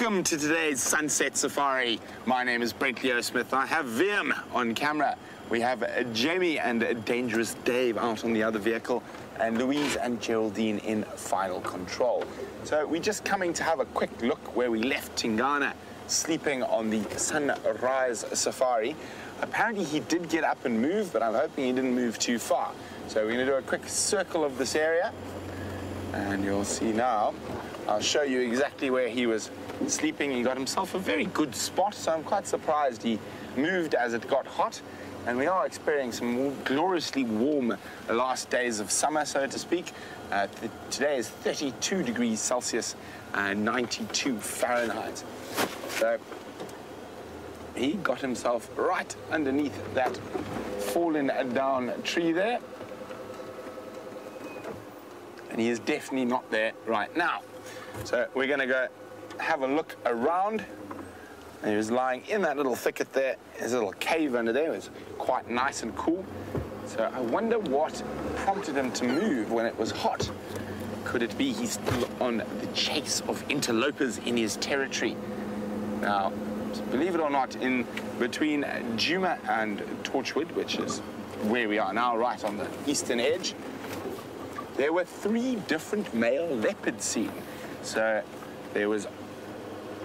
Welcome to today's Sunset Safari. My name is Brent Leo Smith. I have Vim on camera. We have Jamie and Dangerous Dave out on the other vehicle, and Louise and Geraldine in final control. So we're just coming to have a quick look where we left Tingana, sleeping on the Sunrise Safari. Apparently he did get up and move, but I'm hoping he didn't move too far. So we're to do a quick circle of this area, and you'll see now. I'll show you exactly where he was sleeping. He got himself a very good spot, so I'm quite surprised he moved as it got hot. And we are experiencing some gloriously warm last days of summer, so to speak. Uh, th today is 32 degrees Celsius and 92 Fahrenheit. So he got himself right underneath that fallen down tree there. And he is definitely not there right now. So we're going to go have a look around. And he was lying in that little thicket there. A little cave under there. It was quite nice and cool. So I wonder what prompted him to move when it was hot. Could it be he's still on the chase of interlopers in his territory? Now, believe it or not, in between Djuma and Torchwood, which is where we are now, right on the eastern edge, there were three different male leopards seen. So there was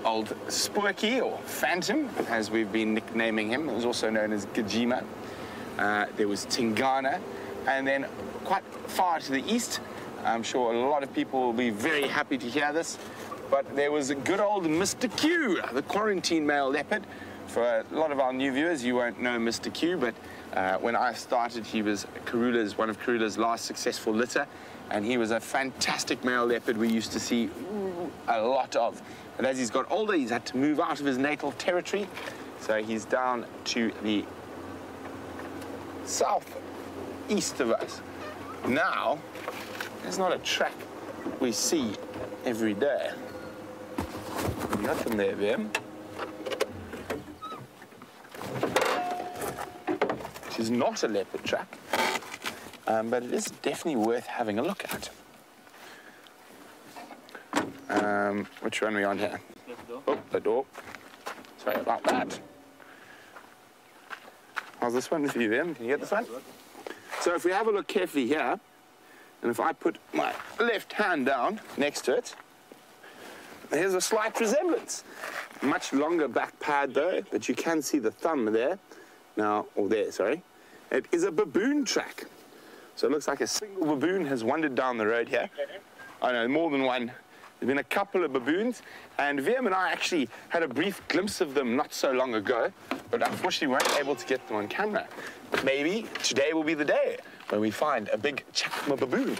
old Spooky, or Phantom, as we've been nicknaming him. It was also known as Gajima. Uh, there was Tingana. And then quite far to the east, I'm sure a lot of people will be very happy to hear this, but there was a good old Mr. Q, the quarantine male leopard. For a lot of our new viewers, you won't know Mr. Q, but uh, when I started, he was Karula's, one of Karula's last successful litter, and he was a fantastic male leopard we used to see a lot of. But as he's got older, he's had to move out of his natal territory, so he's down to the south east of us. Now, there's not a track we see every day. Nothing there, Vim. Which is not a leopard track, um, but it is definitely worth having a look at. Um, which one are we on here? Oh, the door. Sorry about that. How's this one for you, then? Can you get this one? So if we have a look carefully here, and if I put my left hand down next to it, there's a slight resemblance. Much longer back pad though, but you can see the thumb there. Now, or there, sorry. It is a baboon track. So it looks like a single baboon has wandered down the road here. I know, more than one. There's been a couple of baboons, and Vim and I actually had a brief glimpse of them not so long ago, but unfortunately weren't able to get them on camera. Maybe today will be the day when we find a big Chacma baboon.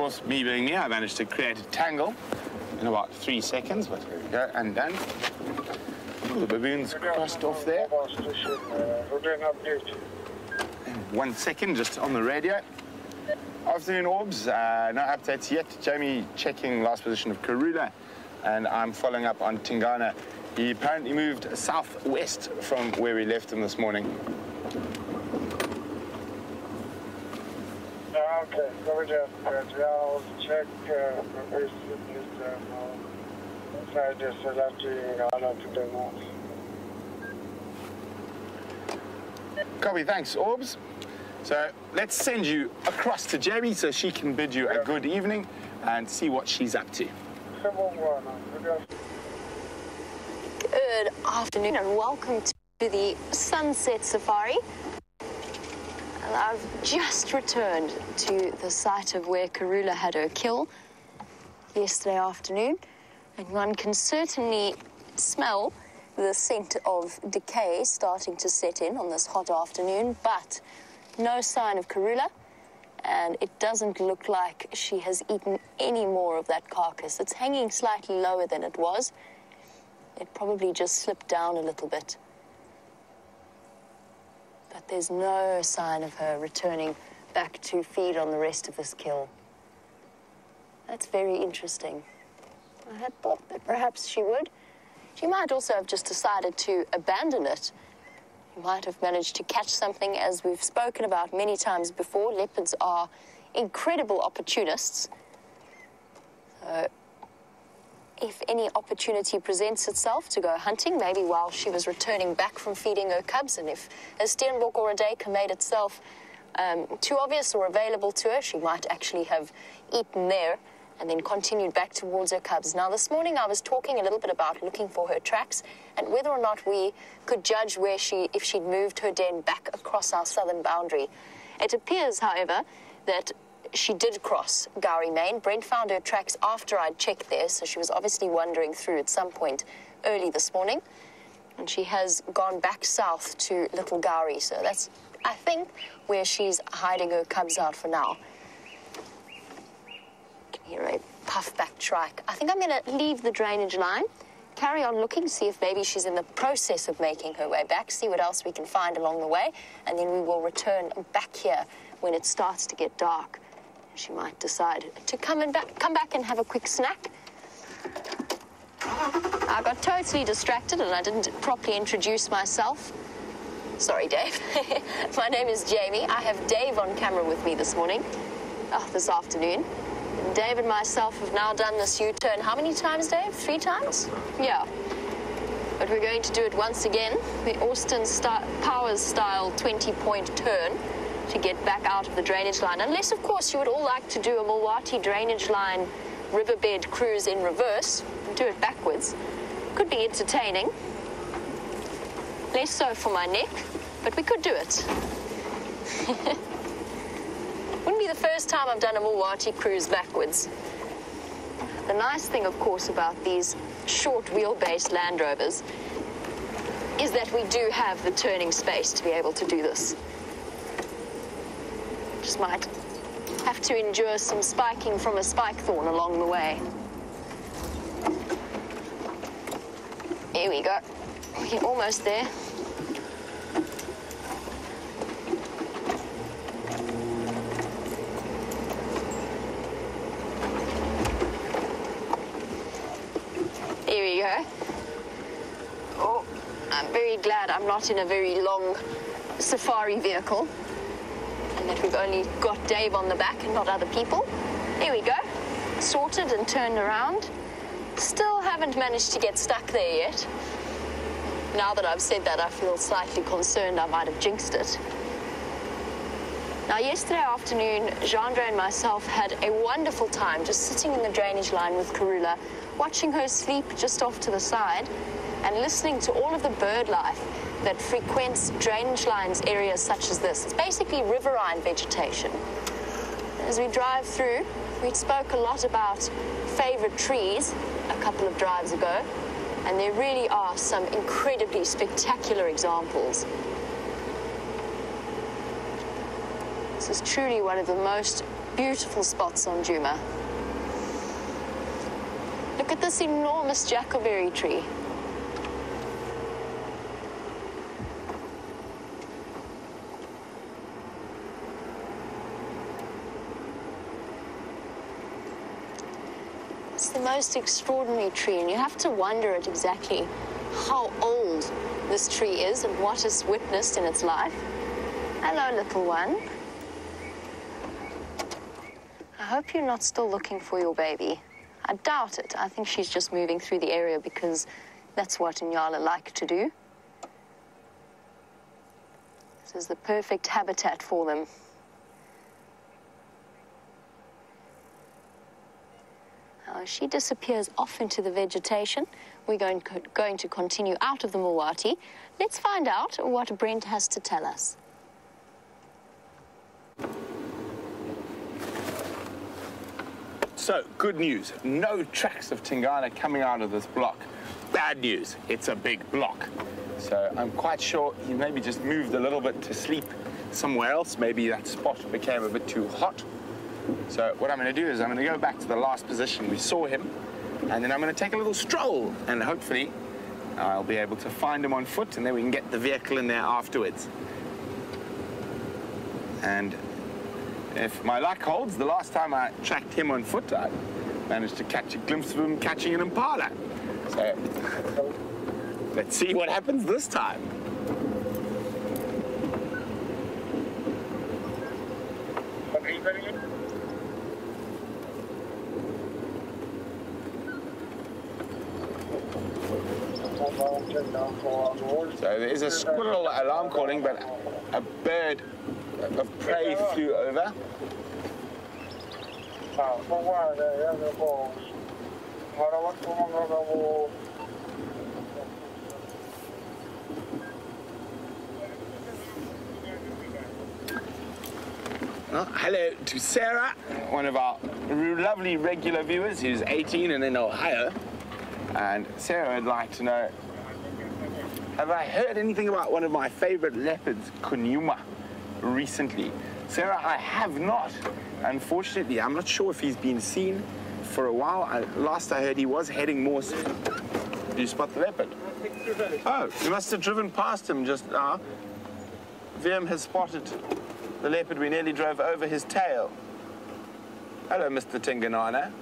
Course, me being me, I managed to create a tangle in about three seconds, but here we go, and done. Ooh, the baboon's crossed off there. One second, just on the radio. Afternoon, Orbs. Uh, no updates yet. Jamie checking last position of Karula, and I'm following up on Tingana. He apparently moved southwest from where we left him this morning. Okay, so we just uh, I'll check uh, this is uh, inside this so that you all of the demos. Copy, thanks, Orbs. So let's send you across to Jamie so she can bid you a good evening and see what she's up to. Good afternoon and welcome to the Sunset Safari. I've just returned to the site of where Karula had her kill yesterday afternoon, and one can certainly smell the scent of decay starting to set in on this hot afternoon, but no sign of Karula, and it doesn't look like she has eaten any more of that carcass. It's hanging slightly lower than it was. It probably just slipped down a little bit. But there's no sign of her returning back to feed on the rest of this kill. That's very interesting. I had thought that perhaps she would. She might also have just decided to abandon it. You might have managed to catch something, as we've spoken about many times before. Leopards are incredible opportunists. So, if any opportunity presents itself to go hunting, maybe while she was returning back from feeding her cubs, and if a Steenbok or a Duiker made itself um, too obvious or available to her, she might actually have eaten there and then continued back towards her cubs. Now, this morning I was talking a little bit about looking for her tracks and whether or not we could judge where she, if she'd moved her den back across our southern boundary. It appears, however, that she did cross Gowrie Main. Brent found her tracks after I'd checked there, so she was obviously wandering through at some point early this morning. And she has gone back south to Little Gowrie, so that's, I think, where she's hiding her cubs out for now Can hear a puff-back shrike. I think I'm going to leave the drainage line, carry on looking, see if maybe she's in the process of making her way back, see what else we can find along the way, and then we will return back here when it starts to get dark. She might decide to come and back, come back and have a quick snack. I got totally distracted and I didn't properly introduce myself. Sorry, Dave. My name is Jamie. I have Dave on camera with me this morning, oh, this afternoon. Dave and myself have now done this U-turn how many times, Dave? Three times? Yeah. But we're going to do it once again, the Austin Powers style 20-point turn to get back out of the drainage line. Unless, of course, you would all like to do a Mlowathi drainage line riverbed cruise in reverse, do it backwards. Could be entertaining. Less so for my neck, but we could do it. Wouldn't be the first time I've done a Mlowathi cruise backwards. The nice thing, of course, about these short wheelbase Land Rovers is that we do have the turning space to be able to do this. Just might have to endure some spiking from a spike thorn along the way. Here we go. We're almost there. Here we go. Oh, I'm very glad I'm not in a very long safari vehicle and that we've only got Dave on the back and not other people. Here we go. Sorted and turned around. Still haven't managed to get stuck there yet. Now that I've said that, I feel slightly concerned I might have jinxed it. Now, yesterday afternoon, Jandre and myself had a wonderful time just sitting in the drainage line with Karula, watching her sleep just off to the side and listening to all of the bird life that frequents drainage lines areas such as this. It's basically riverine vegetation. As we drive through, we spoke a lot about favorite trees a couple of drives ago, and there really are some incredibly spectacular examples. This is truly one of the most beautiful spots on Djuma. Look at this enormous jackalberry tree. The most extraordinary tree, and you have to wonder at exactly how old this tree is and what it's witnessed in its life. Hello, little one. I hope you're not still looking for your baby. I doubt it. I think she's just moving through the area because that's what Inyala like to do. This is the perfect habitat for them. Uh, she disappears off into the vegetation. We're going, going to continue out of the Mlowathi. Let's find out what Brent has to tell us. So, good news. No tracks of Tingana coming out of this block. Bad news. It's a big block. So I'm quite sure he maybe just moved a little bit to sleep somewhere else. Maybe that spot became a bit too hot. So what I'm going to do is I'm going to go back to the last position we saw him, and then I'm going to take a little stroll, and hopefully I'll be able to find him on foot, and then we can get the vehicle in there afterwards. And if my luck holds, the last time I tracked him on foot, I managed to catch a glimpse of him catching an impala. So let's see what happens this time. What are you going to so there's a squirrel alarm calling, but a bird of prey flew over. Well, hello to Sarah, one of our lovely regular viewers who's 18 and in Ohio. And Sarah would like to know have I heard anything about one of my favorite leopards, Kunuma, recently? Sarah, I have not. Unfortunately, I'm not sure if he's been seen for a while. I, last I heard, he was heading more. Did you spot the leopard? Oh, you must have driven past him just now. Vim has spotted the leopard. We nearly drove over his tail. Hello, Mr. Tinganana.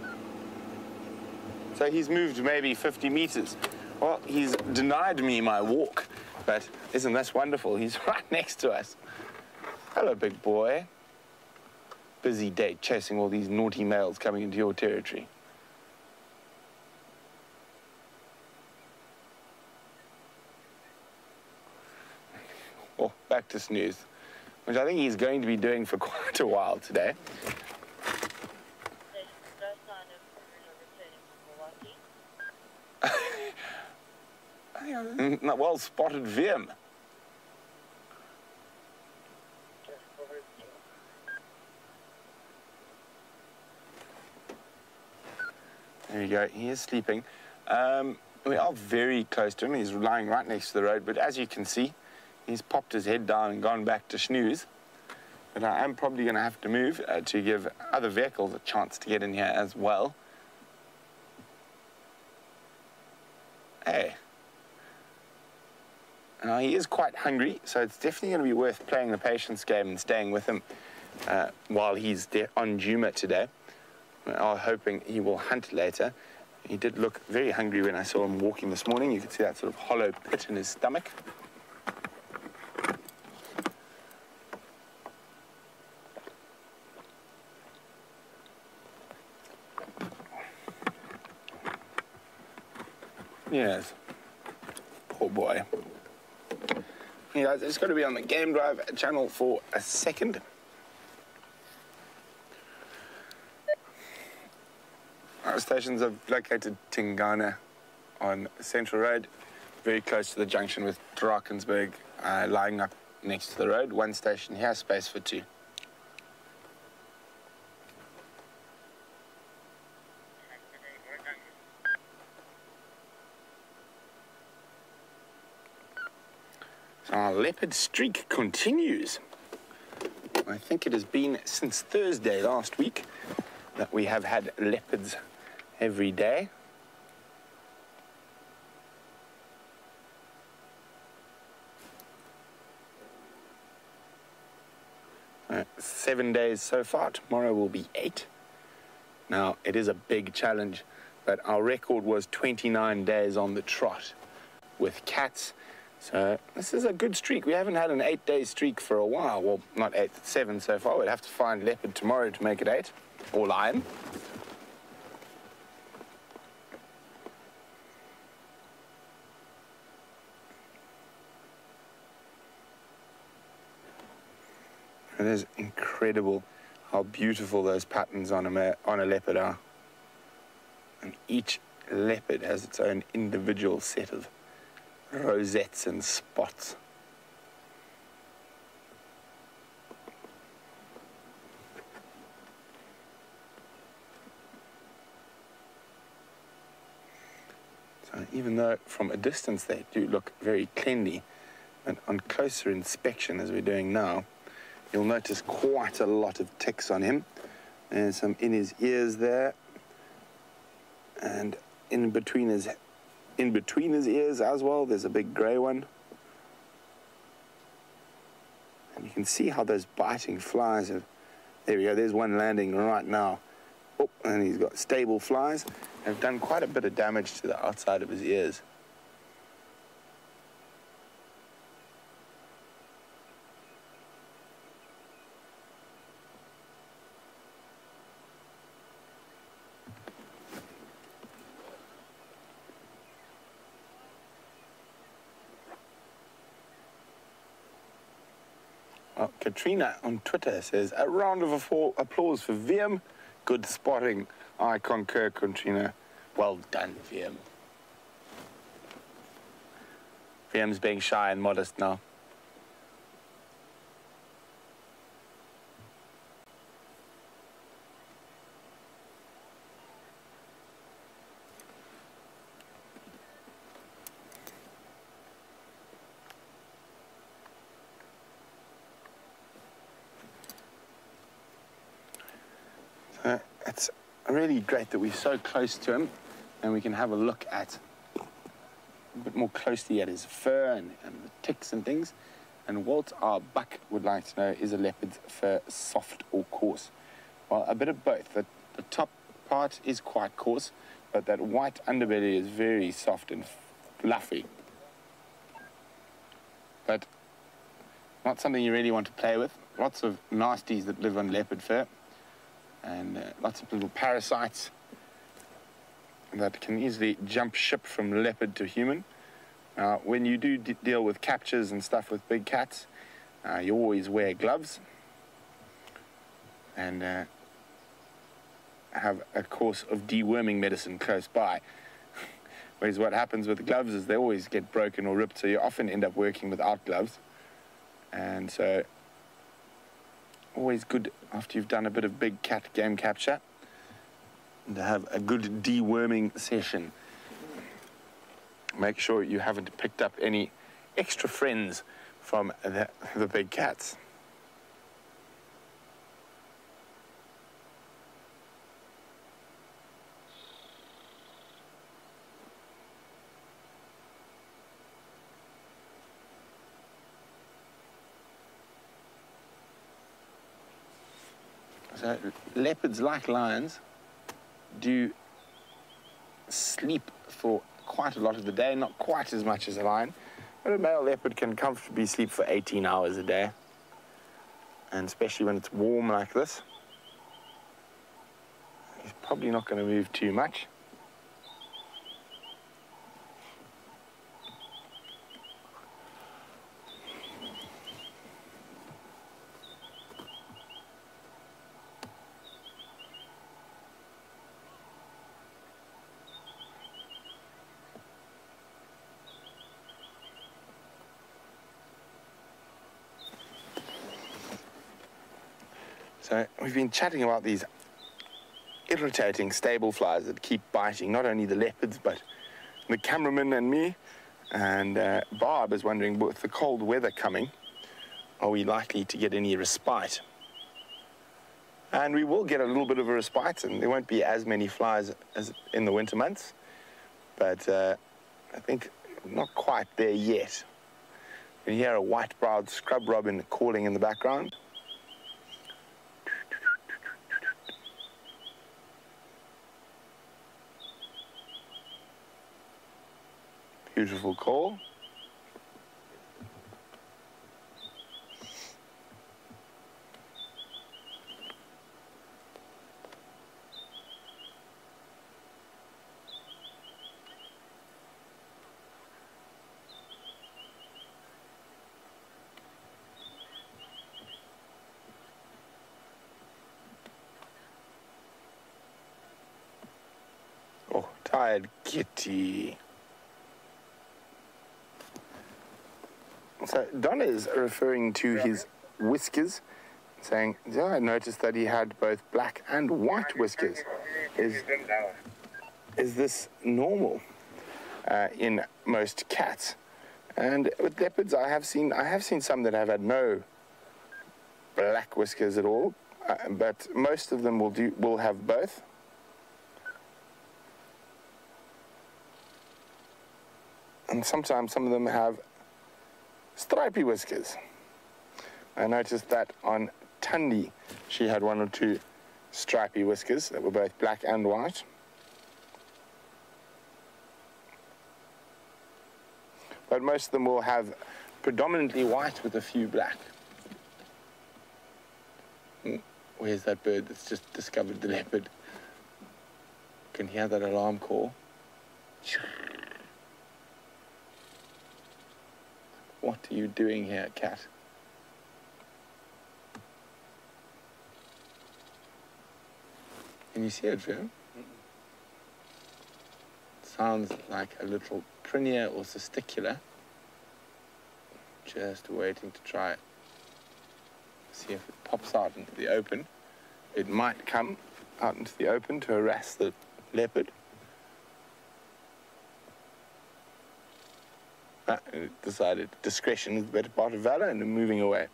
So he's moved maybe 50 meters. Well, he's denied me my walk, but isn't this wonderful? He's right next to us. Hello, big boy. Busy day chasing all these naughty males coming into your territory. Well, oh, back to snooze, which I think he's going to be doing for quite a while today. There's no sign of Karula well spotted Vim. There you go. He is sleeping. Um, we are very close to him. He's lying right next to the road. But as you can see, he's popped his head down and gone back to snooze. But I am probably going to have to move uh, to give other vehicles a chance to get in here as well. Hey. Now, he is quite hungry, so it's definitely going to be worth playing the patience game and staying with him uh, while he's on Djuma today. We are hoping he will hunt later. He did look very hungry when I saw him walking this morning. You could see that sort of hollow pit in his stomach. Yes. Poor boy. Hey guys, it's going to be on the Game Drive channel for a second. Our stations are located Tingana on Central Road, very close to the junction with Drakensberg, uh, lying up next to the road. One station here, space for two. Our leopard streak continues. I think it has been since Thursday last week that we have had leopards every day. Uh, seven days so far. Tomorrow will be eight. Now, it is a big challenge, but our record was 29 days on the trot with cats. So this is a good streak. We haven't had an eight-day streak for a while. Well, not eight, seven so far. We'd have to find leopard tomorrow to make it eight, or lion. It is incredible how beautiful those patterns on a, on a leopard are. And each leopard has its own individual set of rosettes and spots. So even though from a distance they do look very cleanly, and on closer inspection as we're doing now, you'll notice quite a lot of ticks on him. There's some in his ears there, and in between his in between his ears as well. There's a big grey one. And you can see how those biting flies have. There we go, there's one landing right now. Oh, and he's got stable flies. have done quite a bit of damage to the outside of his ears. Well, Katrina on Twitter says, a round of applause for VM. Good spotting. I concur, Katrina. Well done, VM. VM's being shy and modest now. Uh, it's really great that we're so close to him and we can have a look at a bit more closely at his fur and, and the ticks and things. And Walt, our buck, would like to know, is a leopard's fur soft or coarse? Well, a bit of both. The, the top part is quite coarse, but that white underbelly is very soft and fluffy. But not something you really want to play with. Lots of nasties that live on leopard fur and uh, lots of little parasites that can easily jump ship from leopard to human. Now, when you do deal with captures and stuff with big cats, uh, you always wear gloves and uh, have a course of deworming medicine close by. Whereas what happens with gloves is they always get broken or ripped, so you often end up working without gloves. And so always good after you've done a bit of big cat game capture to have a good deworming session. Make sure you haven't picked up any extra friends from the, the big cats. So leopards, like lions, do sleep for quite a lot of the day, not quite as much as a lion. But a male leopard can comfortably sleep for 18 hours a day. And especially when it's warm like this, he's probably not going to move too much. So we've been chatting about these irritating stable flies that keep biting not only the leopards but the cameraman and me. And uh, Barb is wondering, with the cold weather coming, are we likely to get any respite? And we will get a little bit of a respite, and there won't be as many flies as in the winter months. But uh, I think not quite there yet. You can hear a white-browed scrub robin calling in the background. Beautiful call. Oh, tired kitty. So Don is referring to his whiskers, saying, yeah, I noticed that he had both black and white whiskers. Is, is this normal uh, in most cats? And with leopards, I have seen I have seen some that have had no black whiskers at all, uh, but most of them will do will have both. And sometimes some of them have stripy whiskers. I noticed that on Tundi, she had one or two stripy whiskers that were both black and white. But most of them will have predominantly white with a few black. Hmm, where's that bird that's just discovered the leopard? Can hear that alarm call. What are you doing here, cat? Can you see it, Joe? Sounds like a little prinia or cisticola. Just waiting to try it. See if it pops out into the open. It might come out into the open to harass the leopard. Ah, and it decided discretion is the better part of valor and moving away.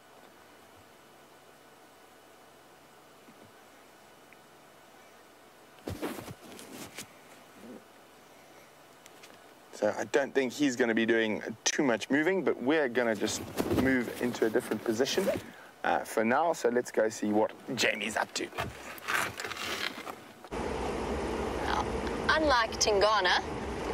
So I don't think he's going to be doing too much moving, but we're going to just move into a different position uh, for now. So let's go see what Jamie's up to. Unlike Tingana,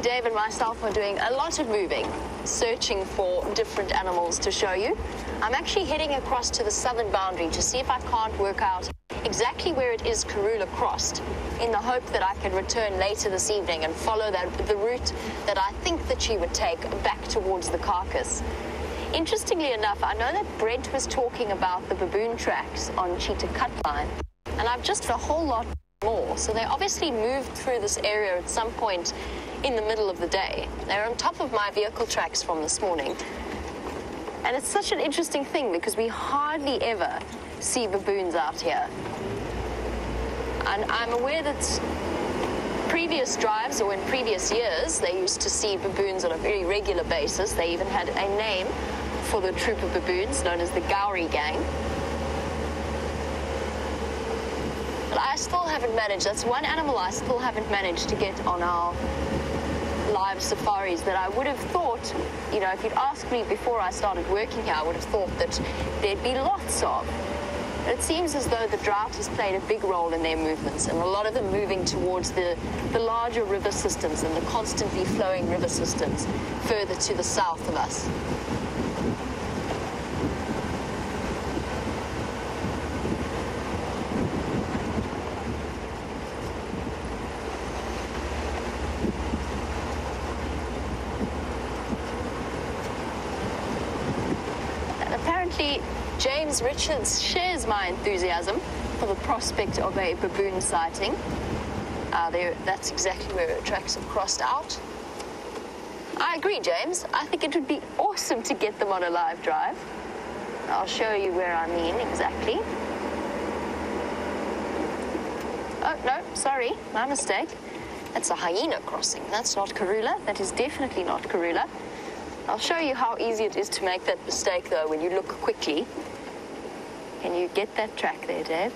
Dave and myself are doing a lot of moving, searching for different animals to show you. I'm actually heading across to the southern boundary to see if I can't work out exactly where it is Karula crossed, in the hope that I can return later this evening and follow that, the route that I think that she would take back towards the carcass. Interestingly enough, I know that Brent was talking about the baboon tracks on Cheetah Cutline, and I've just a whole lot more. So they obviously moved through this area at some point in the middle of the day. They're on top of my vehicle tracks from this morning. And it's such an interesting thing because we hardly ever see baboons out here. And I'm aware that previous drives or in previous years, they used to see baboons on a very regular basis. They even had a name for the troop of baboons known as the Gowrie Gang. But I still haven't managed, that's one animal I still haven't managed to get on our live safaris that I would have thought, you know, if you'd asked me before I started working here, I would have thought that there'd be lots of. It seems as though the drought has played a big role in their movements, and a lot of them moving towards the, the larger river systems and the constantly flowing river systems further to the south of us. And apparently, James Richards shares my enthusiasm for the prospect of a baboon sighting. Uh, there, that's exactly where tracks have crossed out. I agree, James. I think it would be awesome to get them on a live drive. I'll show you where I mean exactly. Oh, no, sorry, my mistake. That's a hyena crossing. That's not Karula. That is definitely not Karula. I'll show you how easy it is to make that mistake, though, when you look quickly. Can you get that track there, Dave?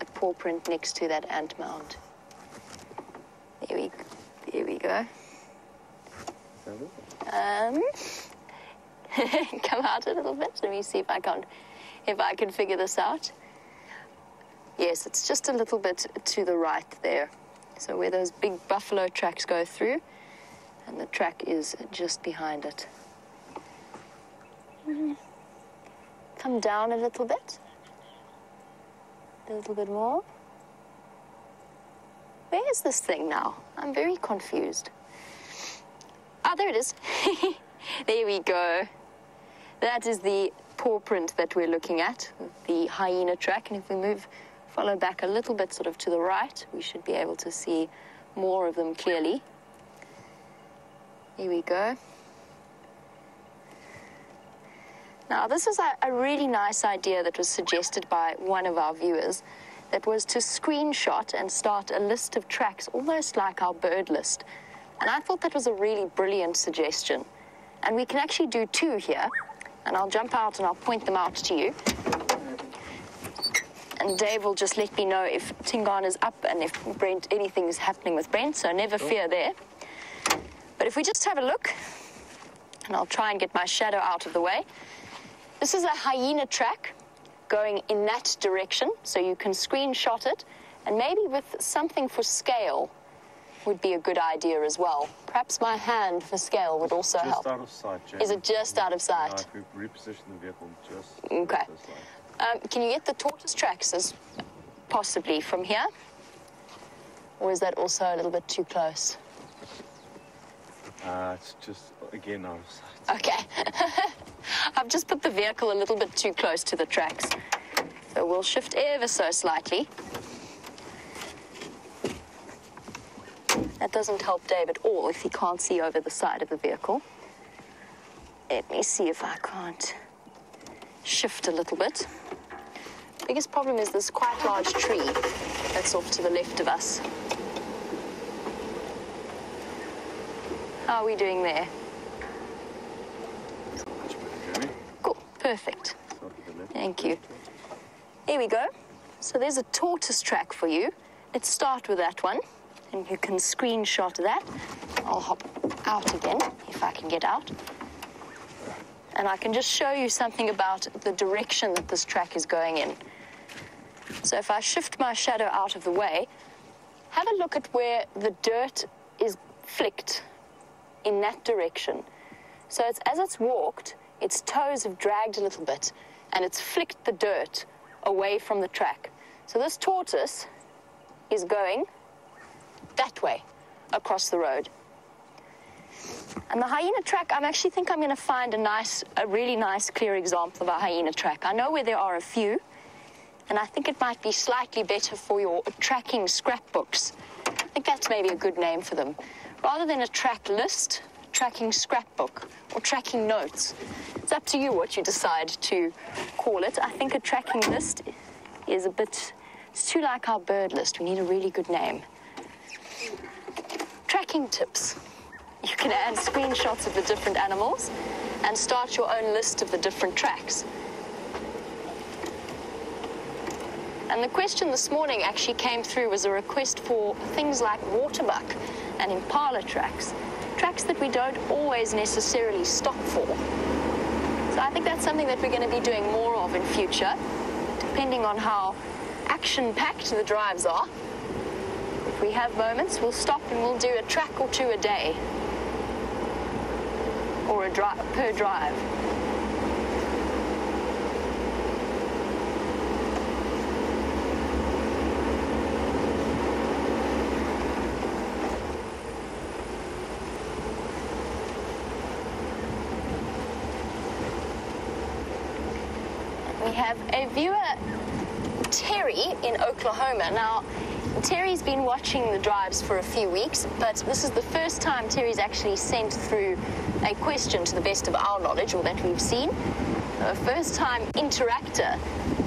A paw print next to that ant mound. There we, there we go. Um, come out a little bit. Let me see if I can, if I can figure this out. Yes, it's just a little bit to the right there. So where those big buffalo tracks go through, and the track is just behind it. Come down a little bit. A little bit more. Where is this thing now? I'm very confused. Ah, there it is. there we go. That is the paw print that we're looking at, the hyena track. And if we move, follow back a little bit sort of to the right, we should be able to see more of them clearly. Here we go. Now, this is a, a really nice idea that was suggested by one of our viewers that was to screenshot and start a list of tracks, almost like our bird list. And I thought that was a really brilliant suggestion. And we can actually do two here. And I'll jump out and I'll point them out to you. And Dave will just let me know if Tingan is up and if Brent, anything is happening with Brent, so never fear there. But if we just have a look, and I'll try and get my shadow out of the way. This is a hyena track going in that direction, so you can screenshot it, and maybe with something for scale, would be a good idea as well. Perhaps my hand for scale would also Just help. out of sight, Jamie. Is it just out of sight? we reposition the vehicle just Okay. Um, can you get the tortoise tracks as possibly from here? Or is that also a little bit too close? Uh, it's just, again, of sight. Okay. I've just put the vehicle a little bit too close to the tracks. So we'll shift ever so slightly. That doesn't help Dave at all if he can't see over the side of the vehicle. Let me see if I can't shift a little bit. Biggest problem is this quite large tree that's off to the left of us. Are we doing there? Better. Cool, perfect. Thank you. Here we go. So there's a tortoise track for you. Let's start with that one, and you can screenshot that. I'll hop out again if I can get out. And I can just show you something about the direction that this track is going in. So if I shift my shadow out of the way, have a look at where the dirt is flicked in that direction. So it's as it's walked, its toes have dragged a little bit and it's flicked the dirt away from the track. So this tortoise is going that way across the road. And the hyena track, I actually think I'm going to find a nice, a really nice, clear example of a hyena track. I know where there are a few, and I think it might be slightly better for your tracking scrapbooks. I think that's maybe a good name for them. Rather than a track list, tracking scrapbook or tracking notes. It's up to you what you decide to call it. I think a tracking list is a bit, it's too like our bird list. We need a really good name. Tracking tips. You can add screenshots of the different animals and start your own list of the different tracks. And the question this morning actually came through was a request for things like waterbuck and impala tracks, tracks that we don't always necessarily stop for. So I think that's something that we're going to be doing more of in future, depending on how action-packed the drives are. If we have moments, we'll stop and we'll do a track or two a day, or a per drive. We have a viewer, Terry, in Oklahoma. Now, Terry's been watching the drives for a few weeks, but this is the first time Terry's actually sent through a question to the best of our knowledge, or that we've seen. A first time interactor,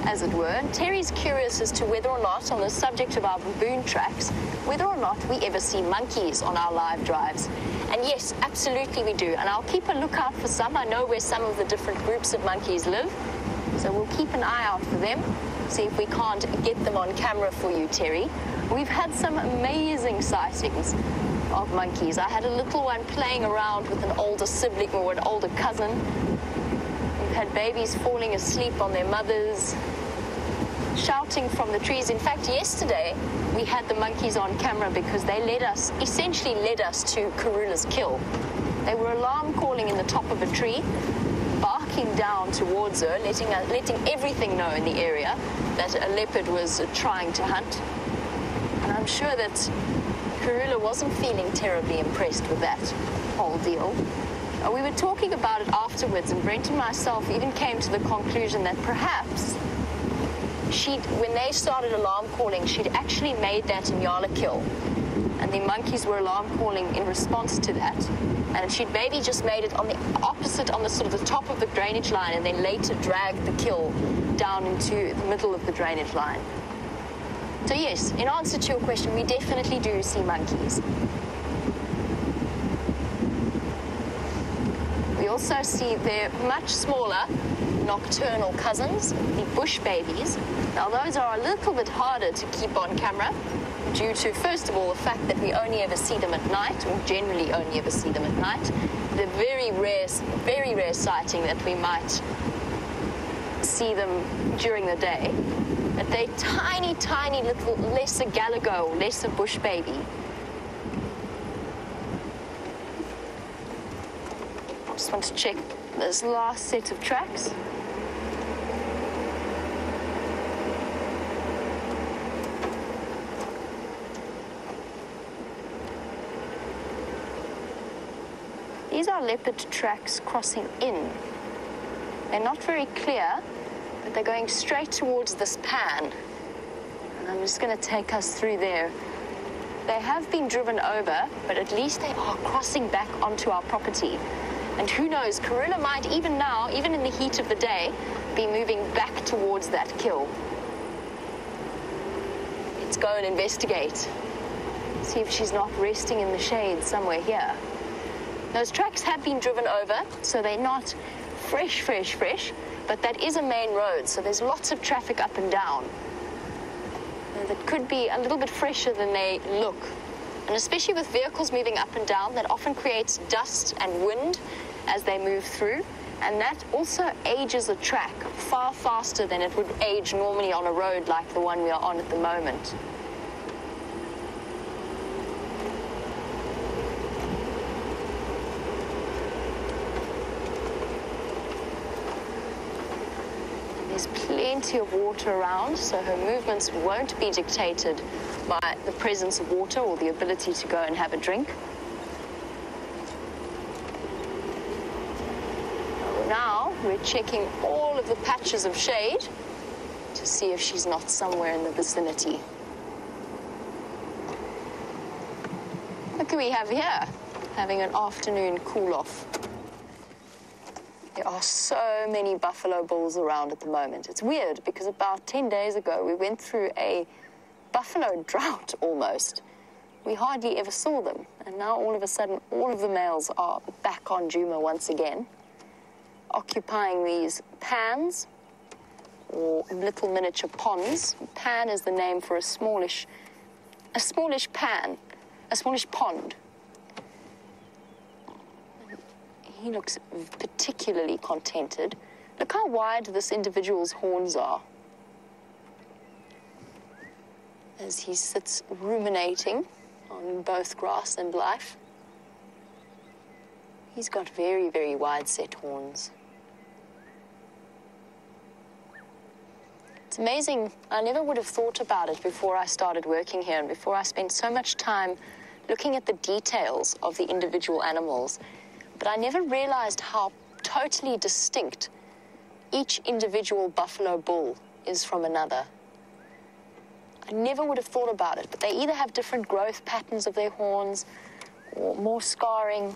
as it were. Terry's curious as to whether or not, on the subject of our baboon tracks, whether or not we ever see monkeys on our live drives. And yes, absolutely we do. And I'll keep a lookout for some. I know where some of the different groups of monkeys live. So we'll keep an eye out for them, see if we can't get them on camera for you, Terry. We've had some amazing sightings of monkeys. I had a little one playing around with an older sibling or an older cousin. We've had babies falling asleep on their mothers, shouting from the trees. In fact, yesterday we had the monkeys on camera because they led us, essentially led us to Karula's kill. They were alarm calling in the top of a tree, barking down towards her, letting, her, letting everything know in the area that a leopard was trying to hunt. And I'm sure that Karula wasn't feeling terribly impressed with that whole deal. Uh, we were talking about it afterwards, and Brent and myself even came to the conclusion that perhaps she, when they started alarm calling, she'd actually made that Inyala kill. And the monkeys were alarm calling in response to that. And she'd maybe just made it on the opposite, on the sort of the top of the drainage line, and then later dragged the kill down into the middle of the drainage line. So yes, in answer to your question, we definitely do see monkeys. We also see their much smaller nocturnal cousins, the bush babies. Now those are a little bit harder to keep on camera due to, first of all, the fact that we only ever see them at night, or generally only ever see them at night. The very rare, very rare sighting that we might see them during the day. But they tiny, tiny little lesser galago, lesser bush baby. Just want to check this last set of tracks. These are leopard tracks crossing in. They're not very clear, but they're going straight towards this pan. And I'm just going to take us through there. They have been driven over, but at least they are crossing back onto our property. And who knows, Karula might even now, even in the heat of the day, be moving back towards that kill. Let's go and investigate. See if she's not resting in the shade somewhere here. Those tracks have been driven over, so they're not fresh, fresh, fresh, but that is a main road, so there's lots of traffic up and down. And that could be a little bit fresher than they look. And especially with vehicles moving up and down, that often creates dust and wind as they move through. And that also ages a track far faster than it would age normally on a road like the one we are on at the moment. There's plenty of water around, so her movements won't be dictated by the presence of water or the ability to go and have a drink. Now we're checking all of the patches of shade to see if she's not somewhere in the vicinity. Look who we have here, having an afternoon cool off. There are so many buffalo bulls around at the moment. It's weird because about 10 days ago we went through a buffalo drought almost. We hardly ever saw them. And now all of a sudden, all of the males are back on Djuma once again, occupying these pans or little miniature ponds. Pan is the name for a smallish, a smallish pan, a smallish pond. He looks particularly contented. Look how wide this individual's horns are. As he sits ruminating on both grass and life. He's got very, very wide set horns. It's amazing. I never would have thought about it before I started working here and before I spent so much time looking at the details of the individual animals. But I never realized how totally distinct each individual buffalo bull is from another. I never would have thought about it, but they either have different growth patterns of their horns or more scarring.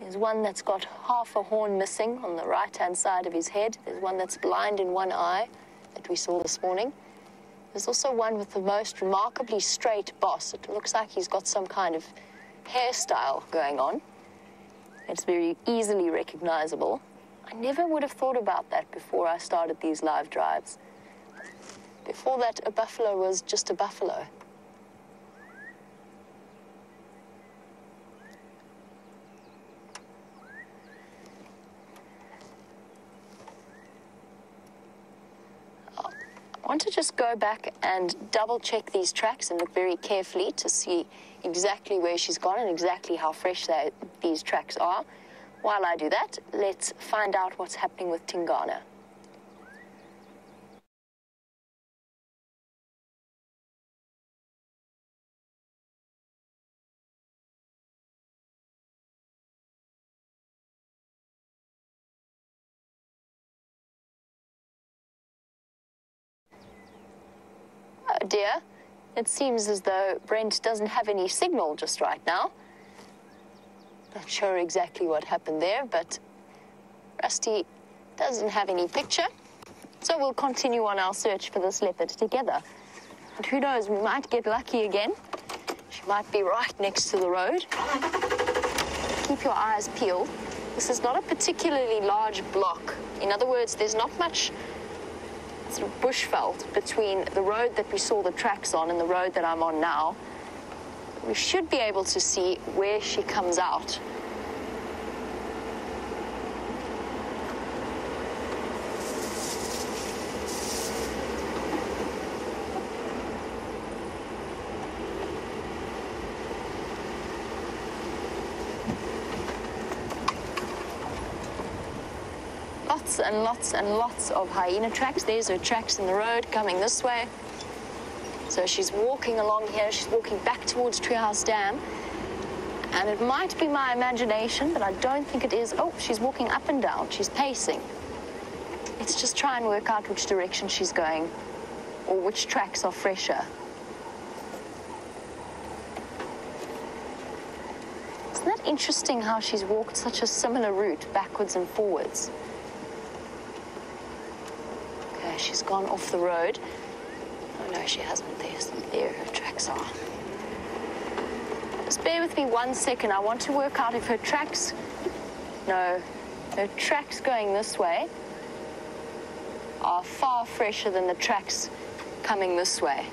There's one that's got half a horn missing on the right hand side of his head. There's one that's blind in one eye that we saw this morning. There's also one with the most remarkably straight boss. It looks like he's got some kind of hairstyle going on. It's very easily recognizable. I never would have thought about that before I started these live drives. Before that, a buffalo was just a buffalo. I want to just go back and double check these tracks and look very carefully to see exactly where she's gone and exactly how fresh these tracks are. While I do that, let's find out what's happening with Tingana. Oh dear, it seems as though Brent doesn't have any signal just right now. Not sure exactly what happened there, but Rusty doesn't have any picture. So we'll continue on our search for this leopard together. And who knows, we might get lucky again. She might be right next to the road. Keep your eyes peeled. This is not a particularly large block. In other words, there's not much sort of bushveld between the road that we saw the tracks on and the road that I'm on now. We should be able to see where she comes out. lots and lots and lots of hyena tracks. There's her tracks in the road coming this way. So she's walking along here. She's walking back towards Treehouse Dam. And it might be my imagination, but I don't think it is. Oh, she's walking up and down. She's pacing. Let's just try and work out which direction she's going or which tracks are fresher. Isn't that interesting how she's walked such a similar route backwards and forwards? She's gone off the road. Oh no, she hasn't. There's, there her tracks are. Just bear with me one second. I want to work out if her tracks. No, her tracks going this way are far fresher than the tracks coming this way.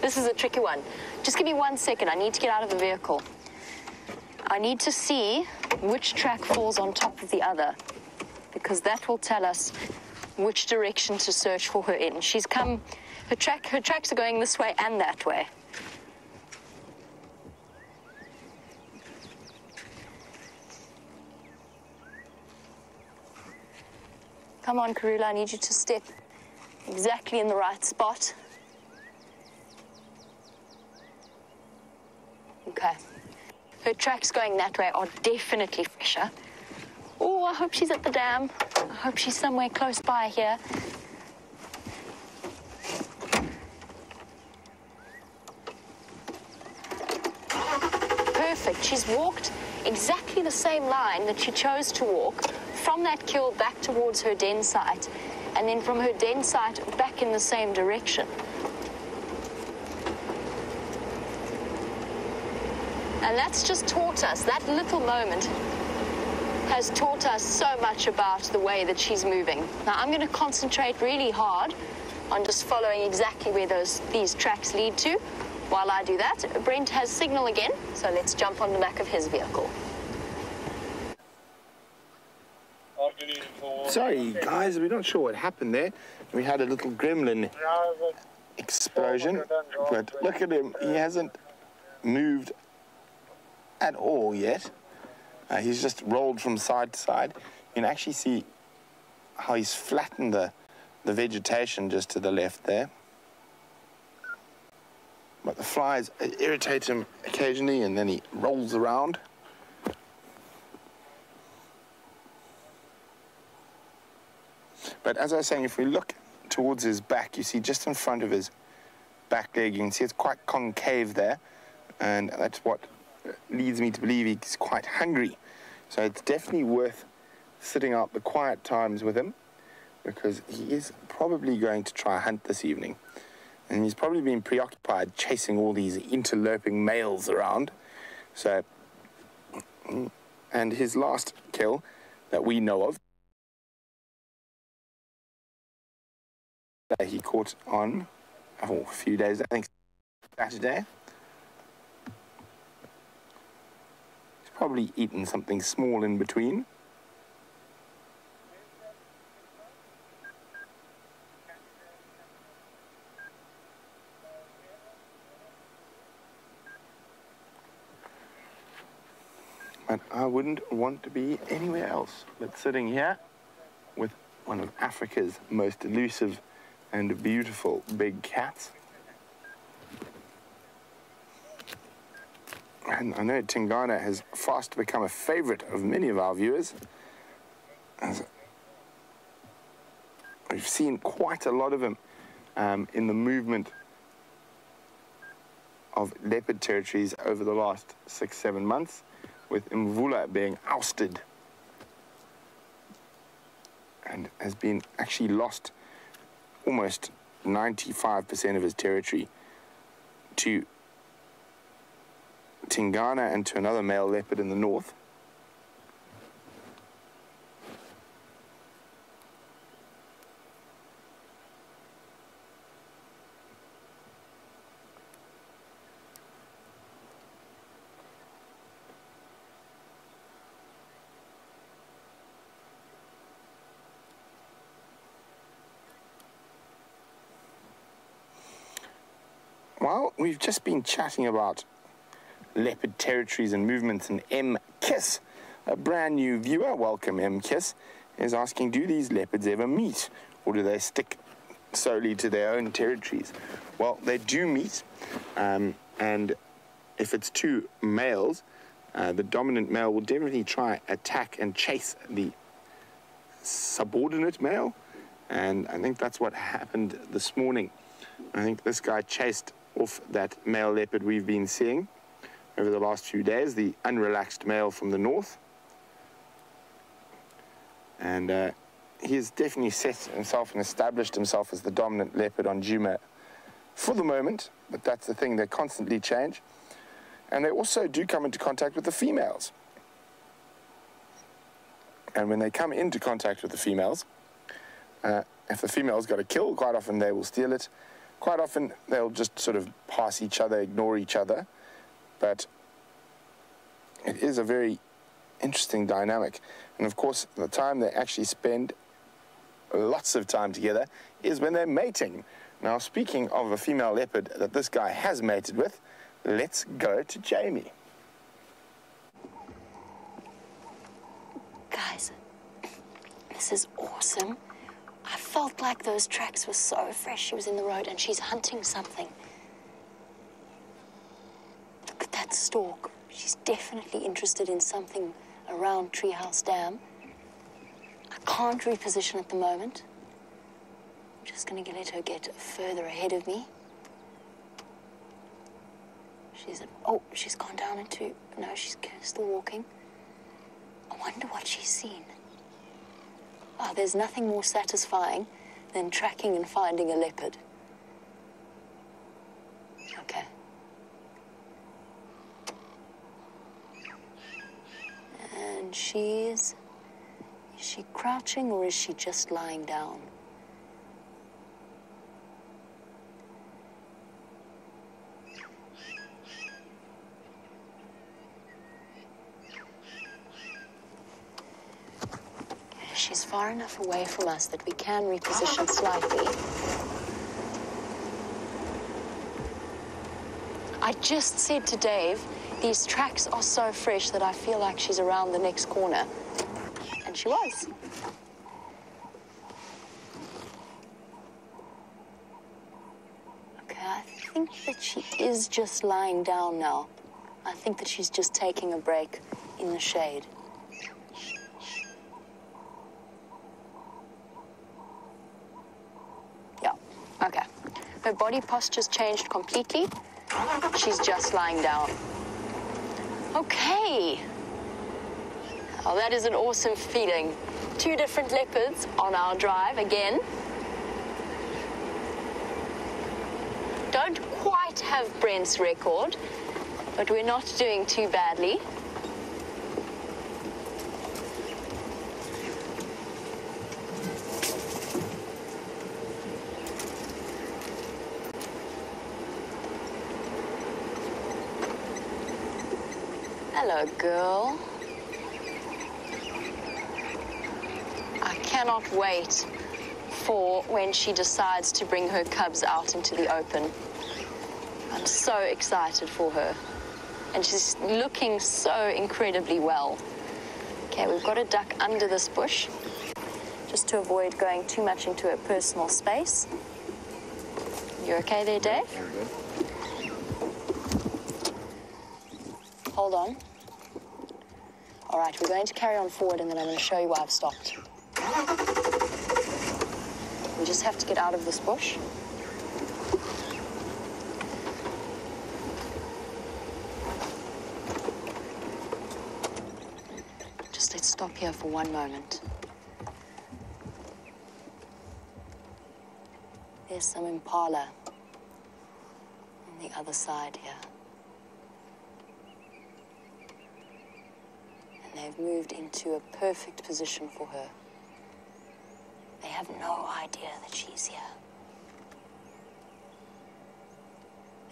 This is a tricky one. Just give me one second. I need to get out of the vehicle. I need to see which track falls on top of the other because that will tell us which direction to search for her in. She's come, her track, her tracks are going this way and that way. Come on, Karula, I need you to step exactly in the right spot. Okay. Her tracks going that way are definitely fresher. Oh, I hope she's at the dam. I hope she's somewhere close by here. Perfect. She's walked exactly the same line that she chose to walk from that kill back towards her den site, and then from her den site back in the same direction. And that's just taught us, that little moment has taught us so much about the way that she's moving. Now I'm going to concentrate really hard on just following exactly where those these tracks lead to. While I do that, Brent has signal again, so let's jump on the back of his vehicle. Sorry, guys, we're not sure what happened there. We had a little gremlin explosion, but look at him. He hasn't moved at all yet. Uh, he's just rolled from side to side. You can actually see how he's flattened the, the vegetation just to the left there. But the flies irritate him occasionally and then he rolls around. But as I was saying, if we look towards his back, you see just in front of his back leg, you can see it's quite concave there. And that's what leads me to believe he's quite hungry. So it's definitely worth sitting out the quiet times with him because he is probably going to try a hunt this evening. And he's probably been preoccupied chasing all these interloping males around. So, and his last kill that we know of that he caught on oh, a few days, I think Saturday. He's probably eaten something small in between. But I wouldn't want to be anywhere else but sitting here with one of Africa's most elusive and beautiful big cats. And I know Tingana has fast become a favorite of many of our viewers. As we've seen quite a lot of him um, in the movement of leopard territories over the last six, seven months, with Mvula being ousted and has been actually lost almost 95% of his territory to Tingana and to another male leopard in the north. Well, we've just been chatting about leopard territories and movements and M. Kiss, a brand new viewer. Welcome, M. Kiss. is asking, do these leopards ever meet? Or do they stick solely to their own territories? Well, they do meet, um, and if it's two males, uh, the dominant male will definitely try attack and chase the subordinate male, and I think that's what happened this morning. I think this guy chased off that male leopard we've been seeing over the last few days, the unrelaxed male from the north. And uh, he has definitely set himself and established himself as the dominant leopard on Djuma for the moment, but that's the thing, they constantly change. And they also do come into contact with the females. And when they come into contact with the females, uh, if the female's got a kill, quite often they will steal it. Quite often they'll just sort of pass each other, ignore each other. But it is a very interesting dynamic. And of course, the time they actually spend lots of time together is when they're mating. Now, speaking of a female leopard that this guy has mated with, let's go to Jamie. Guys, this is awesome. I felt like those tracks were so fresh. She was in the road and she's hunting something. Look at stalk. She's definitely interested in something around Treehouse Dam. I can't reposition at the moment. I'm just going to let her get further ahead of me. She's oh, she's gone down into, no, she's still walking. I wonder what she's seen. Oh, there's nothing more satisfying than tracking and finding a leopard. Okay. And she's. Is she crouching or is she just lying down? She's far enough away from us that we can reposition slightly. I just said to Dave, these tracks are so fresh that I feel like she's around the next corner. And she was. Okay, I think that she is just lying down now. I think that she's just taking a break in the shade. Yeah, okay. Her body posture's changed completely. She's just lying down. Okay. Oh, that is an awesome feeling. Two different leopards on our drive again. Don't quite have Brent's record, but we're not doing too badly. Hello, girl. I cannot wait for when she decides to bring her cubs out into the open. I'm so excited for her. And she's looking so incredibly well. Okay, we've got to duck under this bush just to avoid going too much into her personal space. You okay there, Dave? Hold on. All right, we're going to carry on forward and then I'm going to show you why I've stopped. We just have to get out of this bush. Just let's stop here for one moment. There's some impala on the other side here. They've moved into a perfect position for her. They have no idea that she's here.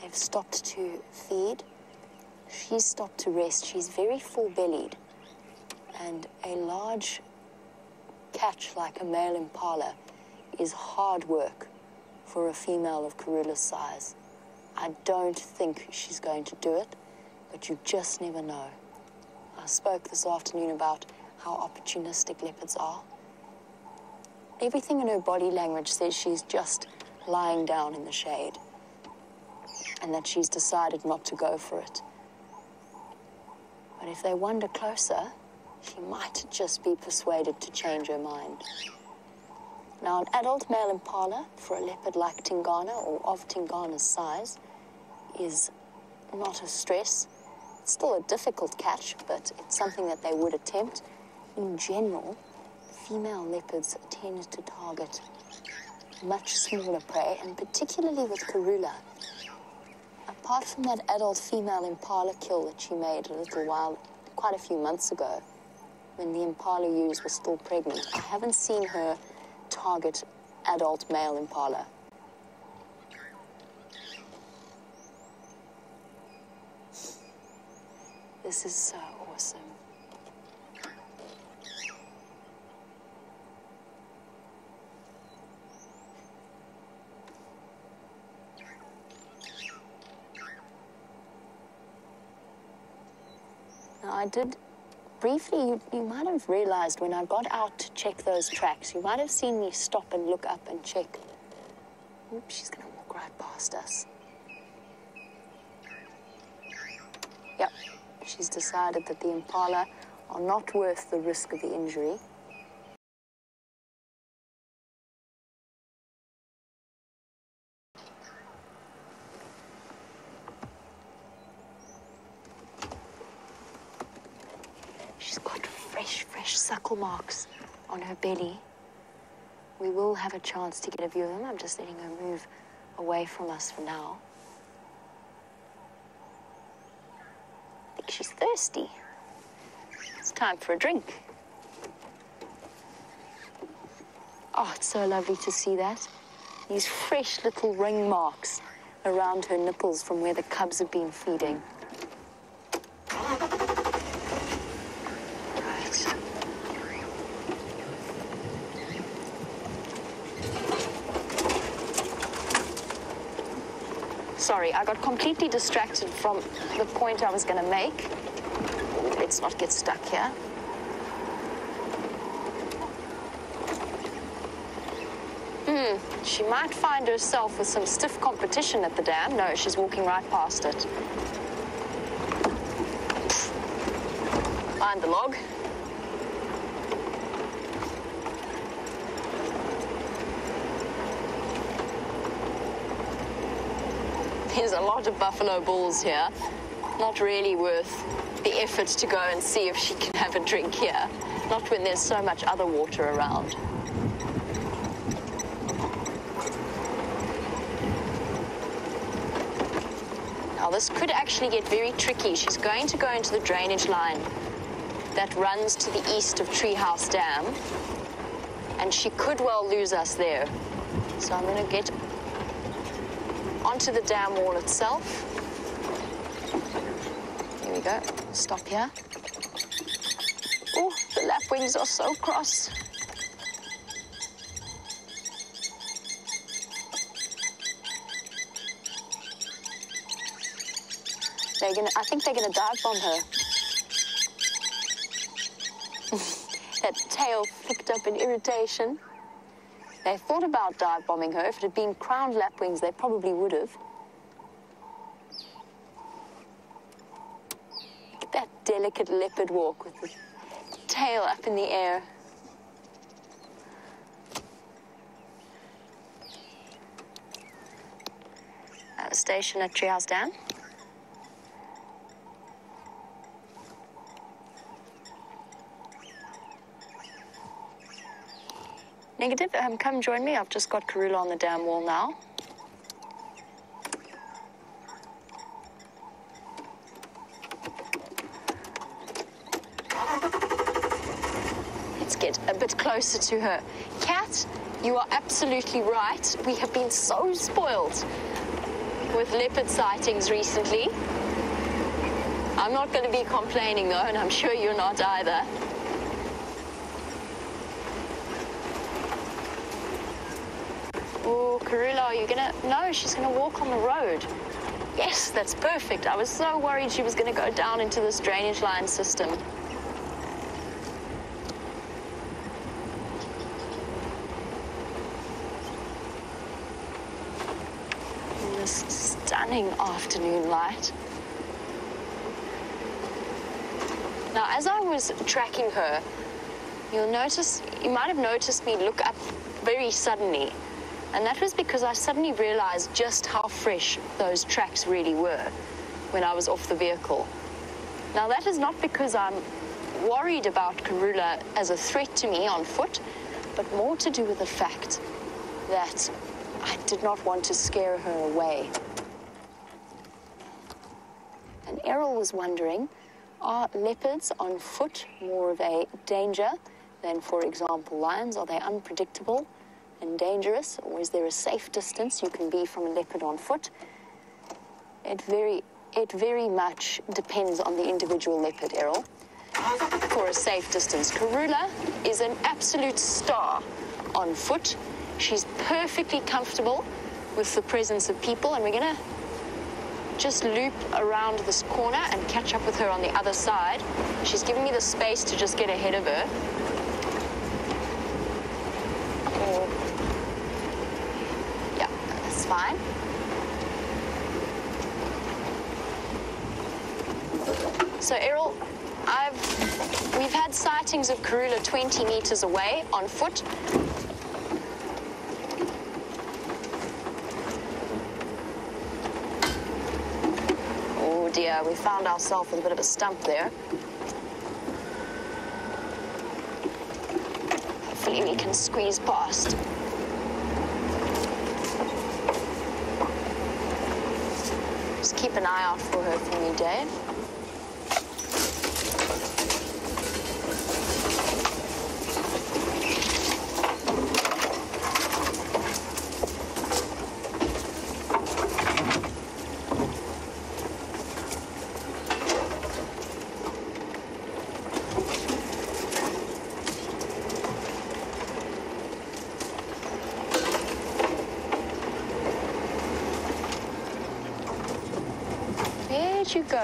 They've stopped to feed. She's stopped to rest. She's very full-bellied. And a large catch like a male impala is hard work for a female of Karula's size. I don't think she's going to do it, but you just never know. I spoke this afternoon about how opportunistic leopards are, everything in her body language says she's just lying down in the shade and that she's decided not to go for it. But if they wander closer, she might just be persuaded to change her mind. Now, an adult male impala for a leopard like Tingana or of Tingana's size is not a stress. Still a difficult catch, but it's something that they would attempt. In general, female leopards tend to target much smaller prey, and particularly with Karula. Apart from that adult female impala kill that she made a little while, quite a few months ago, when the impala ewes were still pregnant, I haven't seen her target adult male impala. This is so awesome. Now, I did briefly, you, you might have realized when I got out to check those tracks, you might have seen me stop and look up and check. Oops, she's gonna walk right past us. Yep, she's decided that the impala are not worth the risk of the injury. She's got fresh, fresh suckle marks on her belly. We will have a chance to get a view of them. I'm just letting her move away from us for now. I think she's thirsty. It's time for a drink. Oh, it's so lovely to see that. These fresh little ring marks around her nipples from where the cubs have been feeding. Sorry, I got completely distracted from the point I was going to make. Let's not get stuck here. Hmm, she might find herself with some stiff competition at the dam. No, she's walking right past it. Find the log. There's a lot of buffalo bulls here. Not really worth the effort to go and see if she can have a drink here. Not when there's so much other water around. Now, this could actually get very tricky. She's going to go into the drainage line that runs to the east of Treehouse Dam, and she could well lose us there. So I'm going to get onto the dam wall itself. We go. Stop here. Oh, the lapwings are so cross. They're gonna, I think they're gonna dive bomb her. that tail flicked up in irritation. They thought about dive bombing her. If it had been crowned lapwings, they probably would have. Look at that delicate leopard walk with the tail up in the air. Uh, station at Treehouse Dam. Negative, um, come join me. I've just got Karula on the dam wall now. Let's get a bit closer to her. Kat, you are absolutely right. We have been so spoiled with leopard sightings recently. I'm not going to be complaining though, and I'm sure you're not either. Oh, Karula, are you gonna? No, she's gonna walk on the road. Yes, that's perfect. I was so worried she was gonna go down into this drainage line system. this stunning afternoon light. Now, as I was tracking her, you'll notice, you might have noticed me look up very suddenly. And that was because I suddenly realized just how fresh those tracks really were when I was off the vehicle. Now, that is not because I'm worried about Karula as a threat to me on foot, but more to do with the fact that I did not want to scare her away. And Errol was wondering are leopards on foot more of a danger than, for example, lions? Are they unpredictable and dangerous, or is there a safe distance you can be from a leopard on foot? It very, it very much depends on the individual leopard, Errol. For a safe distance, Karula is an absolute star on foot. She's perfectly comfortable with the presence of people, and we're gonna just loop around this corner and catch up with her on the other side. She's giving me the space to just get ahead of her. Yeah, that's fine. So Errol, I've we've had sightings of Karula 20 meters away on foot. Oh dear, we found ourselves with a bit of a stump there. Hopefully we can squeeze past. Just keep an eye out for her for me,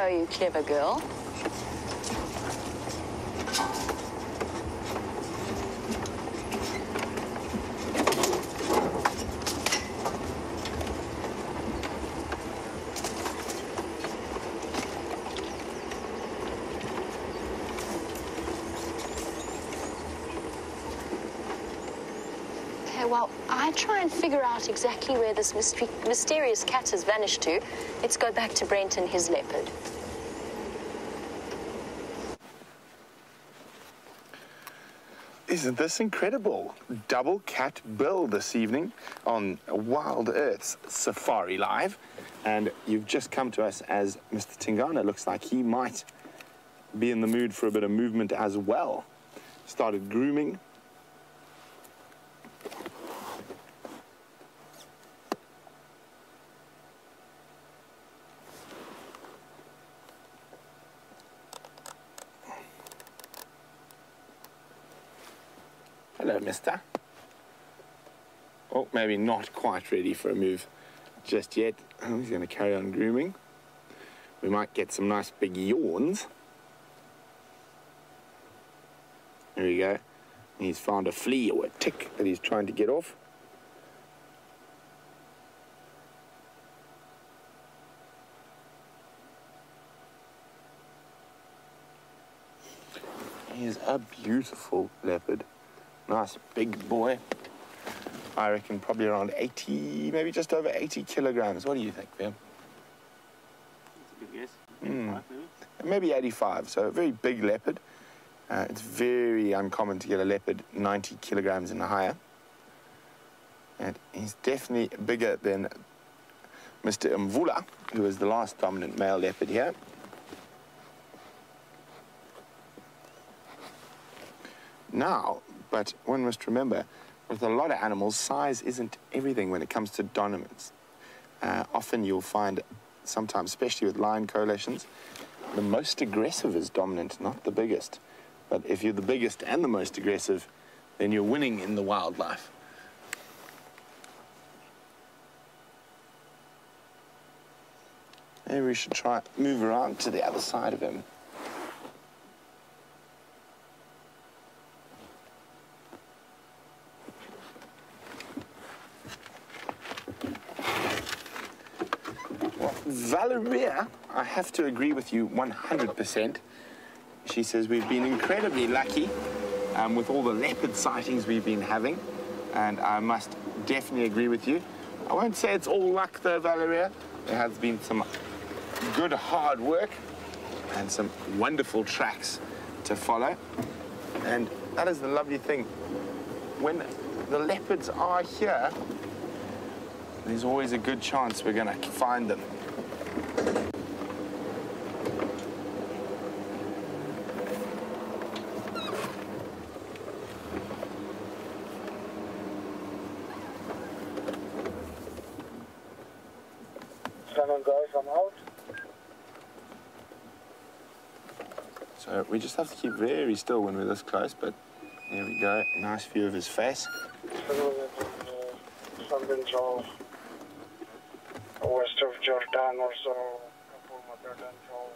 Dave. You clever girl? I try and figure out exactly where this mystery, mysterious cat has vanished to. Let's go back to Brent and his leopard. Isn't this incredible? Double cat bill this evening on Wild Earth's Safari Live. And you've just come to us as Mr. Tingana looks like he might be in the mood for a bit of movement as well. Started grooming. Oh, maybe not quite ready for a move just yet. Oh, he's going to carry on grooming. We might get some nice big yawns. There we go. He's found a flea or a tick that he's trying to get off. He's a beautiful leopard. Nice big boy. I reckon probably around 80, maybe just over 80 kilograms. What do you think, Vim? Yes. Mm. Right, maybe? Maybe 85, so a very big leopard. Uh, it's very uncommon to get a leopard 90 kilograms and higher. And he's definitely bigger than Mr. Mvula, who was the last dominant male leopard here. Now, but one must remember, with a lot of animals, size isn't everything when it comes to dominance. Uh, often you'll find, sometimes, especially with lion coalitions, the most aggressive is dominant, not the biggest. But if you're the biggest and the most aggressive, then you're winning in the wildlife. Maybe we should try move around to the other side of him. Valeria, I have to agree with you 100%. She says we've been incredibly lucky um, with all the leopard sightings we've been having, and I must definitely agree with you. I won't say it's all luck though, Valeria. There has been some good hard work and some wonderful tracks to follow. And that is the lovely thing. When the leopards are here, there's always a good chance we're going to find them. Come on, guys, I'm out. So we just have to keep very still when we're this close, but there we go. Nice view of his face. West of Jordan or so. couple of Jordan of,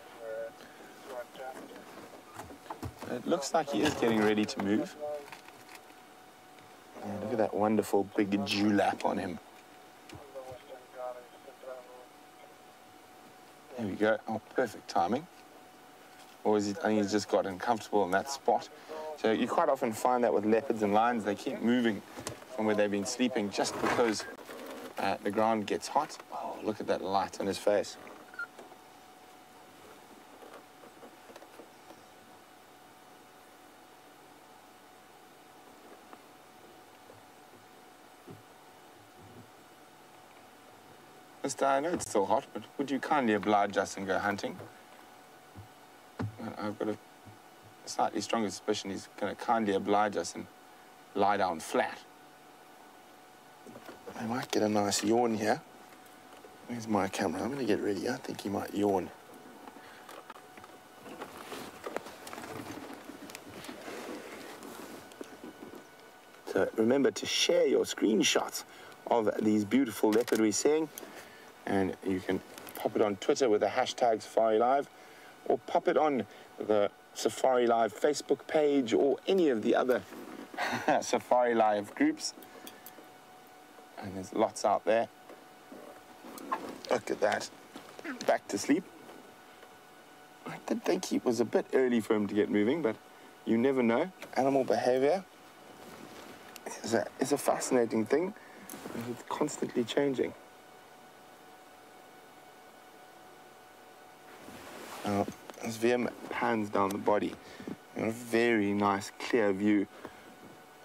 uh. It looks like he is getting ready to move. Yeah, look at that wonderful big dewlap on him. On the western Ghana is to travel. There we go. Oh, perfect timing. Or is he, I think he's just got uncomfortable in that spot. So you quite often find that with leopards and lions, they keep moving from where they've been sleeping just because uh, the ground gets hot. Oh, look at that light on his face. Mister, I know it's still hot, but would you kindly oblige us and go hunting? I've got a slightly stronger suspicion he's going to kindly oblige us and lie down flat. I might get a nice yawn here. Where's my camera? I'm going to get ready. I think he might yawn. So remember to share your screenshots of these beautiful leopard we're seeing. And you can pop it on Twitter with the hashtag Safari Live or pop it on the Safari Live Facebook page or any of the other Safari Live groups. And there's lots out there. Look at that. Back to sleep. I did think it was a bit early for him to get moving, but you never know. Animal behavior is a, is a fascinating thing. It's constantly changing. Now, as Vim pans down the body, you have a very nice, clear view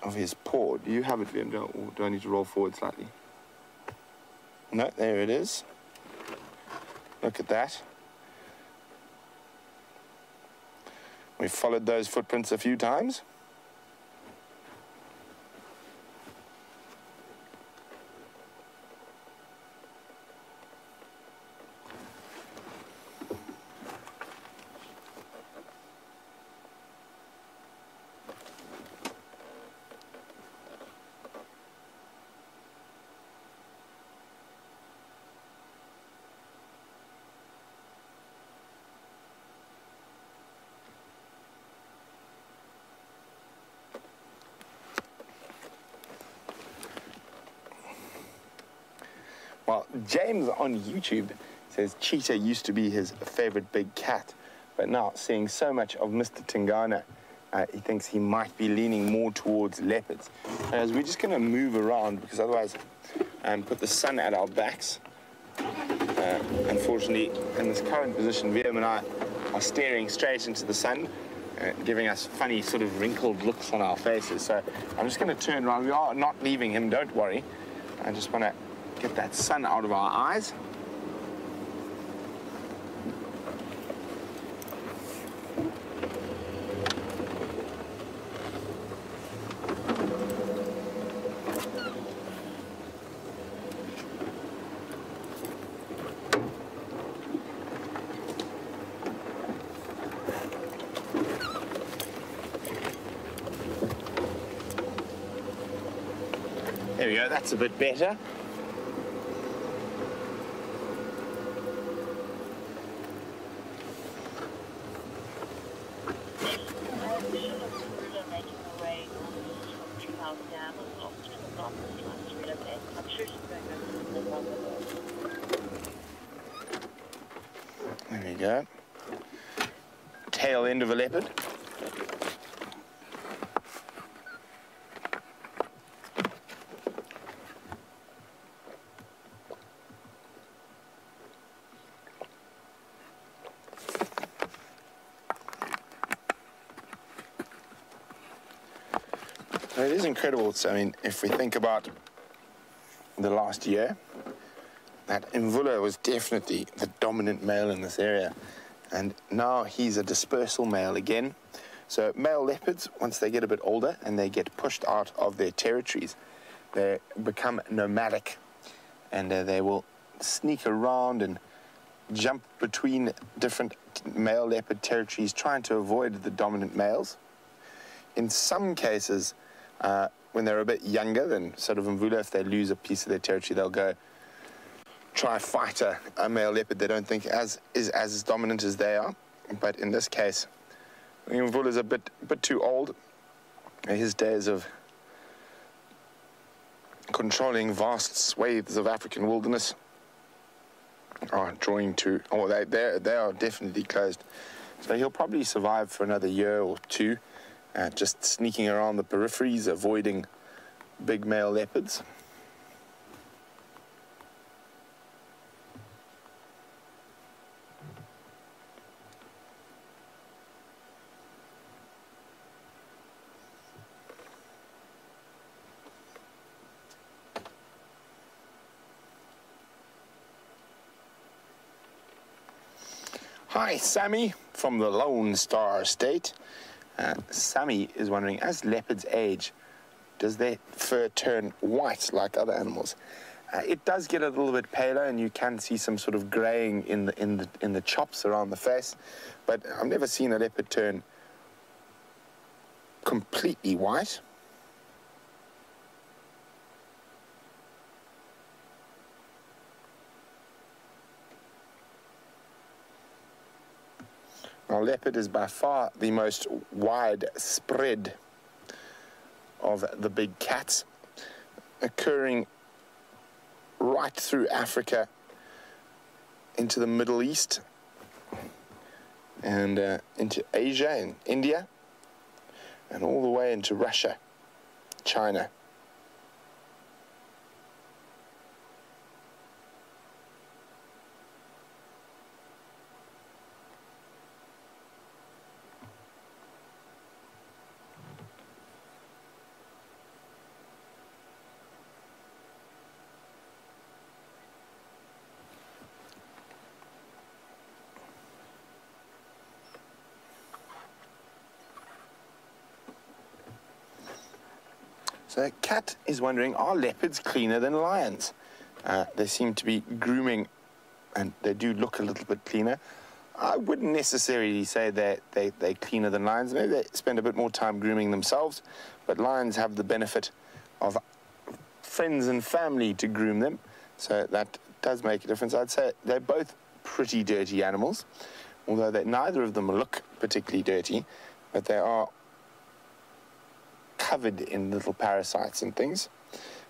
of his paw. Do you have it, Vim, do, or do I need to roll forward slightly? No, there it is. Look at that. We've followed those footprints a few times. Well, James on YouTube says cheetah used to be his favorite big cat, but now seeing so much of Mr. Tingana, uh, he thinks he might be leaning more towards leopards. As we're just going to move around because otherwise, um, put the sun at our backs. Uh, unfortunately, in this current position, Liam and I are staring straight into the sun, uh, giving us funny sort of wrinkled looks on our faces. So I'm just going to turn around. We are not leaving him, don't worry. I just want to get that sun out of our eyes. There we go, that's a bit better. making her way from Treehouse Dam and off to the block this last relocate. I'm sure she's going to the block. you go. Tail end of a leopard. It is incredible. I mean, if we think about the last year, that Mvula was definitely the dominant male in this area. And now he's a dispersal male again. So male leopards, once they get a bit older and they get pushed out of their territories, they become nomadic and uh, they will sneak around and jump between different male leopard territories trying to avoid the dominant males. In some cases, uh, when they're a bit younger than sort of Mvula, if they lose a piece of their territory, they'll go try fight a, a male leopard they don't think as is as dominant as they are. But in this case, Mvula is a bit bit too old. His days of controlling vast swathes of African wilderness are drawing to, oh, they, they, they are definitely closed. So he'll probably survive for another year or two uh, just sneaking around the peripheries, avoiding big male leopards. Hi, Sammy from the Lone Star State. Uh, Sammy is wondering, as leopards age, does their fur turn white like other animals? Uh, it does get a little bit paler, and you can see some sort of graying in the in the in the chops around the face. But I've never seen a leopard turn completely white. Now, leopard is by far the most widespread of the big cats, occurring right through Africa into the Middle East and uh, into Asia and India and all the way into Russia, China. So Kat is wondering, are leopards cleaner than lions? Uh, they seem to be grooming and they do look a little bit cleaner. I wouldn't necessarily say that they, they're cleaner than lions. Maybe they spend a bit more time grooming themselves, but lions have the benefit of friends and family to groom them. So that does make a difference. I'd say they're both pretty dirty animals, although they, neither of them look particularly dirty, but they are covered in little parasites and things,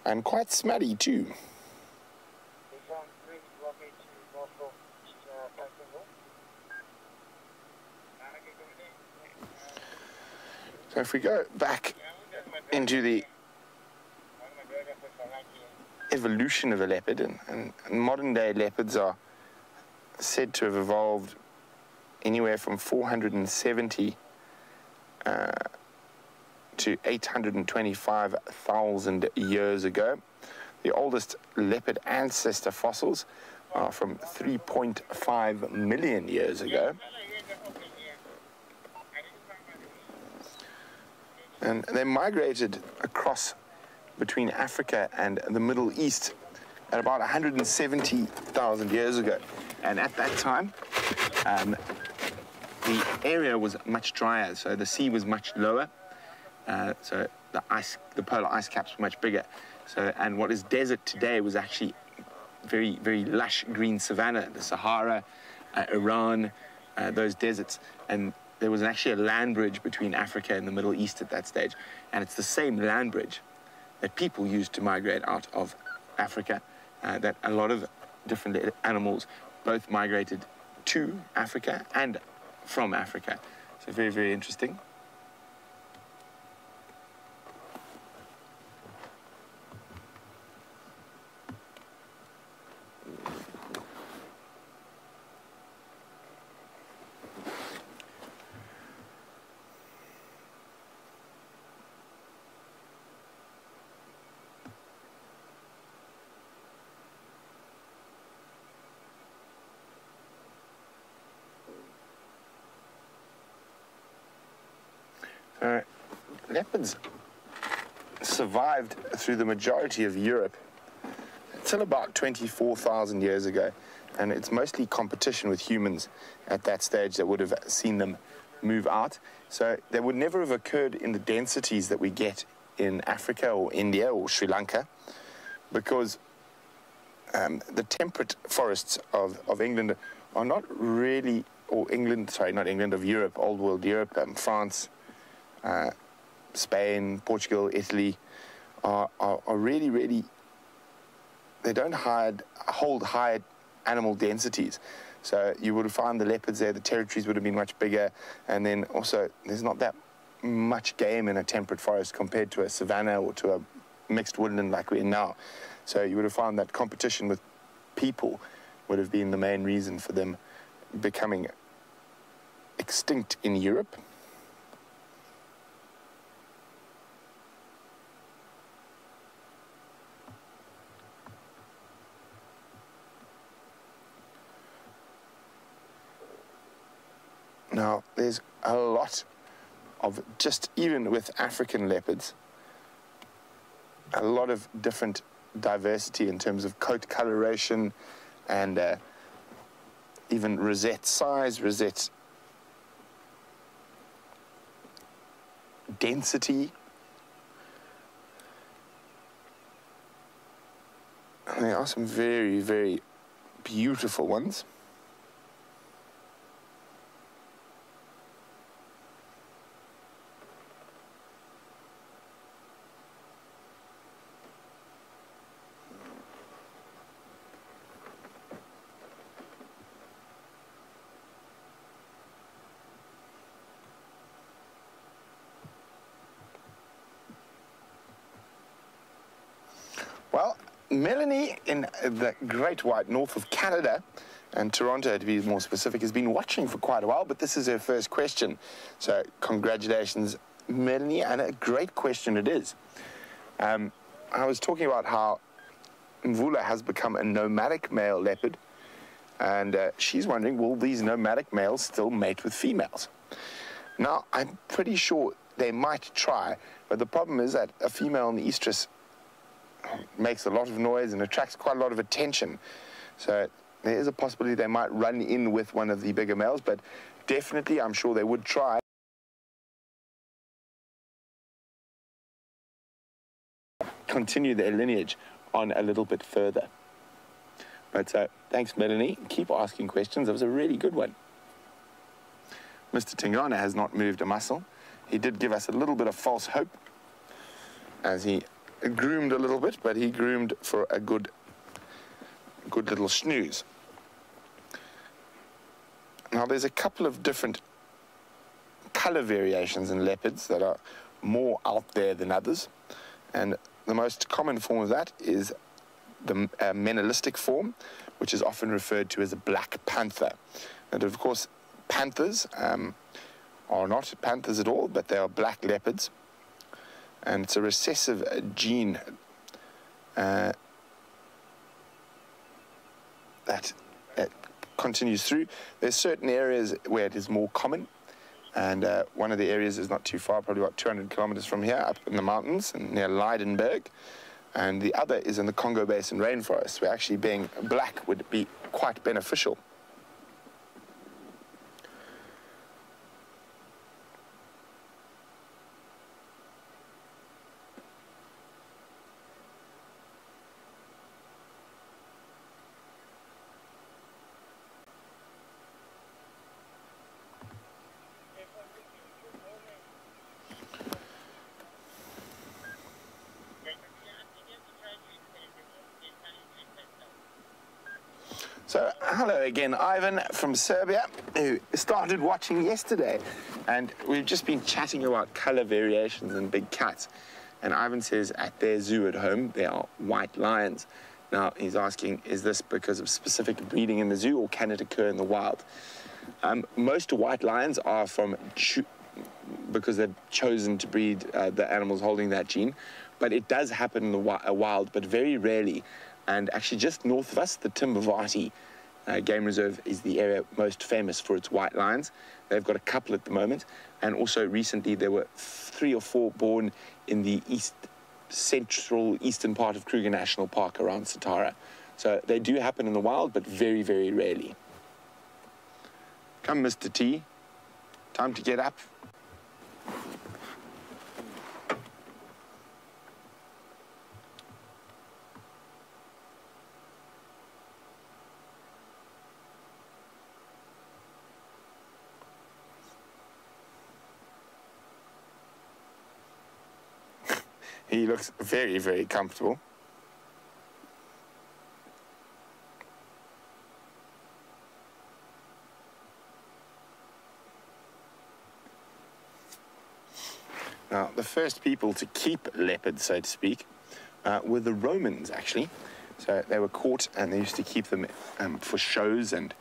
and quite smelly too. So if we go back into the evolution of a leopard, and, and, and modern day leopards are said to have evolved anywhere from 470 uh, to 825,000 years ago. The oldest leopard ancestor fossils are from 3.5 million years ago. And they migrated across between Africa and the Middle East at about 170,000 years ago. And at that time, um, the area was much drier, so the sea was much lower. Uh, so the ice, the polar ice caps were much bigger. So, and what is desert today was actually very, very lush green savanna, the Sahara, uh, Iran, uh, those deserts. And there was actually a land bridge between Africa and the Middle East at that stage. And it's the same land bridge that people used to migrate out of Africa, uh, that a lot of different animals both migrated to Africa and from Africa. So very, very interesting. So survived through the majority of Europe until about 24,000 years ago. And it's mostly competition with humans at that stage that would have seen them move out. So they would never have occurred in the densities that we get in Africa or India or Sri Lanka because um, the temperate forests of, of England are not really, or England, sorry, not England, of Europe, old world Europe, um, France, uh, Spain, Portugal, Italy, are, are, are really, really, they don't hide, hold high animal densities. So you would have found the leopards there, the territories would have been much bigger, and then also there's not that much game in a temperate forest compared to a savanna or to a mixed woodland like we're in now. So you would have found that competition with people would have been the main reason for them becoming extinct in Europe. Now, there's a lot of just even with African leopards, a lot of different diversity in terms of coat coloration and uh, even rosette size, rosette density. And there are some very, very beautiful ones. Well, Melanie in the Great White North of Canada, and Toronto to be more specific, has been watching for quite a while, but this is her first question. So, congratulations, Melanie, and a great question it is. Um, I was talking about how Mvula has become a nomadic male leopard, and uh, she's wondering will these nomadic males still mate with females? Now, I'm pretty sure they might try, but the problem is that a female in the estrus makes a lot of noise and attracts quite a lot of attention. So there is a possibility they might run in with one of the bigger males, but definitely I'm sure they would try. Continue their lineage on a little bit further. But uh, thanks, Melanie. Keep asking questions. That was a really good one. Mr. Tingana has not moved a muscle. He did give us a little bit of false hope as he groomed a little bit, but he groomed for a good, good little snooze. Now, there's a couple of different color variations in leopards that are more out there than others, and the most common form of that is the uh, form, which is often referred to as a black panther. And of course, panthers um, are not panthers at all, but they are black leopards and it's a recessive gene uh, that, that continues through. There's certain areas where it is more common, and uh, one of the areas is not too far, probably about 200 kilometers from here, up in the mountains near Lydenburg. and the other is in the Congo Basin rainforest, where actually being black would be quite beneficial. So hello again, Ivan from Serbia, who started watching yesterday. And we've just been chatting about color variations in big cats. And Ivan says at their zoo at home, there are white lions. Now, he's asking, is this because of specific breeding in the zoo or can it occur in the wild? Um, most white lions are from because they've chosen to breed uh, the animals holding that gene. But it does happen in the wild, but very rarely. And actually, just north of us, the Timbavati uh, Game Reserve is the area most famous for its white lions. They've got a couple at the moment. And also, recently, there were three or four born in the east central eastern part of Kruger National Park around Satara. So they do happen in the wild, but very, very rarely. Come, Mr. T. Time to get up. He looks very, very comfortable. Now, the first people to keep leopards, so to speak, uh, were the Romans, actually. So they were caught and they used to keep them um, for shows and,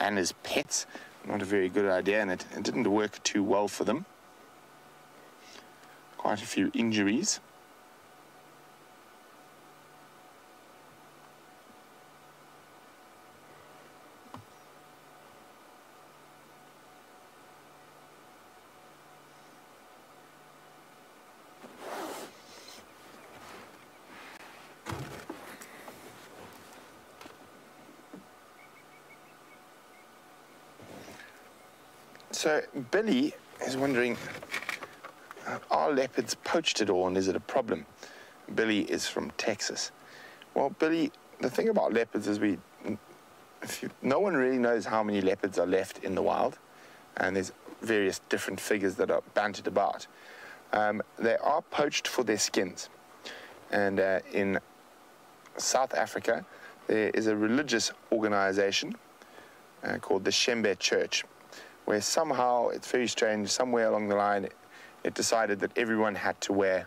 and as pets. Not a very good idea, and it, it didn't work too well for them. Quite a few injuries. So Billy is wondering, are leopards poached at all and is it a problem? Billy is from Texas. Well, Billy, the thing about leopards is we, you, no one really knows how many leopards are left in the wild, and there's various different figures that are bantered about. Um, they are poached for their skins, and uh, in South Africa, there is a religious organization uh, called the Shembe Church, where somehow, it's very strange, somewhere along the line, it, it decided that everyone had to wear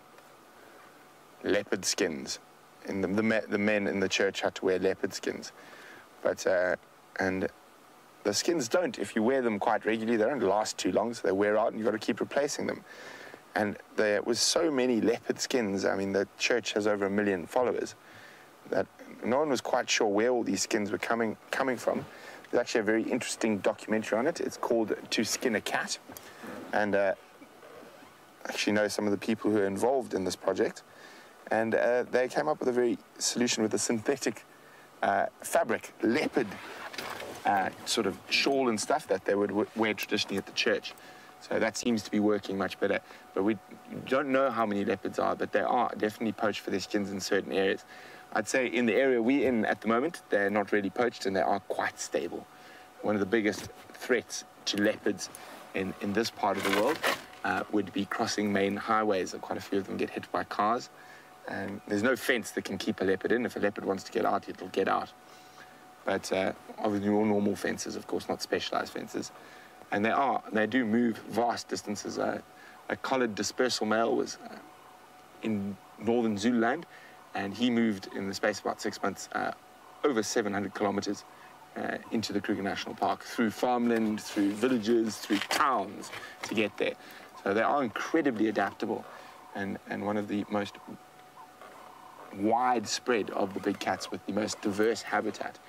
leopard skins. And the, the, the, men in the church had to wear leopard skins. But, uh, and the skins don't, if you wear them quite regularly, they don't last too long, so they wear out and you've got to keep replacing them. And there was so many leopard skins, I mean, the church has over a million followers, that no one was quite sure where all these skins were coming, coming from. There's actually a very interesting documentary on it. It's called To Skin a Cat. And uh, actually know some of the people who are involved in this project. And uh, they came up with a very solution with a synthetic uh, fabric, leopard uh, sort of shawl and stuff that they would wear traditionally at the church. So that seems to be working much better. But we don't know how many leopards are, but they are definitely poached for their skins in certain areas. I'd say in the area we're in at the moment, they're not really poached and they are quite stable. One of the biggest threats to leopards in, in this part of the world uh, would be crossing main highways. Quite a few of them get hit by cars. And there's no fence that can keep a leopard in. If a leopard wants to get out, it'll get out. But uh, obviously all normal fences, of course, not specialized fences. And they are, they do move vast distances. Uh, a collared dispersal male was uh, in northern Zululand and he moved in the space of about six months uh, over 700 kilometers uh, into the Kruger National Park through farmland, through villages, through towns to get there. So they are incredibly adaptable and, and one of the most widespread of the big cats with the most diverse habitat.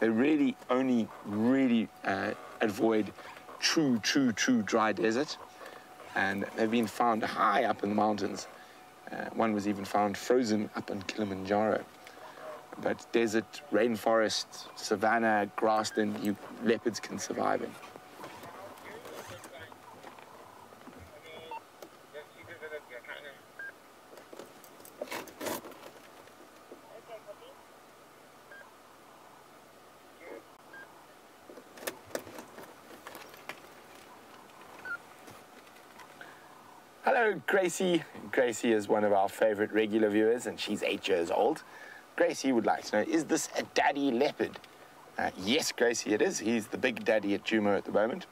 They really only really uh, avoid true, true, true dry desert. And they've been found high up in the mountains uh, one was even found frozen up on Kilimanjaro. But desert, rainforest, savanna, grassland, you leopards can survive in. Hello, Gracie. Gracie is one of our favorite regular viewers, and she's eight years old. Gracie would like to know, is this a daddy leopard? Uh, yes, Gracie, it is. He's the big daddy at Djuma at the moment.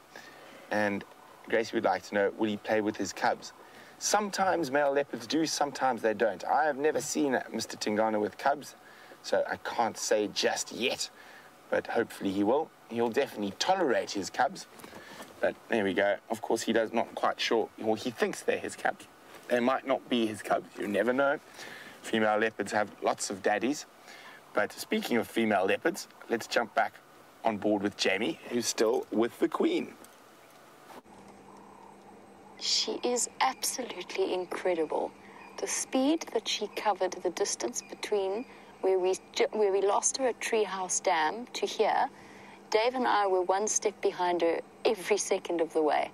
And Gracie would like to know, will he play with his cubs? Sometimes male leopards do, sometimes they don't. I have never seen Mr. Tingana with cubs, so I can't say just yet, but hopefully he will. He'll definitely tolerate his cubs. But there we go. Of course, he does not quite sure, or he thinks they're his cubs. They might not be his cubs, you never know. Female leopards have lots of daddies. But speaking of female leopards, let's jump back on board with Jamie, who's still with the Queen. She is absolutely incredible. The speed that she covered the distance between where we where we lost her at Treehouse Dam to here, Dave and I were one step behind her every second of the way.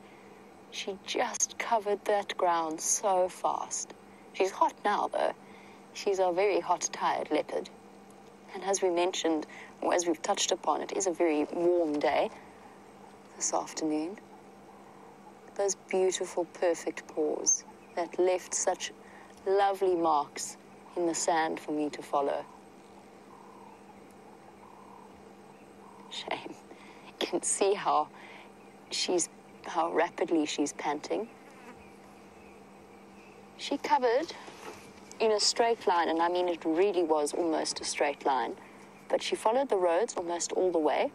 She just covered that ground so fast. She's hot now though. She's a very hot, tired leopard. And as we mentioned, or as we've touched upon, it is a very warm day this afternoon those beautiful, perfect paws that left such lovely marks in the sand for me to follow. Shame. You can see how she's how rapidly she's panting. She covered in a straight line, and I mean it really was almost a straight line, but she followed the roads almost all the way,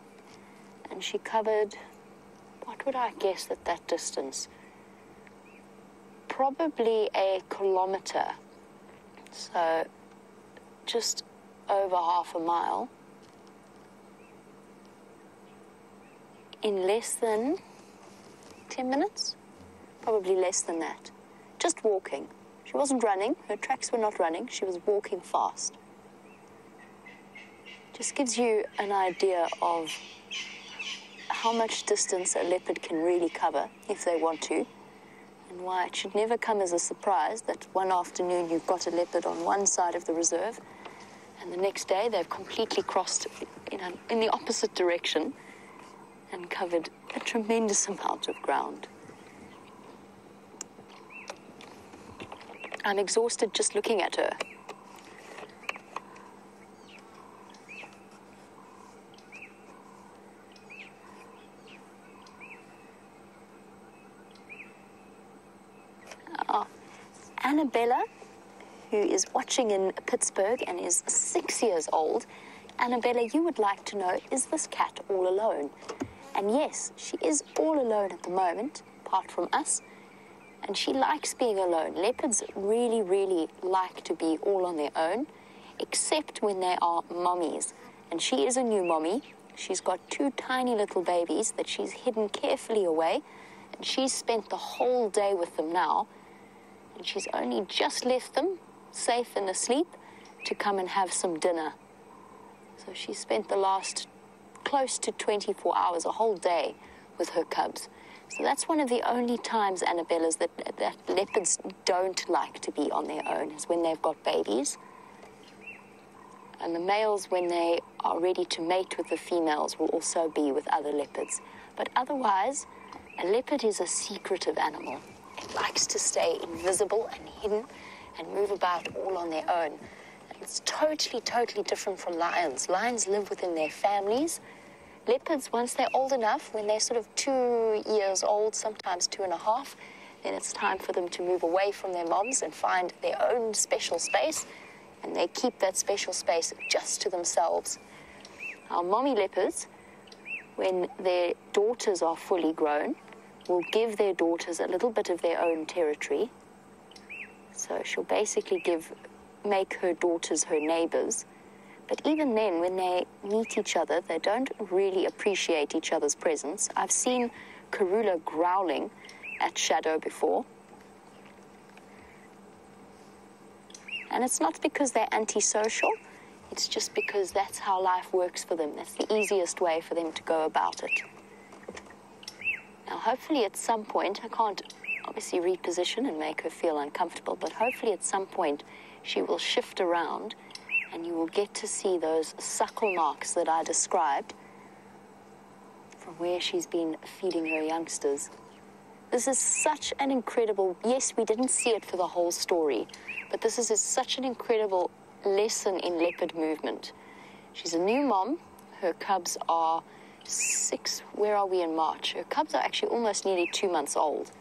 and she covered what would I guess at that distance? Probably a kilometer. So just over half a mile. In less than 10 minutes? Probably less than that. Just walking. She wasn't running, her tracks were not running, she was walking fast. Just gives you an idea of how much distance a leopard can really cover if they want to, and why it should never come as a surprise that one afternoon you've got a leopard on one side of the reserve, and the next day they've completely crossed in, a, in the opposite direction and covered a tremendous amount of ground. I'm exhausted just looking at her. Ah, Annabella, who is watching in Pittsburgh and is six years old. Annabella, you would like to know is this cat all alone? And yes, she is all alone at the moment, apart from us. And she likes being alone. Leopards really, really like to be all on their own, except when they are mummies. And she is a new mommy. She's got two tiny little babies that she's hidden carefully away. And she's spent the whole day with them now and she's only just left them, safe and asleep, to come and have some dinner. So she spent the last close to 24 hours, a whole day, with her cubs. So that's one of the only times, Annabella's, that, that leopards don't like to be on their own, is when they've got babies. And the males, when they are ready to mate with the females, will also be with other leopards. But otherwise, a leopard is a secretive animal. It likes to stay invisible and hidden and move about all on their own. It's totally, totally different from lions. Lions live within their families. Leopards, once they're old enough, when they're sort of two years old, sometimes two and a half, then it's time for them to move away from their moms and find their own special space, and they keep that special space just to themselves. Our mommy leopards, when their daughters are fully grown, will give their daughters a little bit of their own territory. So she'll basically give, make her daughters her neighbors. But even then, when they meet each other, they don't really appreciate each other's presence. I've seen Karula growling at Shadow before. And it's not because they're antisocial, it's just because that's how life works for them. That's the easiest way for them to go about it. Now, hopefully, at some point, I can't obviously reposition and make her feel uncomfortable, but hopefully, at some point, she will shift around and you will get to see those suckle marks that I described from where she's been feeding her youngsters. This is such an incredible, yes, we didn't see it for the whole story, but this is such an incredible lesson in leopard movement. She's a new mom. Her cubs are six. Where are we in March? Her cubs are actually almost nearly two months old,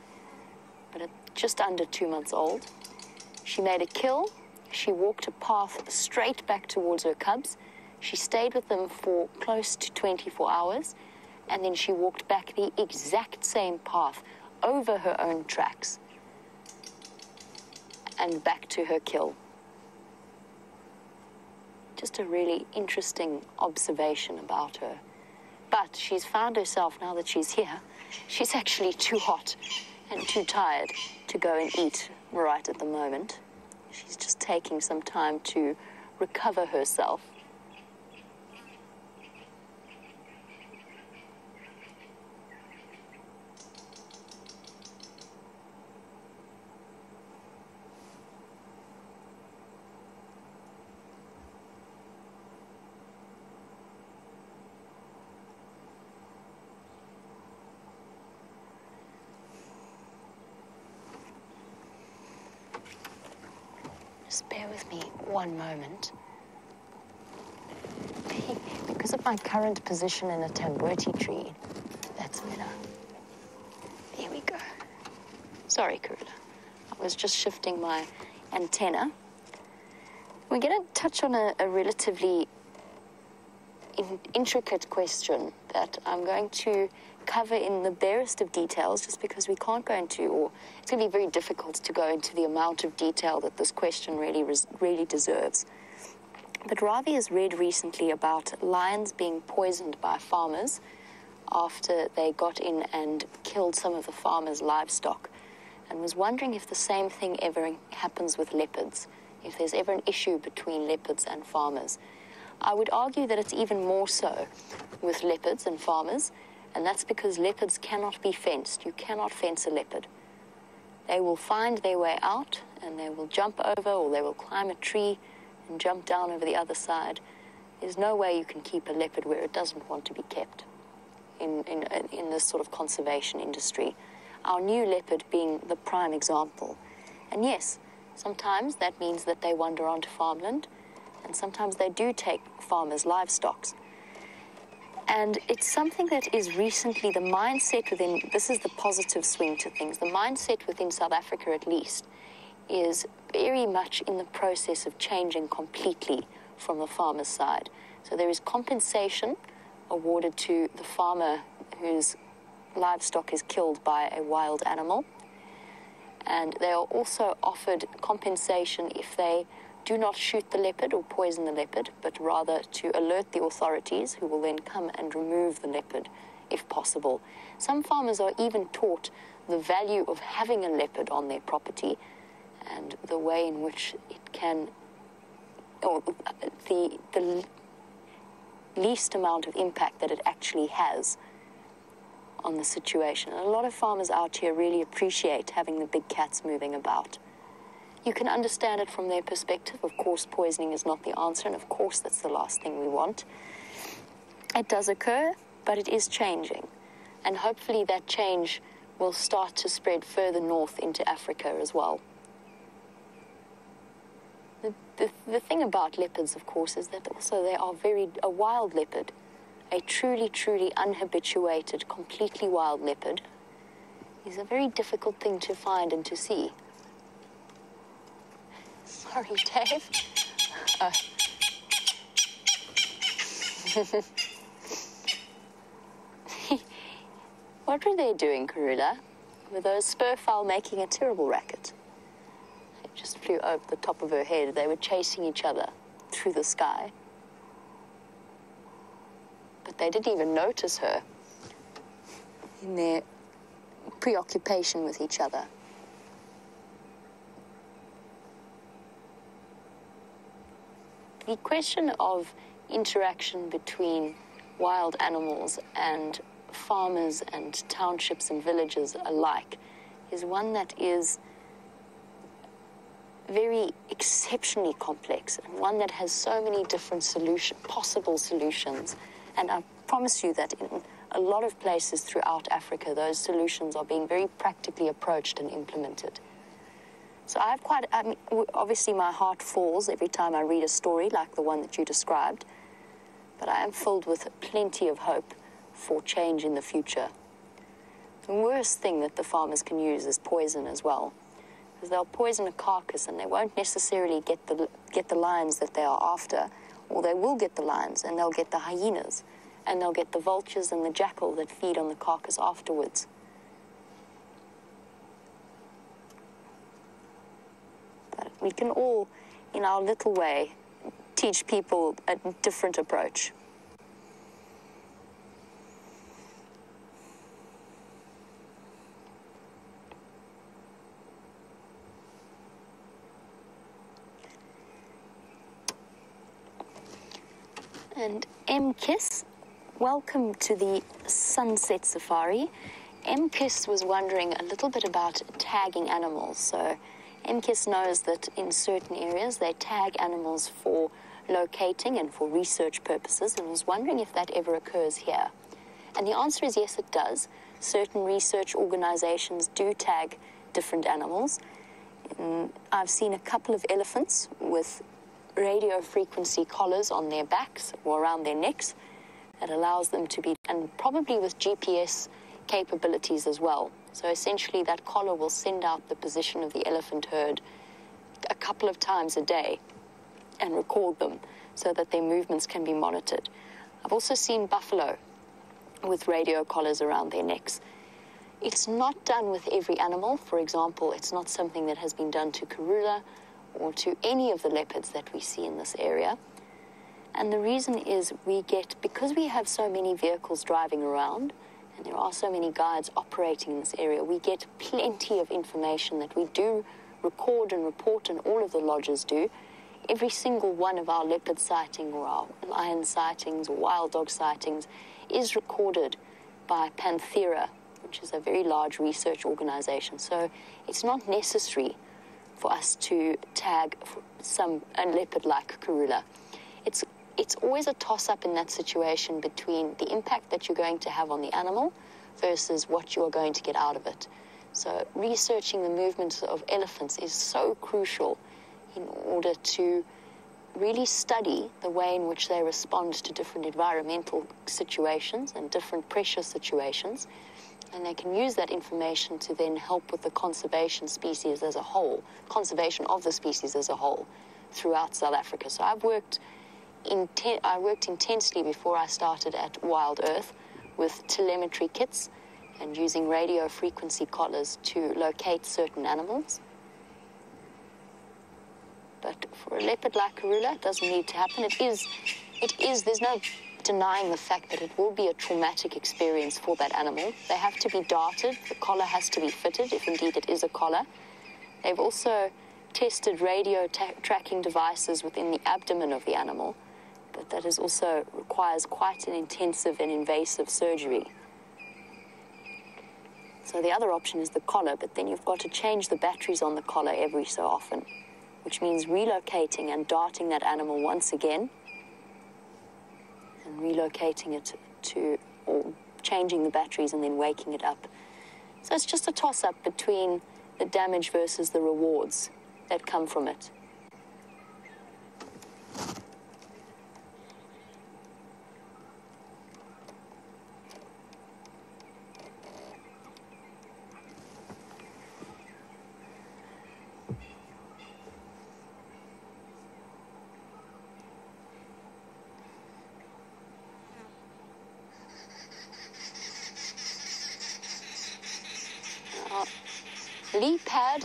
but just under two months old. She made a kill. She walked a path straight back towards her cubs. She stayed with them for close to 24 hours, and then she walked back the exact same path over her own tracks and back to her kill. Just a really interesting observation about her. But she's found herself, now that she's here, she's actually too hot and too tired to go and eat right at the moment. She's just taking some time to recover herself. Just bear with me one moment. Because of my current position in a tamboti tree, that's better. There we go. Sorry, Karula. I was just shifting my antenna. We're going to touch on a, a relatively in, intricate question that I'm going to cover in the barest of details just because we can't go into, or it's going to be very difficult to go into the amount of detail that this question really, really deserves. But Ravi has read recently about lions being poisoned by farmers after they got in and killed some of the farmers' livestock and was wondering if the same thing ever happens with leopards, if there's ever an issue between leopards and farmers. I would argue that it's even more so with leopards and farmers, and that's because leopards cannot be fenced. You cannot fence a leopard. They will find their way out and they will jump over or they will climb a tree and jump down over the other side. There's no way you can keep a leopard where it doesn't want to be kept in, in, in this sort of conservation industry. Our new leopard being the prime example. And yes, sometimes that means that they wander onto farmland, and sometimes they do take farmers' livestock. And it's something that is recently the mindset within, this is the positive swing to things, the mindset within South Africa at least is very much in the process of changing completely from the farmer's side. So there is compensation awarded to the farmer whose livestock is killed by a wild animal. And they are also offered compensation if they do not shoot the leopard or poison the leopard, but rather to alert the authorities who will then come and remove the leopard if possible. Some farmers are even taught the value of having a leopard on their property and the way in which it can, or the, the least amount of impact that it actually has on the situation. And a lot of farmers out here really appreciate having the big cats moving about. You can understand it from their perspective. Of course, poisoning is not the answer, and of course, that's the last thing we want. It does occur, but it is changing. And hopefully, that change will start to spread further north into Africa as well. The, the, the thing about leopards, of course, is that also they are very, a wild leopard, a truly, truly unhabituated, completely wild leopard, is a very difficult thing to find and to see. Sorry, Dave. Uh. what were they doing, Karula? Were those spurfowl making a terrible racket? It just flew over the top of her head. They were chasing each other through the sky. But they didn't even notice her in their preoccupation with each other. The question of interaction between wild animals and farmers and townships and villages alike is one that is very exceptionally complex and one that has so many different solution, possible solutions. And I promise you that in a lot of places throughout Africa, those solutions are being very practically approached and implemented. So I have quite, um, I mean, obviously my heart falls every time I read a story like the one that you described. but I am filled with plenty of hope for change in the future. The worst thing that the farmers can use is poison as well, because they'll poison a carcass and they won't necessarily get the get the lions that they are after, or they will get the lions and they'll get the hyenas, and they'll get the vultures and the jackal that feed on the carcass afterwards. We can all, in our little way, teach people a different approach. And M Kiss, welcome to the Sunset Safari. M Kiss was wondering a little bit about tagging animals. So M Kiss knows that in certain areas they tag animals for locating and for research purposes and was wondering if that ever occurs here. And the answer is yes, it does. Certain research organizations do tag different animals. Mm, I've seen a couple of elephants with radio frequency collars on their backs or around their necks that allows them to be, and probably with GPS capabilities as well. So essentially, that collar will send out the position of the elephant herd a couple of times a day and record them so that their movements can be monitored. I've also seen buffalo with radio collars around their necks. It's not done with every animal. For example, it's not something that has been done to Karula or to any of the leopards that we see in this area. And the reason is we get, because we have so many vehicles driving around, and there are so many guides operating in this area, we get plenty of information that we do record and report, and all of the lodges do. Every single one of our leopard sighting or our lion sightings or wild dog sightings is recorded by Panthera, which is a very large research organization. So it's not necessary for us to tag some a leopard like Karula. It's it's always a toss up in that situation between the impact that you're going to have on the animal versus what you are going to get out of it. So researching the movements of elephants is so crucial in order to really study the way in which they respond to different environmental situations and different pressure situations and they can use that information to then help with the conservation species as a whole, conservation of the species as a whole throughout South Africa. So I've worked inten- I worked intensely before I started at Wild Earth with telemetry kits and using radio frequency collars to locate certain animals. But for a leopard like Karula, it doesn't need to happen. It is, it is, there's no denying the fact that it will be a traumatic experience for that animal. They have to be darted, the collar has to be fitted, if indeed it is a collar. They've also tested radio tracking devices within the abdomen of the animal, but that is also requires quite an intensive and invasive surgery. So the other option is the collar, but then you've got to change the batteries on the collar every so often, which means relocating and darting that animal once again and relocating it to, or changing the batteries and then waking it up. So it's just a toss up between the damage versus the rewards that come from it.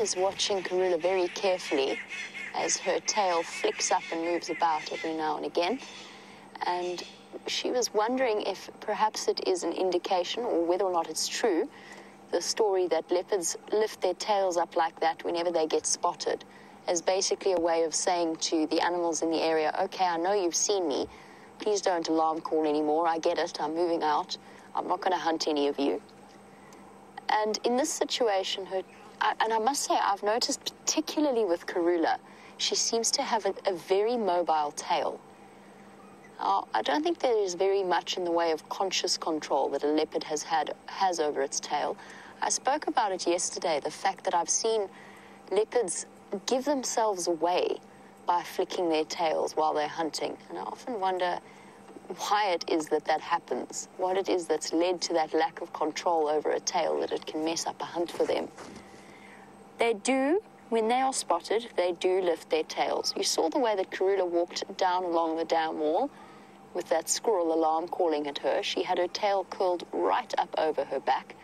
Is watching Karula very carefully as her tail flicks up and moves about every now and again. And she was wondering if perhaps it is an indication, or whether or not it's true, the story that leopards lift their tails up like that whenever they get spotted as basically a way of saying to the animals in the area, okay, I know you've seen me. Please don't alarm call anymore. I get it. I'm moving out. I'm not going to hunt any of you. And in this situation, her And I must say, I've noticed, particularly with Karula, she seems to have a, a very mobile tail. Uh, I don't think there is very much in the way of conscious control that a leopard has had has over its tail. I spoke about it yesterday. The fact that I've seen leopards give themselves away by flicking their tails while they're hunting, and I often wonder why it is that that happens, what it is that's led to that lack of control over a tail that it can mess up a hunt for them. They do, when they are spotted, they do lift their tails. You saw the way that Karula walked down along the dam wall with that squirrel alarm calling at her. She had her tail curled right up over her back.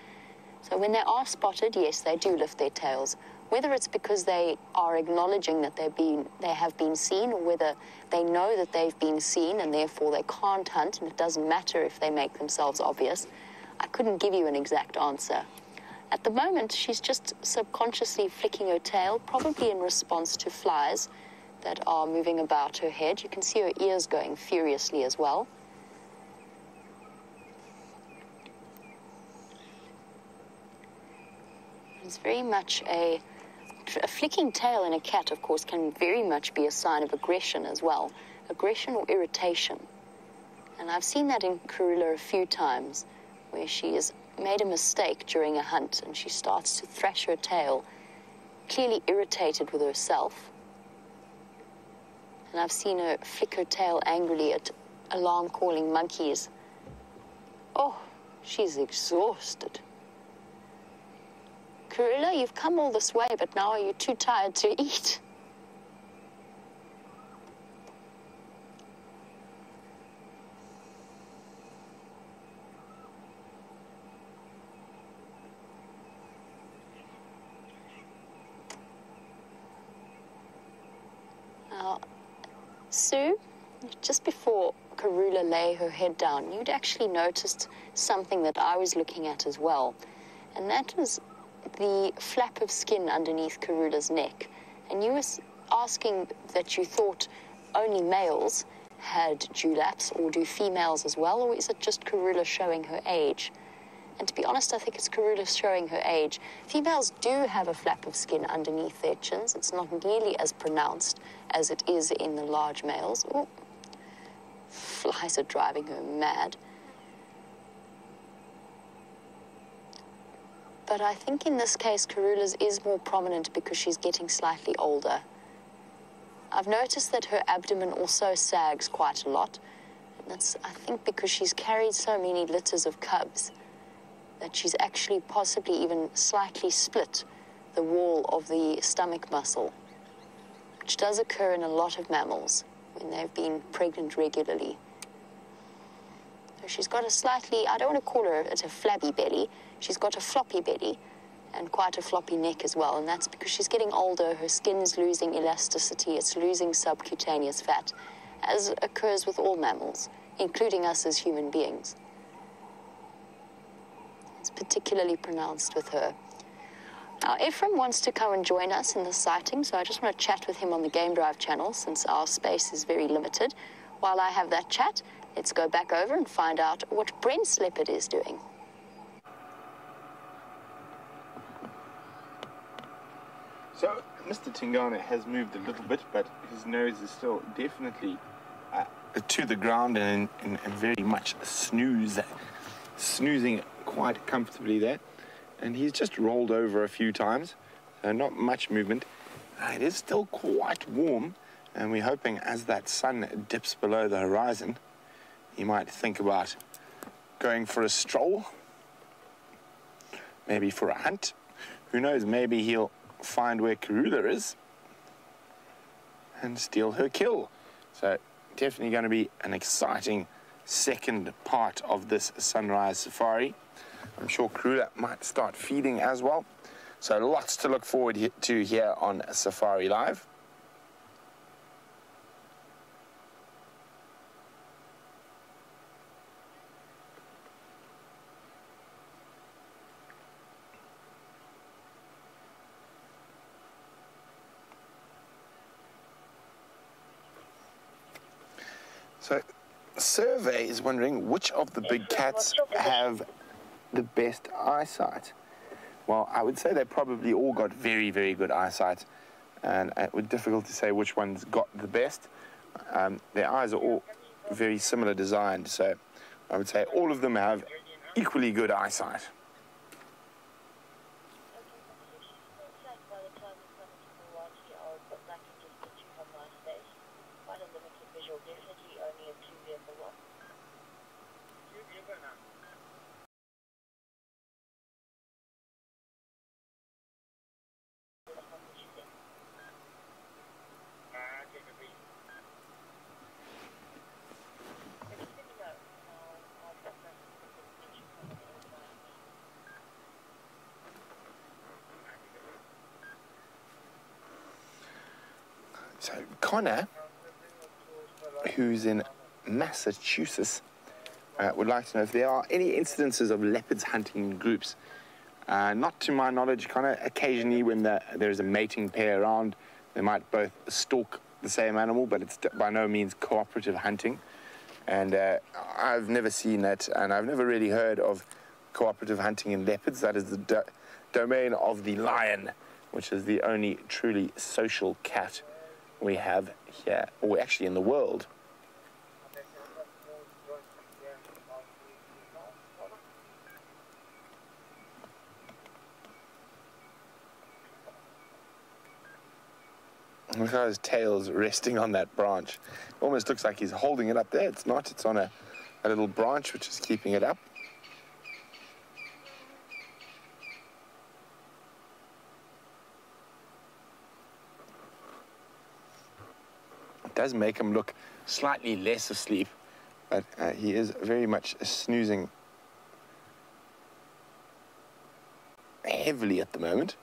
So when they are spotted, yes, they do lift their tails. Whether it's because they are acknowledging that they've been, they have been seen, or whether they know that they've been seen and therefore they can't hunt, and it doesn't matter if they make themselves obvious, I couldn't give you an exact answer. At the moment, she's just subconsciously flicking her tail, probably in response to flies that are moving about her head. You can see her ears going furiously as well. It's very much a, a flicking tail in a cat, of course, can very much be a sign of aggression as well. Aggression or irritation. And I've seen that in Karula a few times, where she has made a mistake during a hunt and she starts to thrash her tail, clearly irritated with herself. And I've seen her flick her tail angrily at alarm calling monkeys. Oh, she's exhausted. Karula, you've come all this way, but now are you too tired to eat? Now, Sue, just before Karula lay her head down, you'd actually noticed something that I was looking at as well. And that was the flap of skin underneath Karula's neck. And you were asking that you thought only males had dewlaps, or do females as well, or is it just Karula showing her age? And to be honest, I think it's Karula showing her age. Females do have a flap of skin underneath their chins. It's not nearly as pronounced as it is in the large males. Ooh. Flies are driving her mad. But I think in this case, Karula's is more prominent because she's getting slightly older. I've noticed that her abdomen also sags quite a lot. That's, I think, because she's carried so many litters of cubs that she's actually possibly even slightly split the wall of the stomach muscle, which does occur in a lot of mammals when they've been pregnant regularly. So she's got a slightly, I don't want to call her it's a flabby belly, she's got a floppy belly and quite a floppy neck as well, and that's because she's getting older, her skin's losing elasticity, it's losing subcutaneous fat, as occurs with all mammals, including us as human beings. Particularly pronounced with her. Now, Ephraim wants to come and join us in the sighting, so I just want to chat with him on the Game Drive channel since our space is very limited. While I have that chat, let's go back over and find out what Brent's leopard is doing. So, Mr. Tingana has moved a little bit, but his nose is still definitely uh, to the ground and, and, and very much snooze, snoozing quite comfortably there. And he's just rolled over a few times, so not much movement. Uh, it is still quite warm, and we're hoping as that sun dips below the horizon, he might think about going for a stroll, maybe for a hunt. Who knows, maybe he'll find where Karula is and steal her kill. So definitely going to be an exciting second part of this sunrise safari. I'm sure Karula might start feeding as well. So lots to look forward to here on Safari Live. So, survey is wondering which of the big cats have the best eyesight. Well, I would say they probably all got very, very good eyesight, and it would be difficult to say which ones got the best. Um, their eyes are all very similar designed, so I would say all of them have equally good eyesight. By the time the sun is full largely out, but back in just the two have nice days. Quite a limited visual, definitely only a two vehicle lot. So Connor, who's in Massachusetts, uh, would like to know if there are any incidences of leopards hunting in groups. Uh, not to my knowledge, Connor. Occasionally, when the, there's a mating pair around, they might both stalk the same animal, but it's by no means cooperative hunting. And uh, I've never seen that, and I've never really heard of cooperative hunting in leopards. That is the do- domain of the lion, which is the only truly social cat we have here, or actually in the world. Look how his tail's resting on that branch. Almost looks like he's holding it up there. It's not. It's on a, a little branch which is keeping it up. Does make him look slightly less asleep, but uh, he is very much snoozing heavily at the moment.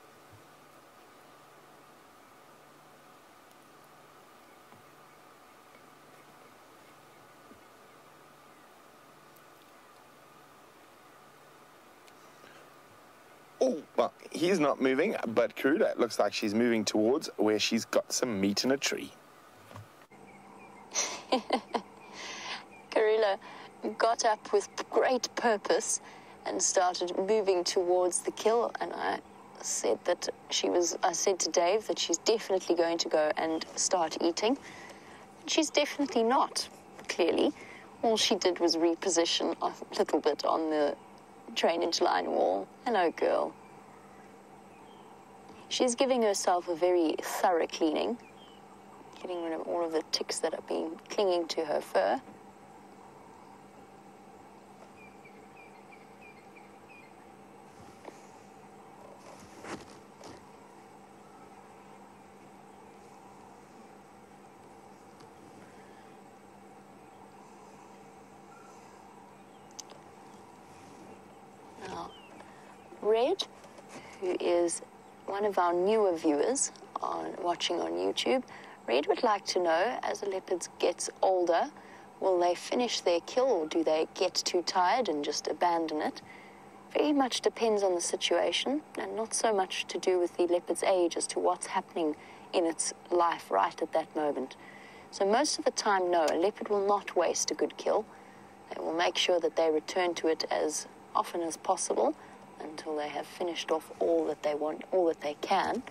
Oh, well, he's not moving, but Karula looks like she's moving towards where she's got some meat in a tree. Karula got up with great purpose and started moving towards the kill. And I said that she was, I said to Dave that she's definitely going to go and start eating. She's definitely not, clearly. All she did was reposition a little bit on the drainage line wall. Hello, girl. She's giving herself a very thorough cleaning, getting rid of all of the ticks that have been clinging to her fur. Now, Red, who is one of our newer viewers on watching on YouTube, Red would like to know as a leopard gets older, will they finish their kill or do they get too tired and just abandon it? Very much depends on the situation and not so much to do with the leopard's age as to what's happening in its life right at that moment. So most of the time, no, a leopard will not waste a good kill. They will make sure that they return to it as often as possible until they have finished off all that they want, all that they can,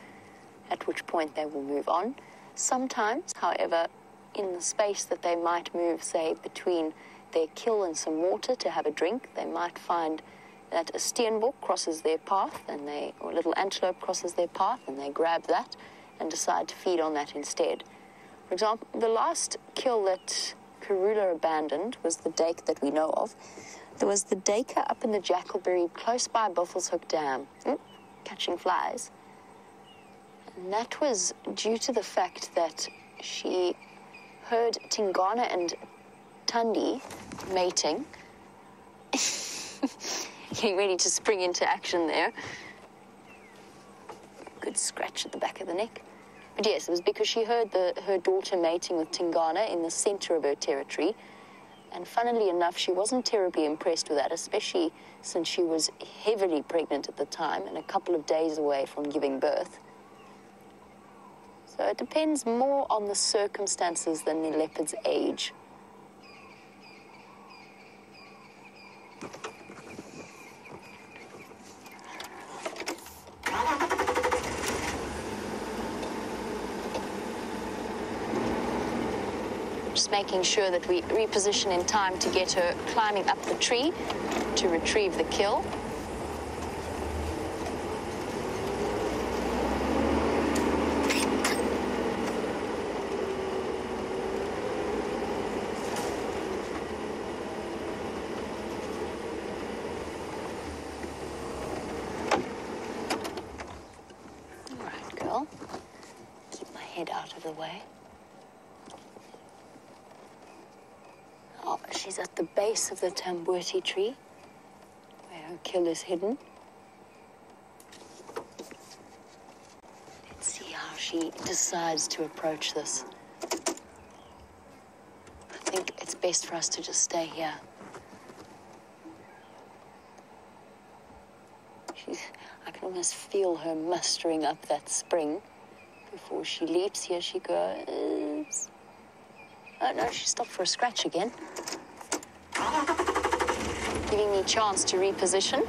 at which point they will move on. Sometimes, however, in the space that they might move, say, between their kill and some water to have a drink, they might find that a steenbok crosses their path and they, or a little antelope crosses their path and they grab that and decide to feed on that instead. For example, the last kill that Karula abandoned was the duiker that we know of. There was the duiker up in the Jackalberry close by Buffelshoek Dam, mm, catching flies. And that was due to the fact that she heard Tingana and Thandi mating. Getting ready to spring into action there. Good scratch at the back of the neck. But yes, it was because she heard the, her daughter mating with Tingana in the center of her territory. And funnily enough, she wasn't terribly impressed with that, especially since she was heavily pregnant at the time and a couple of days away from giving birth. It depends more on the circumstances than the leopard's age. Just making sure that we reposition in time to get her climbing up the tree to retrieve the kill. All right, girl. Keep my head out of the way. Oh, she's at the base of the tamboti tree, where her kill is hidden. Let's see how she decides to approach this. I think it's best for us to just stay here. She's, I can almost feel her mustering up that spring before she leaps. Here she goes. Oh no, she stopped for a scratch again. Giving me a chance to reposition.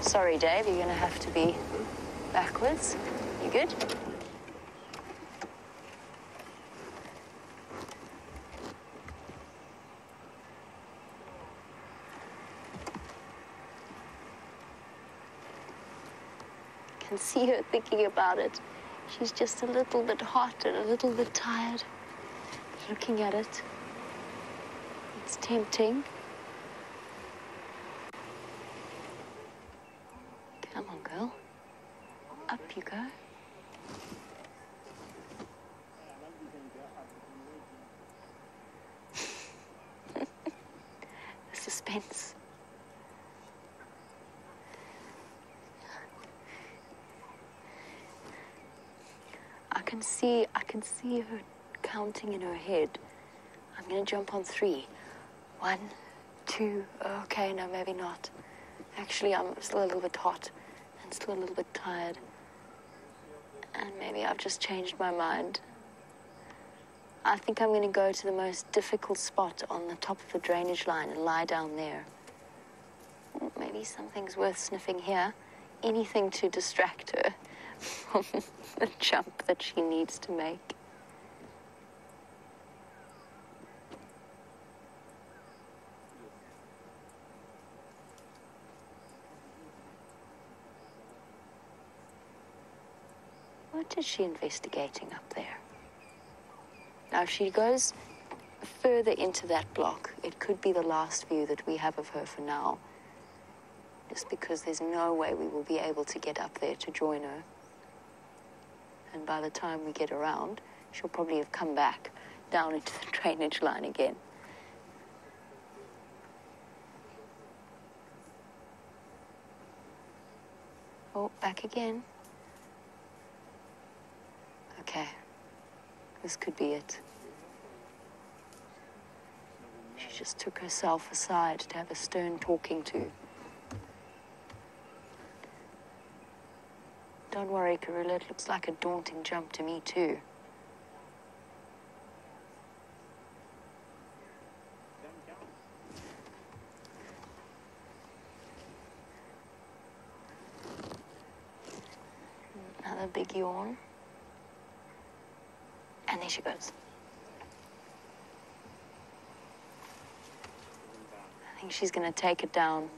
Sorry, Dave, you're gonna have to be backwards. You good? can see her thinking about it. She's just a little bit hot and a little bit tired. Looking at it. It's tempting. Come on, girl. Up you go. the suspense. I can see, I can see her counting in her head. I'm gonna jump on three. One, two, okay, no, maybe not. Actually, I'm still a little bit hot and still a little bit tired. And maybe I've just changed my mind. I think I'm gonna go to the most difficult spot on the top of the drainage line and lie down there. Maybe something's worth sniffing here. Anything to distract her the jump that she needs to make. What is she investigating up there? Now, if she goes further into that block, it could be the last view that we have of her for now. Just because there's no way we will be able to get up there to join her. And by the time we get around, she'll probably have come back down into the drainage line again. Oh, back again. Okay. This could be it. She just took herself aside to have a stern talking to. Don't worry, Karula. It looks like a daunting jump to me, too. Another big yawn. And there she goes. I think she's going to take it down.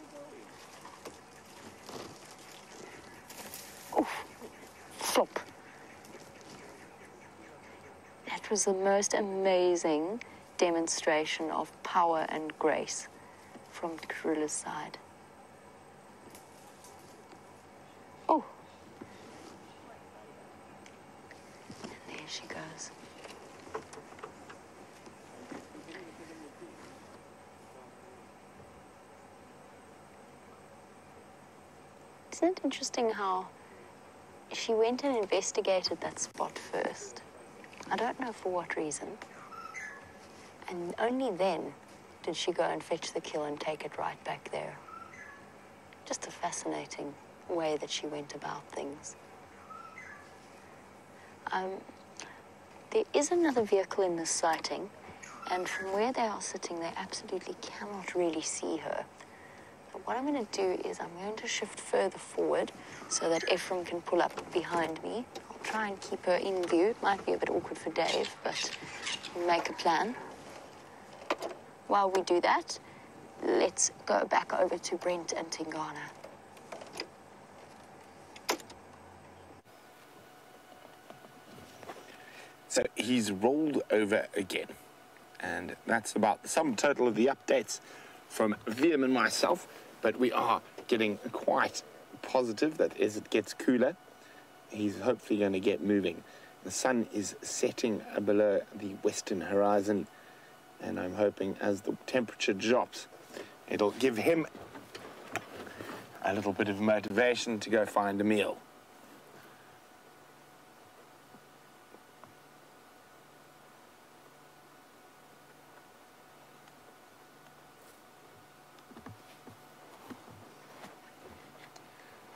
Was the most amazing demonstration of power and grace from Karula's side. Oh. And there she goes. Isn't it interesting how she went and investigated that spot first? I don't know for what reason. And only then did she go and fetch the kill and take it right back there. Just a fascinating way that she went about things. Um, there is another vehicle in this sighting, and from where they are sitting, they absolutely cannot really see her. But what I'm going to do is I'm going to shift further forward so that Ephraim can pull up behind me. Try and keep her in view. It might be a bit awkward for Dave, but we'll make a plan. While we do that, let's go back over to Brent and Tingana. So he's rolled over again. And that's about the sum total of the updates from Liam and myself. But we are getting quite positive that as it gets cooler, he's hopefully going to get moving. The sun is setting below the western horizon, and I'm hoping as the temperature drops, it'll give him a little bit of motivation to go find a meal.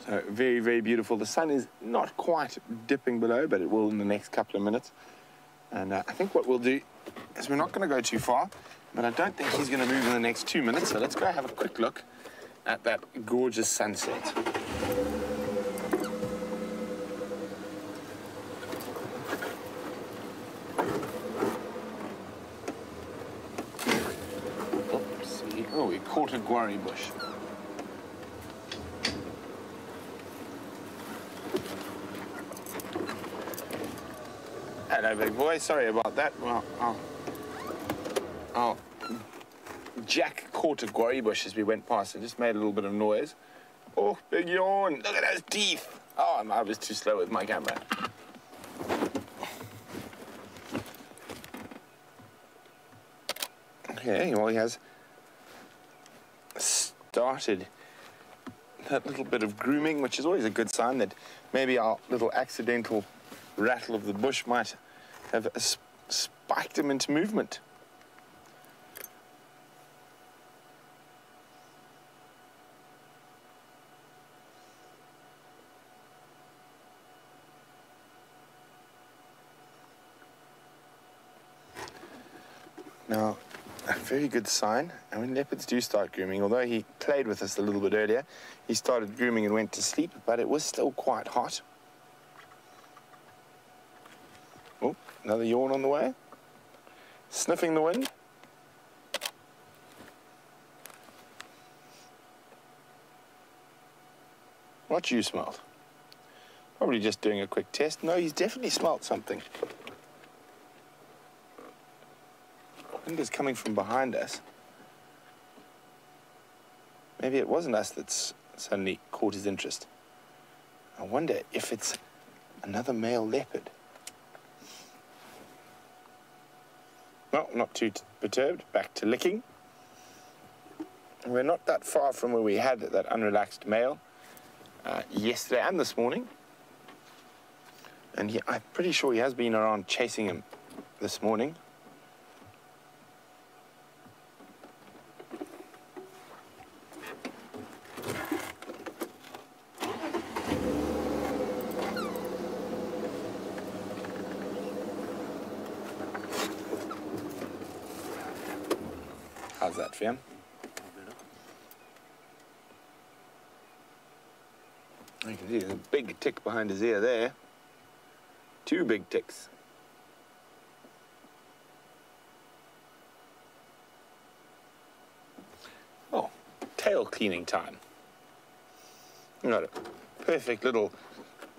So very, very beautiful. The sun is not quite dipping below, but it will in the next couple of minutes. And uh, I think what we'll do is we're not going to go too far, but I don't think he's going to move in the next two minutes. So let's go have a quick look at that gorgeous sunset. Oopsie. Oh, we caught a guarri bush. Hello, big boy. Sorry about that. Well, I'll, I'll Jack caught a guarri bush as we went past and just made a little bit of noise. Oh, big yawn. Look at those teeth. Oh, I was too slow with my camera. Okay, well, he has started that little bit of grooming, which is always a good sign that maybe our little accidental rattle of the bush might have spiked him into movement. Now, a very good sign. And when leopards do start grooming, although he played with us a little bit earlier, he started grooming and went to sleep, but it was still quite hot. Oh, another yawn on the way. Sniffing the wind. What you smelled? Probably just doing a quick test. No, he's definitely smelt something. Wind is coming from behind us. Maybe it wasn't us that's suddenly caught his interest. I wonder if it's another male leopard. Well, not too perturbed. Back to licking. We're not that far from where we had that unrelaxed male uh, yesterday and this morning. And he, I'm pretty sure he has been around chasing him this morning. How's that, fam? You can see there's a big tick behind his ear there. Two big ticks. Oh, tail cleaning time. Got a perfect little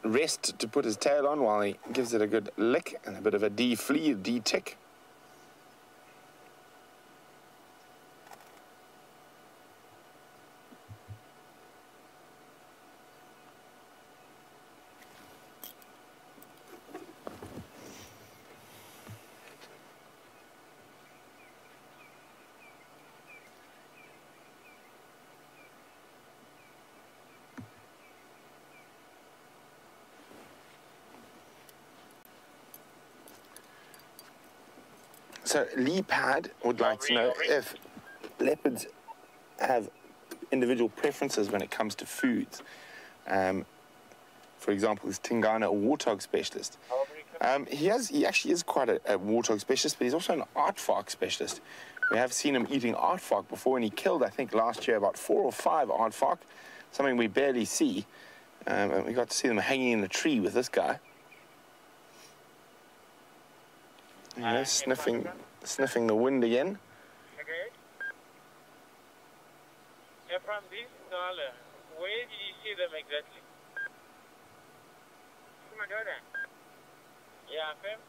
rest to put his tail on while he gives it a good lick and a bit of a de-flea, de-tick. So Lee Pad would like to know if leopards have individual preferences when it comes to foods. Um, for example, is Tingana a warthog specialist? Um, he has. He actually is quite a, a warthog specialist, but he's also an aardvark specialist. We have seen him eating aardvark before, and he killed, I think, last year about four or five aardvark, something we barely see. Um, and we got to see them hanging in a tree with this guy. You know, sniffing, sniffing the wind again. Okay. And from this dollar, where did you see them exactly? Madonna. Yeah, fam.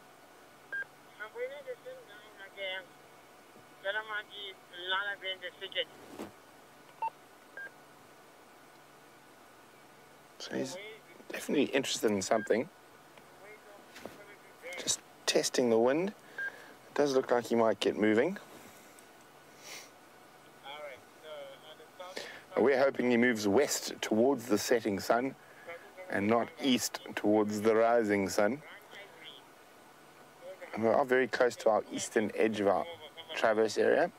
Sabuina da sun na again. Salamaji Lana Ben the Secret. So he's definitely interested in something. Testing the wind. It does look like he might get moving. We're hoping he moves west towards the setting sun and not east towards the rising sun. And we are very close to our eastern edge of our traverse area.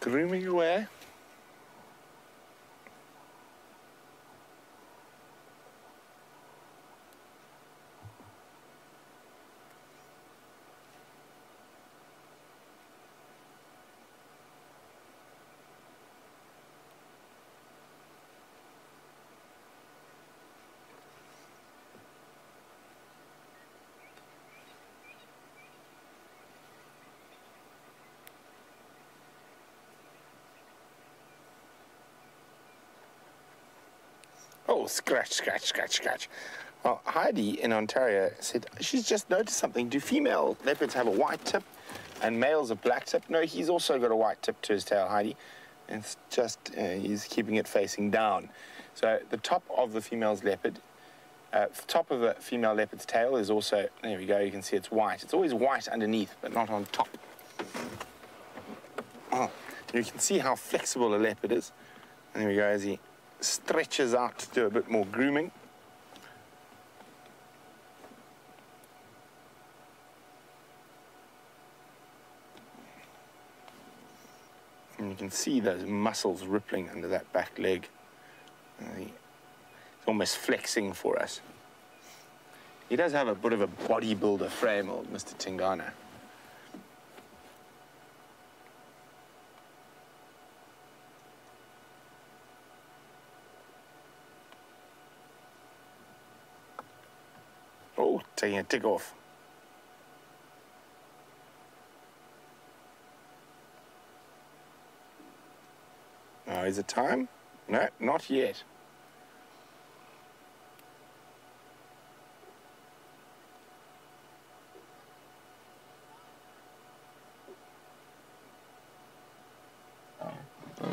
Grooming away. Oh, scratch, scratch, scratch, scratch. Well, Heidi in Ontario said she's just noticed something. Do female leopards have a white tip and males a black tip? No, he's also got a white tip to his tail, Heidi. It's just, uh, he's keeping it facing down. So the top of the female's leopard, uh, top of the female leopard's tail is also, there we go, you can see it's white. It's always white underneath, but not on top. Oh, you can see how flexible a leopard is. And there we go, as he stretches out to do a bit more grooming. And you can see those muscles rippling under that back leg. Uh, It's almost flexing for us. He does have a bit of a bodybuilder frame, old Mr. Tingana. Taking a off. Now, is it time? No, not yet.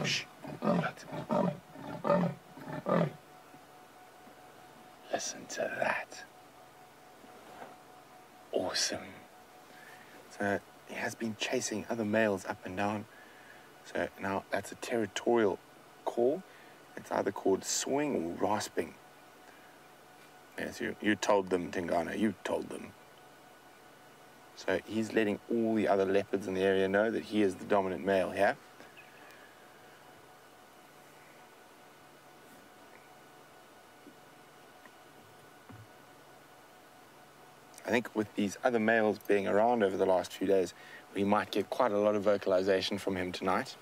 Shh. Listen to that. Awesome. So he has been chasing other males up and down. So now that's a territorial call. It's either called sawing or rasping. Yes, you, you told them, Tingana, you told them. So he's letting all the other leopards in the area know that he is the dominant male here. I think with these other males being around over the last few days, we might get quite a lot of vocalization from him tonight.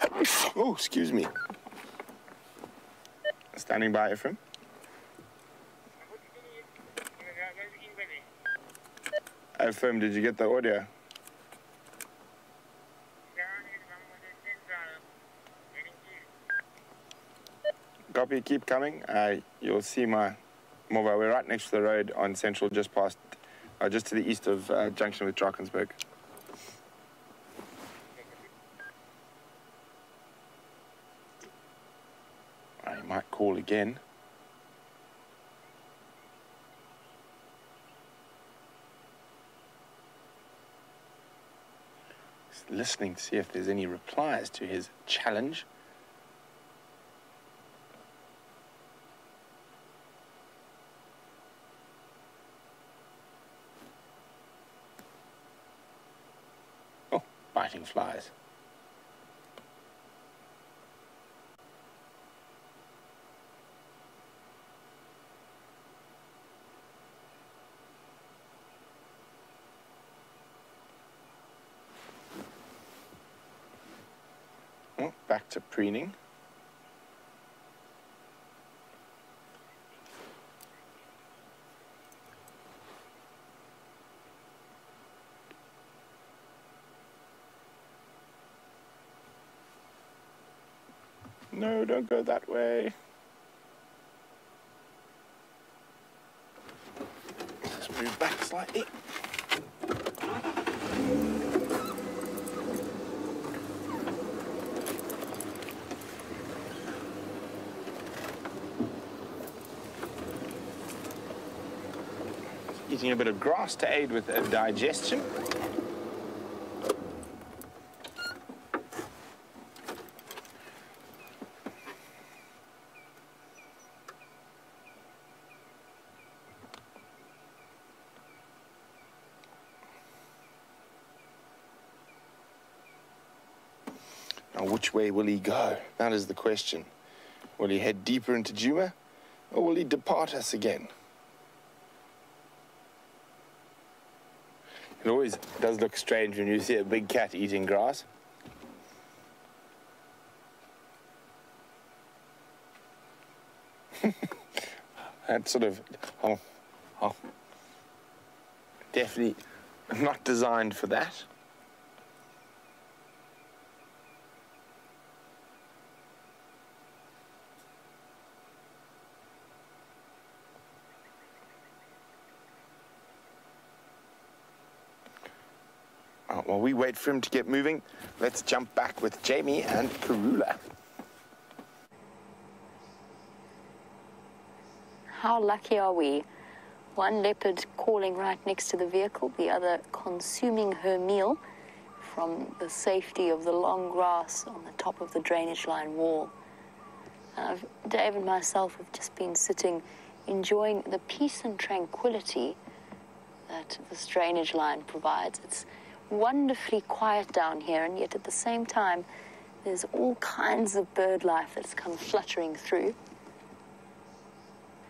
Oh, excuse me. Standing by, Ephraim. Ephraim, did you get the audio? Copy, keep coming. Uh, you'll see my mobile. We're right next to the road on Central, just past, uh, just to the east of uh, junction with Drakensberg. I might call again. Listening to see if there's any replies to his challenge. screening. No, don't go that way. Let's move back slightly. Eating a bit of grass to aid with uh, digestion. Now, which way will he go? That is the question. Will he head deeper into Djuma, or will he depart us again? It always does look strange when you see a big cat eating grass. That's sort of, oh, oh, definitely not designed for that. Uh, while we wait for him to get moving, let's jump back with Jamie and Karula. How lucky are we? One leopard calling right next to the vehicle, the other consuming her meal from the safety of the long grass on the top of the drainage line wall. Dave and myself have just been sitting enjoying the peace and tranquility that this drainage line provides. It's wonderfully quiet down here, and yet at the same time, there's all kinds of bird life that's come fluttering through.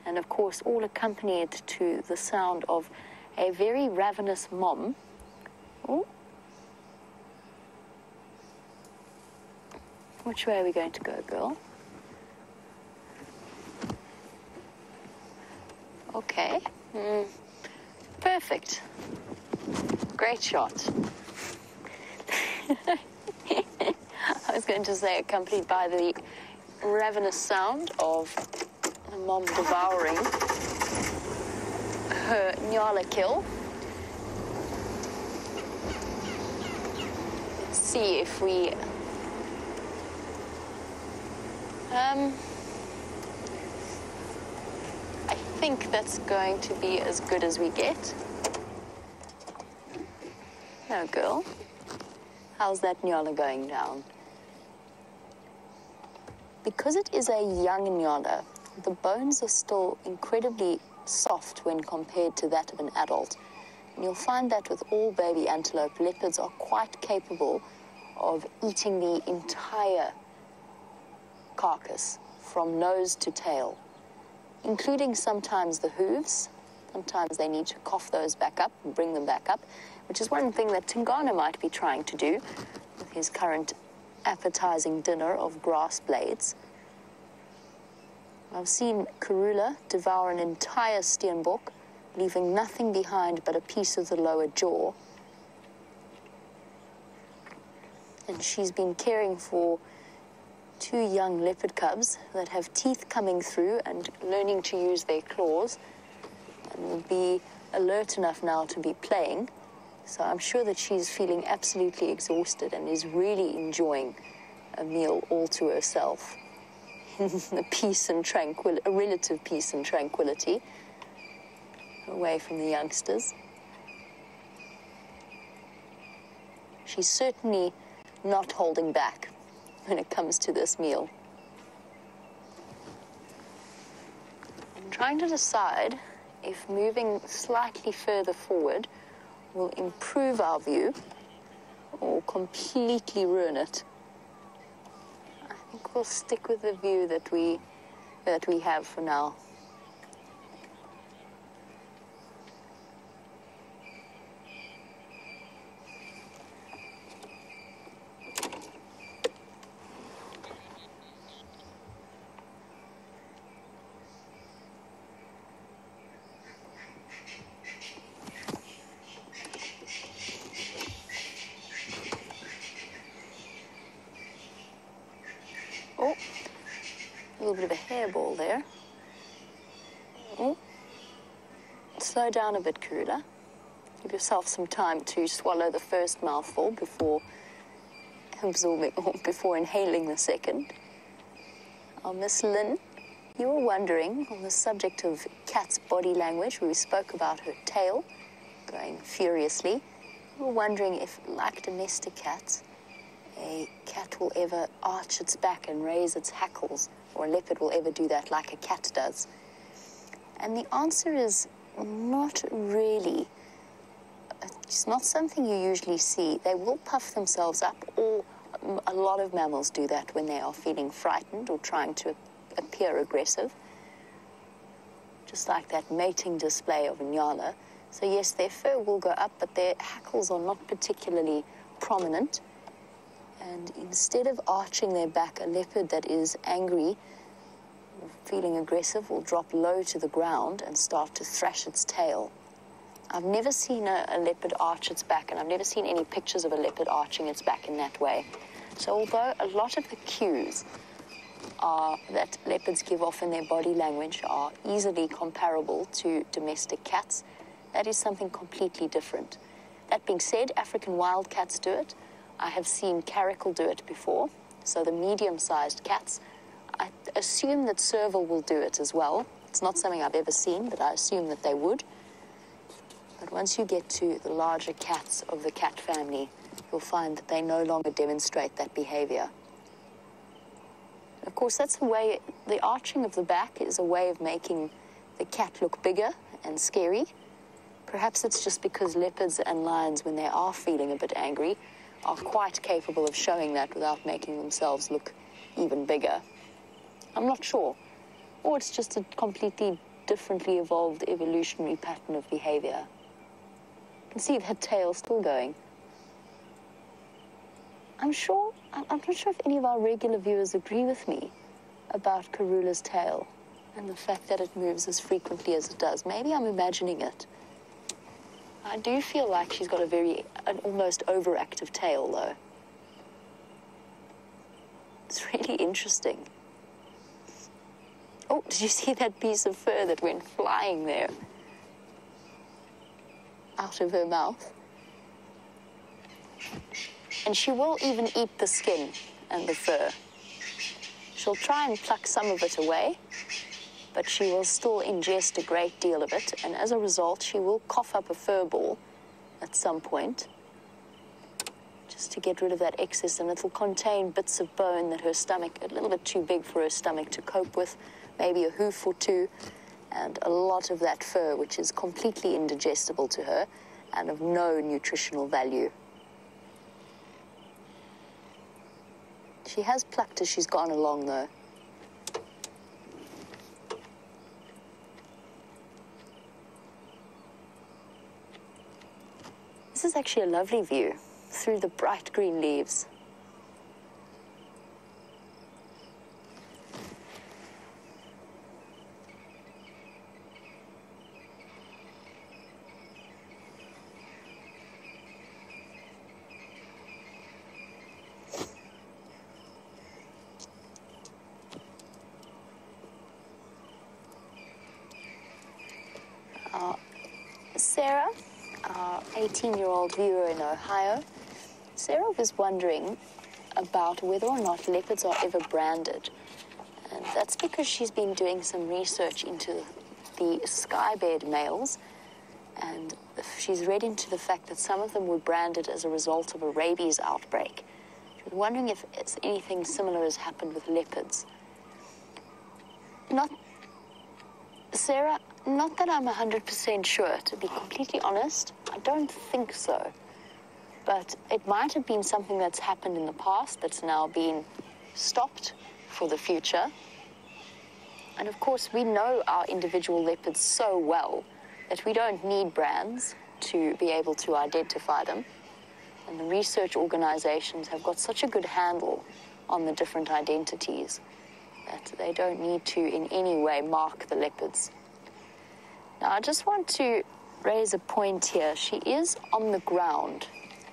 And of course, all accompanied to the sound of a very ravenous mom. Oh. Which way are we going to go, girl? Okay. Mm. Perfect. Great shot. I was going to say accompanied by the ravenous sound of the mom devouring her nyala kill. Let's see if we um I think that's going to be as good as we get. No, girl. How's that nyala going down? Because it is a young nyala, the bones are still incredibly soft when compared to that of an adult. And you'll find that with all baby antelope, leopards are quite capable of eating the entire carcass from nose to tail, including sometimes the hooves. Sometimes they need to cough those back up and bring them back up, which is one thing that Tingana might be trying to do with his current appetizing dinner of grass blades. I've seen Karula devour an entire steenbok, leaving nothing behind but a piece of the lower jaw. And she's been caring for two young leopard cubs that have teeth coming through and learning to use their claws and will be alert enough now to be playing. So I'm sure that she's feeling absolutely exhausted and is really enjoying a meal all to herself. In the peace and tranquil, a relative peace and tranquility away from the youngsters. She's certainly not holding back when it comes to this meal. I'm trying to decide if moving slightly further forward will improve our view or completely ruin it. I think we'll stick with the view that we that we have for now. Oh, bit of a hairball there. Oh. Slow down a bit, Karula. Give yourself some time to swallow the first mouthful before absorbing or before inhaling the second. Oh, Miss Lynn, you were wondering on the subject of cat's body language, we spoke about her tail going furiously. You were wondering if, like domestic cats, a cat will ever arch its back and raise its hackles, or a leopard will ever do that like a cat does. And the answer is not really. It's not something you usually see. They will puff themselves up, or a lot of mammals do that when they are feeling frightened or trying to appear aggressive. Just like that mating display of a nyala. So yes, their fur will go up, but their hackles are not particularly prominent. And instead of arching their back, a leopard that is angry, feeling aggressive, will drop low to the ground and start to thrash its tail. I've never seen a, a leopard arch its back, and I've never seen any pictures of a leopard arching its back in that way. So although a lot of the cues are, that leopards give off in their body language are easily comparable to domestic cats, that is something completely different. That being said, African wild cats do it. I have seen caracal do it before, so the medium-sized cats. I assume that serval will do it as well. It's not something I've ever seen, but I assume that they would. But once you get to the larger cats of the cat family, you'll find that they no longer demonstrate that behavior. Of course, that's the way, the arching of the back is a way of making the cat look bigger and scary. Perhaps it's just because leopards and lions, when they are feeling a bit angry, are quite capable of showing that without making themselves look even bigger. I'm not sure. Or it's just a completely differently evolved evolutionary pattern of behavior. You can see that tail still going. I'm sure, I'm not sure if any of our regular viewers agree with me about Karula's tail and the fact that it moves as frequently as it does. Maybe I'm imagining it. I do feel like she's got a very, an almost overactive tail, though. It's really interesting. Oh, did you see that piece of fur that went flying there? Out of her mouth. And she will even eat the skin and the fur. She'll try and pluck some of it away, but she will still ingest a great deal of it, and as a result, she will cough up a fur ball at some point just to get rid of that excess, and it'll contain bits of bone that her stomach, a little bit too big for her stomach to cope with, maybe a hoof or two, and a lot of that fur, which is completely indigestible to her and of no nutritional value. She has plucked as she's gone along, though. This is actually a lovely view through the bright green leaves. 18-year-old viewer in Ohio, Sarah was wondering about whether or not leopards are ever branded. And that's because she's been doing some research into the skybird males, and she's read into the fact that some of them were branded as a result of a rabies outbreak. She was wondering if anything similar has happened with leopards. Not Sarah, not that I'm 100% sure, to be completely honest. I don't think so. But it might have been something that's happened in the past that's now been stopped for the future. And of course, we know our individual leopards so well that we don't need brands to be able to identify them. And the research organizations have got such a good handle on the different identities that they don't need to in any way mark the leopards. Now, I just want to raise a point here. She is on the ground.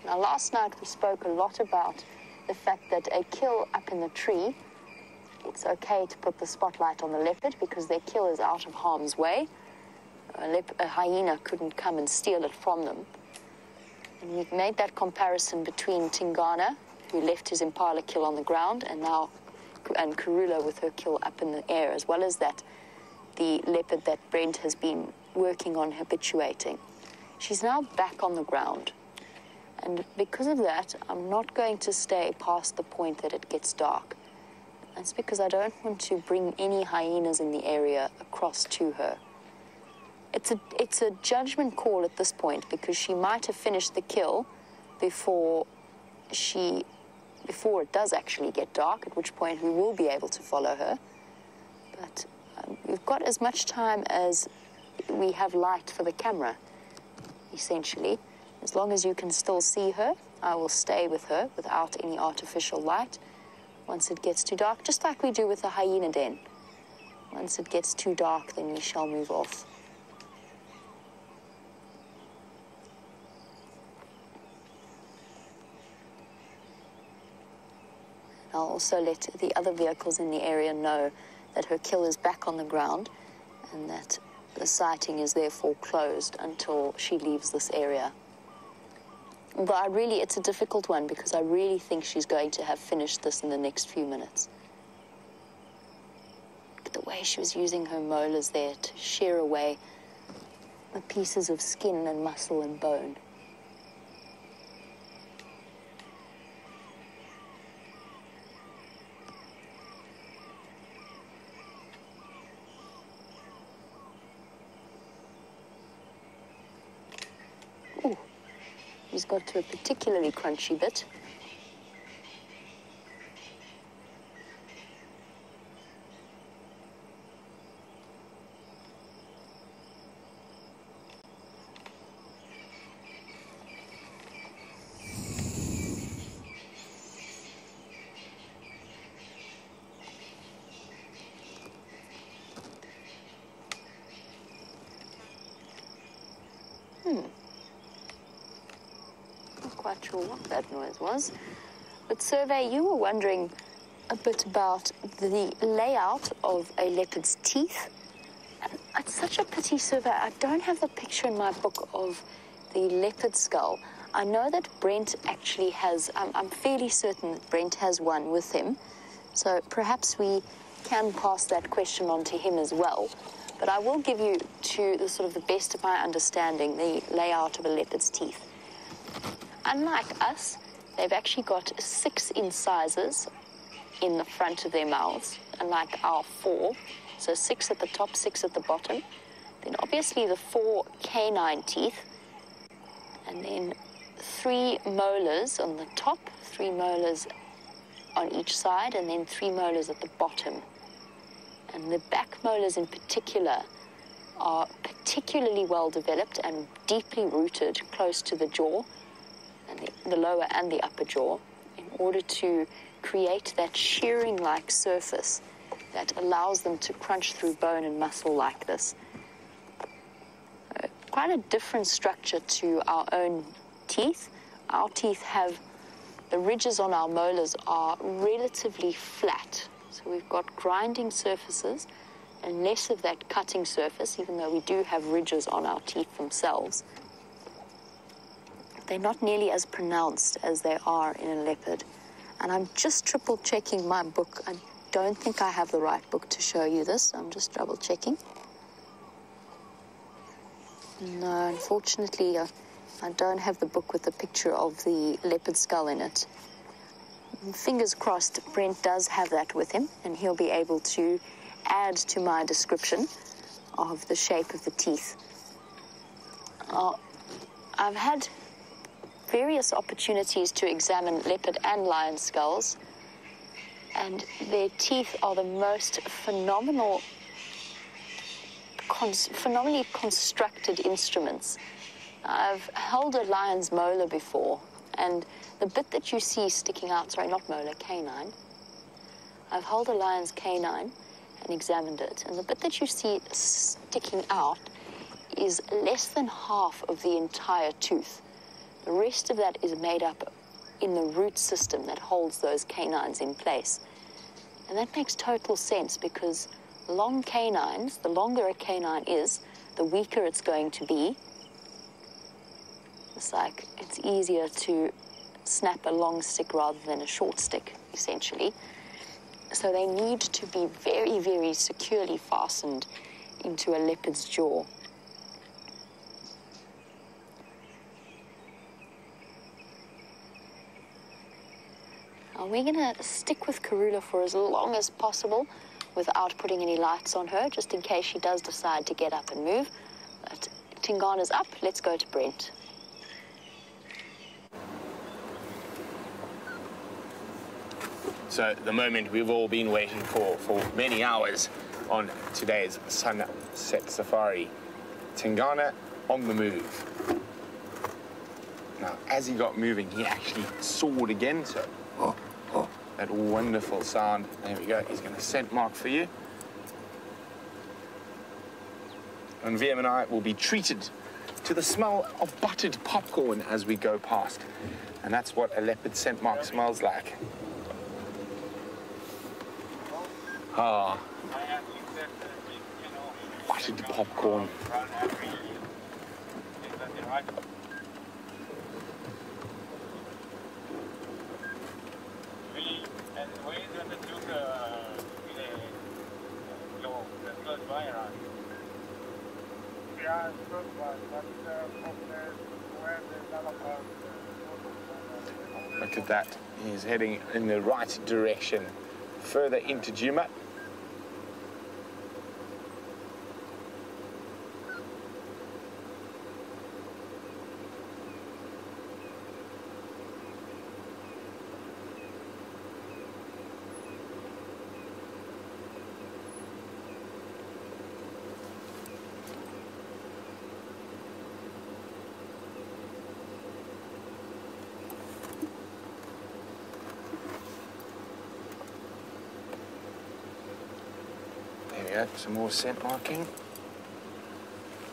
Now, last night we spoke a lot about the fact that a kill up in the tree it's okay to put the spotlight on the leopard because their kill is out of harm's way. A, a hyena couldn't come and steal it from them. And we've made that comparison between Tingana, who left his impala kill on the ground, and now and Karula with her kill up in the air, as well as that the leopard that Brent has been working on habituating. She's now back on the ground. And because of that, I'm not going to stay past the point that it gets dark. That's because I don't want to bring any hyenas in the area across to her. It's a, it's a judgment call at this point because she might have finished the kill before she before it does actually get dark, at which point we will be able to follow her. But we've got as much time as we have light for the camera, essentially. As long as you can still see her, I will stay with her without any artificial light. Once it gets too dark, just like we do with the hyena den. Once it gets too dark, then we shall move off. I'll also let the other vehicles in the area know that her kill is back on the ground and that the sighting is therefore closed until she leaves this area. But I really, it's a difficult one because I really think she's going to have finished this in the next few minutes. At the way she was using her molars there to shear away the pieces of skin and muscle and bone. Ooh, he's got to a particularly crunchy bit. Not quite noise was. But Survey, you were wondering a bit about the layout of a leopard's teeth. And it's such a pity, Survey. I don't have the picture in my book of the leopard skull. I know that Brent actually has, I'm, I'm fairly certain that Brent has one with him. So perhaps we can pass that question on to him as well. But I will give you, to the sort of the best of my understanding, the layout of a leopard's teeth. Unlike us, they've actually got six incisors in the front of their mouths, unlike our four. So six at the top, six at the bottom. Then obviously the four canine teeth, and then three molars on the top, three molars on each side, and then three molars at the bottom. And the back molars in particular are particularly well developed and deeply rooted close to the jaw, the, lower and the upper jaw, in order to create that shearing like surface that allows them to crunch through bone and muscle like this. Uh, quite a different structure to our own teeth. Our teeth have the ridges on our molars are relatively flat. So we've got grinding surfaces and less of that cutting surface, even though we do have ridges on our teeth themselves. They're not nearly as pronounced as they are in a leopard. And I'm just triple checking my book. I don't think I have the right book to show you this. I'm just double checking. No, unfortunately, uh, I don't have the book with the picture of the leopard skull in it. Fingers crossed, Brent does have that with him, and he'll be able to add to my description of the shape of the teeth. Uh, I've had various opportunities to examine leopard and lion skulls, and their teeth are the most phenomenal, cons- phenomenally constructed instruments. I've held a lion's molar before, and the bit that you see sticking out, sorry, not molar, canine. I've held a lion's canine and examined it, and the bit that you see sticking out is less than half of the entire tooth. The rest of that is made up in the root system that holds those canines in place. And that makes total sense because long canines, the longer a canine is, the weaker it's going to be. It's like it's easier to snap a long stick rather than a short stick, essentially. So they need to be very, very securely fastened into a leopard's jaw. Now we're gonna stick with Karula for as long as possible without putting any lights on her, just in case she does decide to get up and move. But Tingana's up, let's go to Brent. So the moment we've all been waiting for for many hours on today's sunset safari. Tingana on the move. Now, as he got moving, he actually sawed again, so oh, that wonderful sound. There we go. He's going to scent mark for you. And Vim and I will be treated to the smell of buttered popcorn as we go past. And that's what a leopard scent mark smells like. Ah, buttered popcorn. Yeah, it's good, but but, uh, from the- where the other part, uh, Look at that. He's heading in the right direction. Further into Djuma. Some more scent marking.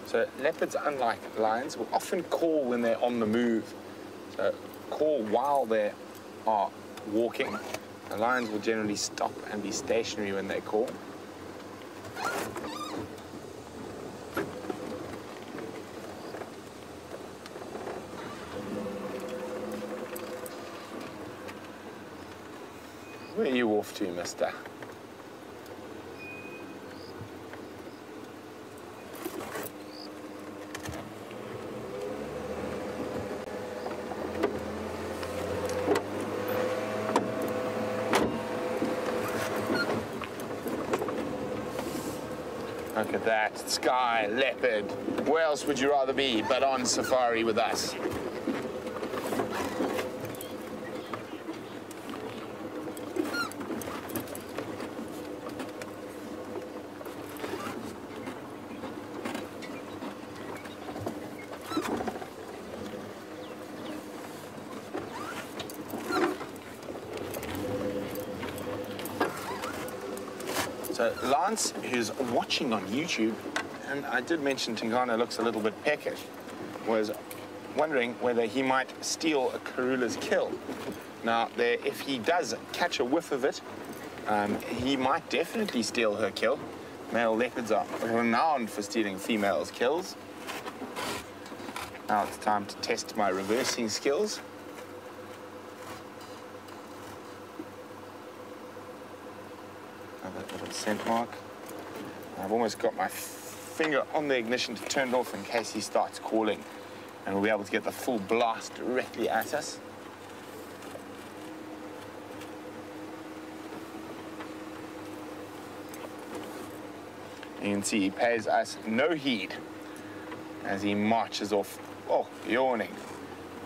So leopards, unlike lions, will often call when they're on the move. So call while they are walking. The lions will generally stop and be stationary when they call. Where are you off to, mister? At that. Sky, leopard. Where else would you rather be but on safari with us? Who's watching on YouTube, and I did mention Tingana looks a little bit peckish, was wondering whether he might steal a Karula's kill. Now, there, if he does catch a whiff of it, um, he might definitely steal her kill. Male leopards are renowned for stealing females' kills. Now it's time to test my reversing skills. Another little mark. I've almost got my finger on the ignition to turn it off in case he starts calling. And we'll be able to get the full blast directly at us. You can see he pays us no heed as he marches off, oh, yawning,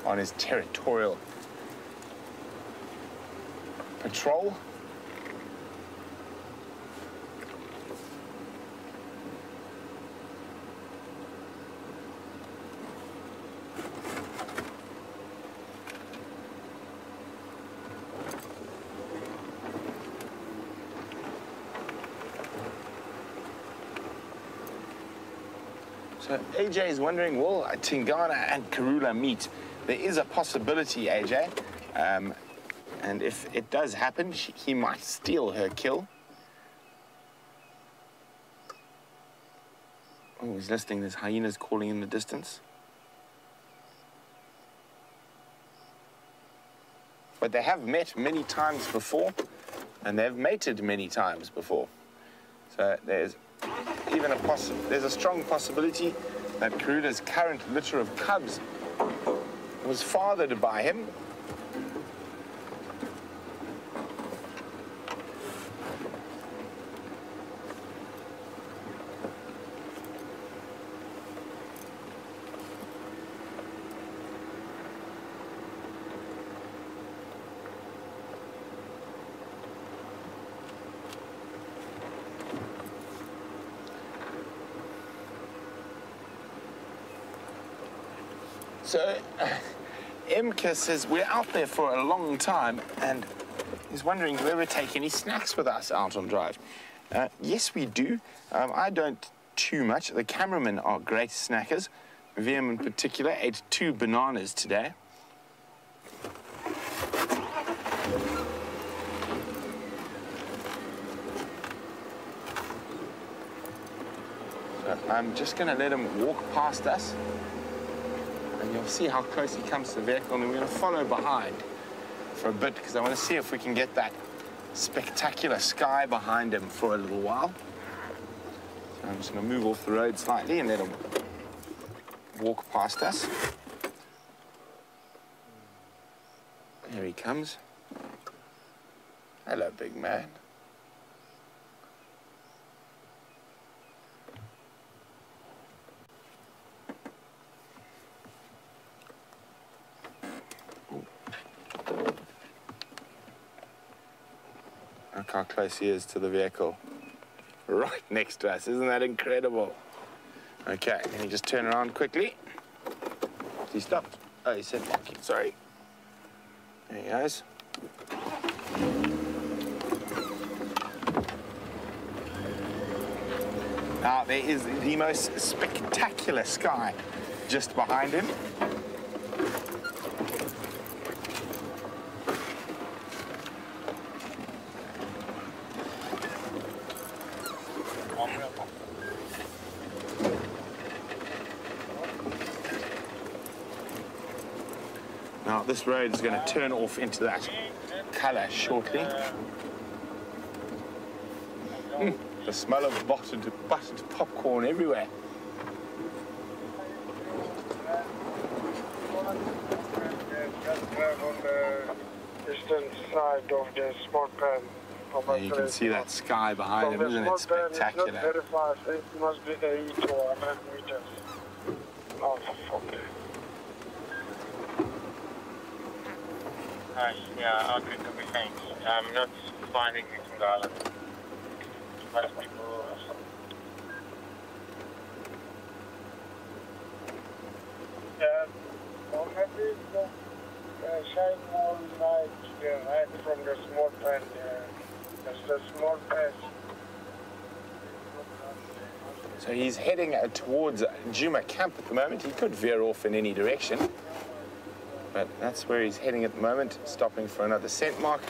on his territorial patrol. So AJ is wondering, will Tingana and Karula meet? There is a possibility, AJ. Um, And if it does happen, she, he might steal her kill. Oh, he's listening. There's hyenas calling in the distance. But they have met many times before, and they've mated many times before. So there's even a poss- there's a strong possibility that Karula's current litter of cubs was fathered by him. So, uh, Says we're out there for a long time and he's wondering do we ever take any snacks with us out on drive? Uh, yes, we do. Um, I don't too much. The cameramen are great snackers. Vim in particular ate two bananas today. I'm just going to let him walk past us and you'll see how close he comes to the vehicle, and we're going to follow behind for a bit because I want to see if we can get that spectacular sky behind him for a little while. So I'm just going to move off the road slightly and let him walk past us. Here he comes. Hello, big man. How close he is to the vehicle. Right next to us. Isn't that incredible? Okay, can you just turn around quickly? He stopped. Oh, he said sorry. There he goes. Now, there is the most spectacular sky just behind him. Now, this road is going to turn off into that colour shortly. Mm, the smell of buttered, buttered popcorn everywhere. Eastern side of the. Yeah, you can see that sky behind him, isn't it pen, it's not spectacular? very fast. It must be 80 or 100 meters. Oh, fuck. Hi, yeah, to be thanks. I'm not finding it in the island. Most people Yeah, maybe the uh, shine more light there, right from the small pen there. That's the small pen. So he's heading uh, towards Djuma camp at the moment. He could veer off in any direction. But that's where he's heading at the moment, stopping for another scent mark.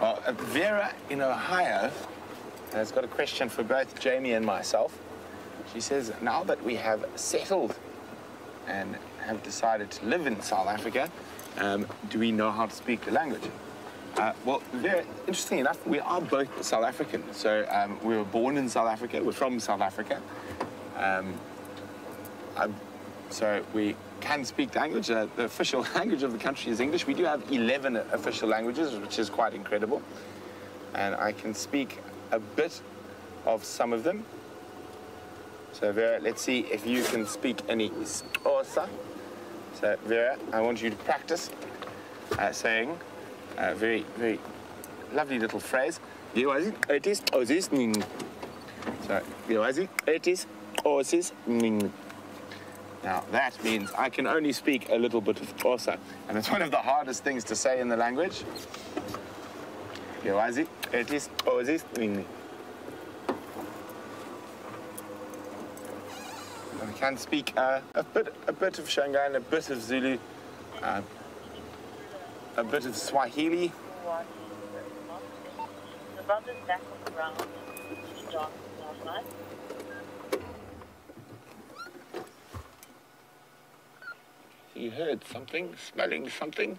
Well, uh, Vera in Ohio has got a question for both Jamie and myself. She says, now that we have settled and have decided to live in South Africa, um, do we know how to speak the language? Uh, well, interestingly enough, we are both South African. So um, we were born in South Africa. We're from South Africa. Um, so we can speak the language. Uh, the official language of the country is English. We do have 11 official languages, which is quite incredible. And I can speak a bit of some of them. So Vera, let's see if you can speak any Xhosa. So Vera, I want you to practice uh, saying a very, very lovely little phrase. It is Ning. So it is Ning. Now that means I can only speak a little bit of Xhosa, and it's one of the hardest things to say in the language. It is Osis Ning. I can speak uh, a bit, a bit of Shangaan and a bit of Zulu, uh, a bit of Swahili. You heard something, smelling something.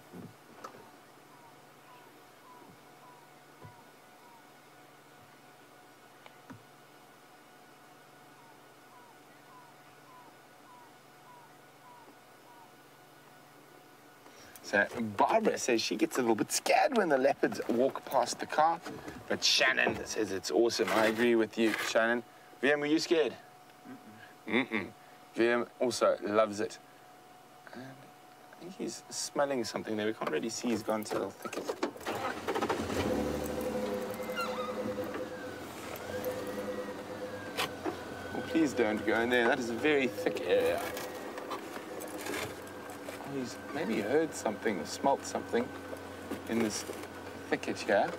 So Barbara says she gets a little bit scared when the leopards walk past the car, but Shannon says it's awesome. I agree with you, Shannon. Vim, were you scared? Mm-mm. Vim also loves it. And I think he's smelling something there. We can't really see. He's gone to little thicket. Please don't go in there. That is a very thick area. He's maybe heard something, or smelt something in this thicket here.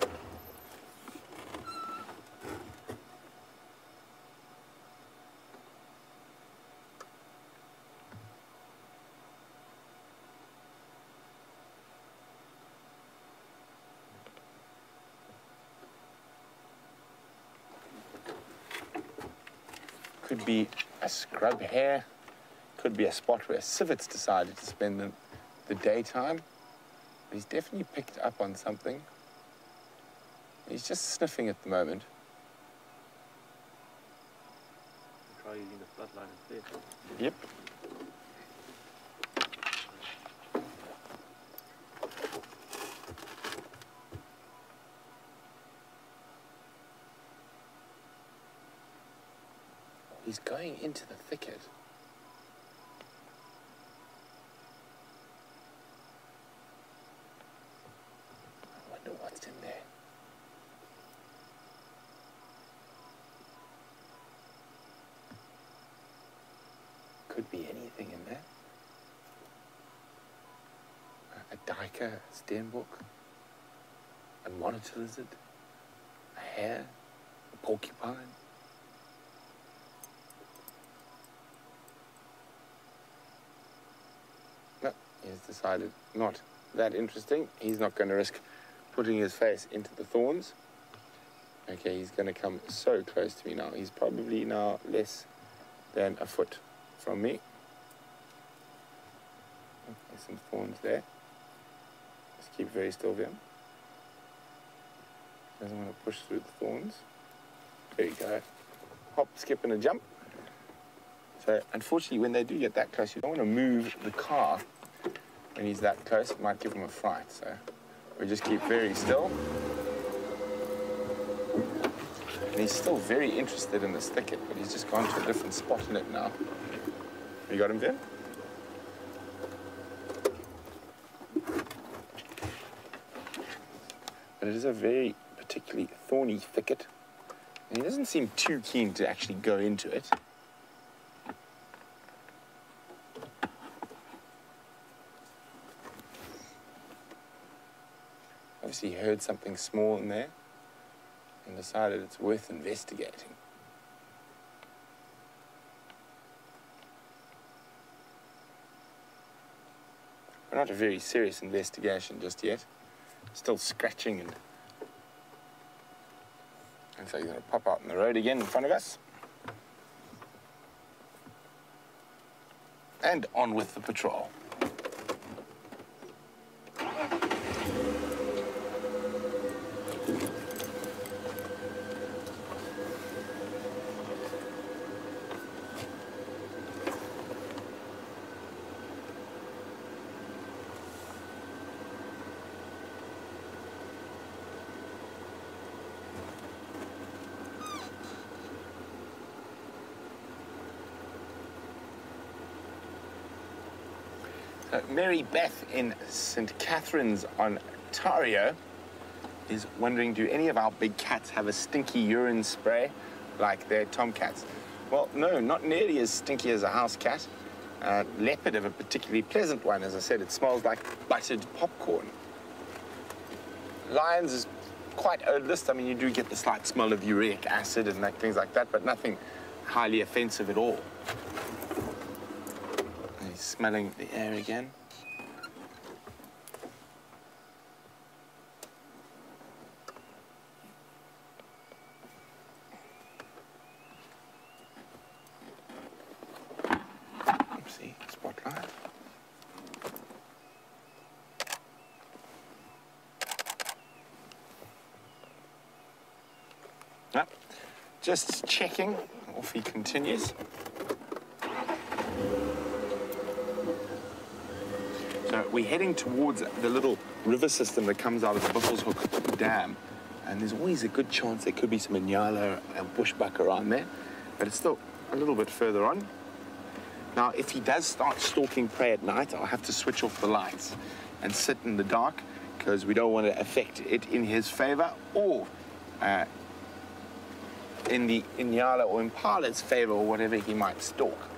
Could be a scrub hare. Could be a spot where civets decided to spend the, the daytime. He's definitely picked up on something. He's just sniffing at the moment. Try using the floodlight instead. Yep. He's going into the thicket. I wonder what's in there. Could be anything in there. A, a a monitor lizard, a hare, a porcupine. No, he's decided not that interesting. He's not going to risk putting his face into the thorns. Okay, he's going to come so close to me now. He's probably now less than a foot from me. Okay, some thorns there. Keep very still, Vim. Doesn't want to push through the thorns. There you go. Hop, skip, and a jump. So, unfortunately, when they do get that close, you don't want to move the car when he's that close. It might give him a fright. So, we just keep very still. And he's still very interested in this thicket, but he's just gone to a different spot in it now. You got him there? It is a very particularly thorny thicket. And he doesn't seem too keen to actually go into it. Obviously, he heard something small in there and decided it's worth investigating. But not a very serious investigation just yet. Still scratching and. So he's going to pop out in the road again in front of us. And on with the patrol. Mary Beth in St. Catharines, Ontario, is wondering do any of our big cats have a stinky urine spray like their tomcats? Well, no, not nearly as stinky as a house cat. Uh, leopard have a particularly pleasant one. As I said, it smells like buttered popcorn. Lions is quite odorless. I mean, you do get the slight smell of uric acid and things like that, but nothing highly offensive at all. Smelling the air again. Oopsie, spotlight. Yep. Checking. Off he continues. So we're heading towards the little river system that comes out of the Buffelshoek Dam. And there's always a good chance there could be some Inyala and bushbuck around there. But it's still a little bit further on. Now, if he does start stalking prey at night, I'll have to switch off the lights and sit in the dark because we don't want to affect it in his favor or uh, in the Inyala or Impala's favor or whatever he might stalk.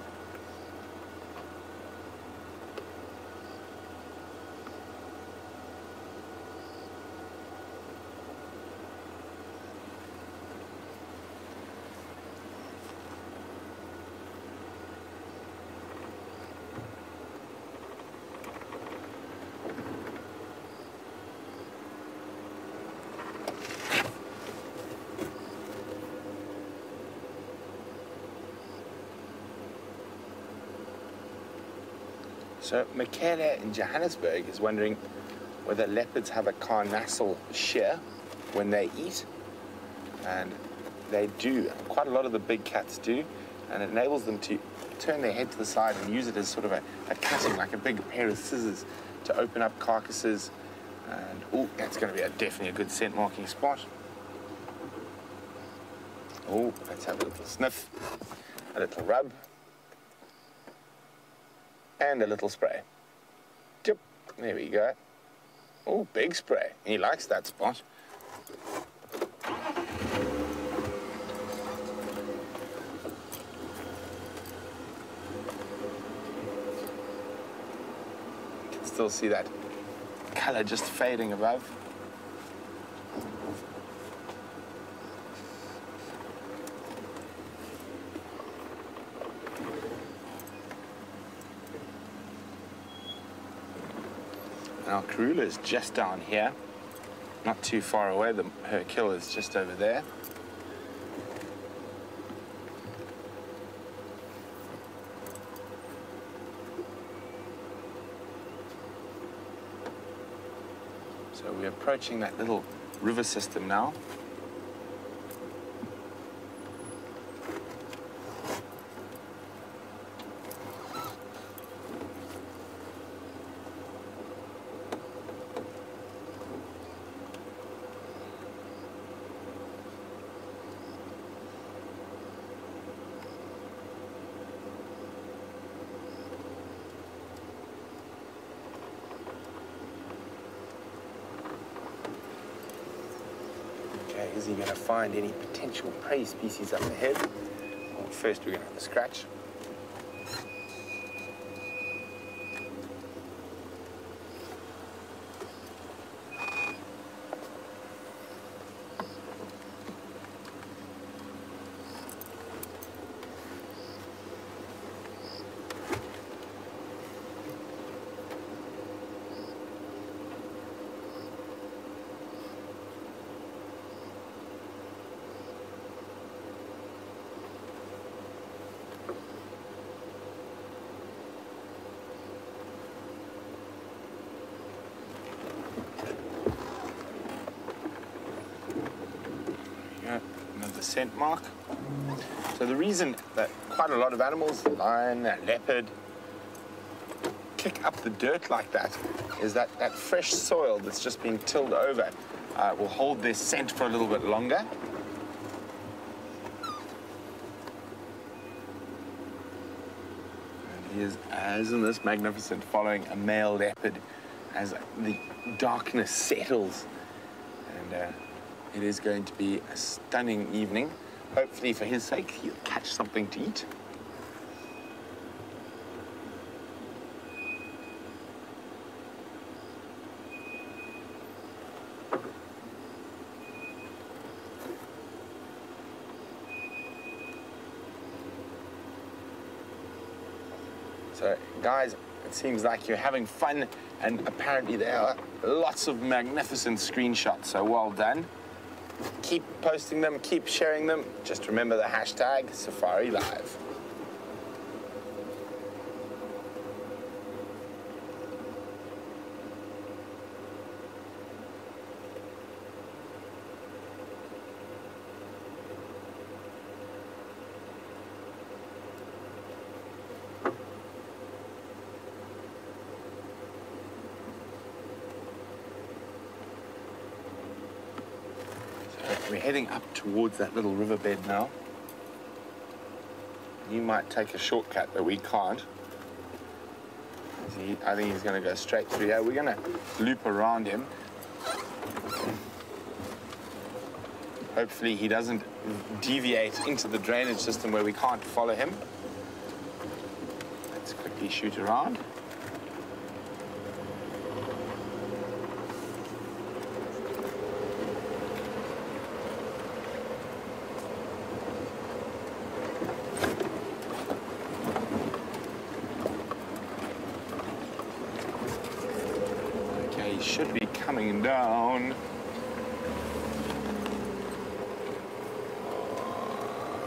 So Michaela in Johannesburg is wondering whether leopards have a carnassial shear when they eat. And they do. Quite a lot of the big cats do. And it enables them to turn their head to the side and use it as sort of a, a cutting, like a big pair of scissors to open up carcasses. And, oh, that's going to be a, definitely a good scent marking spot. Oh, let's have a little sniff, a little rub and a little spray. Tip. There we go. Oh, big spray. He likes that spot. You can still see that color just fading above. Now, Karula is just down here, not too far away. The, her kill is just over there. So we're approaching that little river system now. Find any potential prey species up ahead? Well, first we're going to have a scratch. Yeah, mark. So the reason that quite a lot of animals, lion, leopard, kick up the dirt like that is that that fresh soil that's just been tilled over uh, will hold their scent for a little bit longer. And is, isn't this magnificent, following a male leopard as the darkness settles. It is going to be a stunning evening. Hopefully, for his sake, he'll catch something to eat. So, guys, it seems like you're having fun, and apparently there are lots of magnificent screenshots. So, well done. Keep posting them, keep sharing them. Just remember the hashtag Safari Live. We're heading up towards that little riverbed now. You might take a shortcut, but we can't. He- I think he's going to go straight through here. We're going to loop around him. Hopefully he doesn't deviate into the drainage system where we can't follow him. Let's quickly shoot around. Okay, he should be coming down.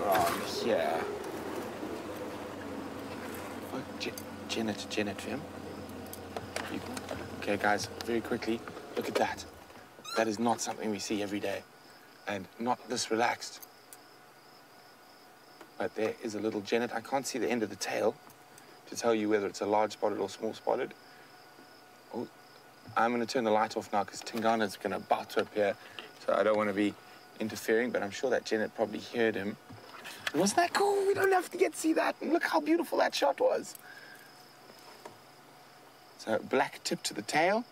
Around here. Oh, J- genet, Vim. Okay, guys, very quickly, look at that. That is not something we see every day, and not this relaxed. But there is a little genet. I can't see the end of the tail to tell you whether it's a large spotted or small spotted. Oh, I'm going to turn the light off now because Tingana's going to about to appear. So I don't want to be interfering, but I'm sure that genet probably heard him. Wasn't that cool? We don't have to get to see that. And look how beautiful that shot was. So black tip to the tail.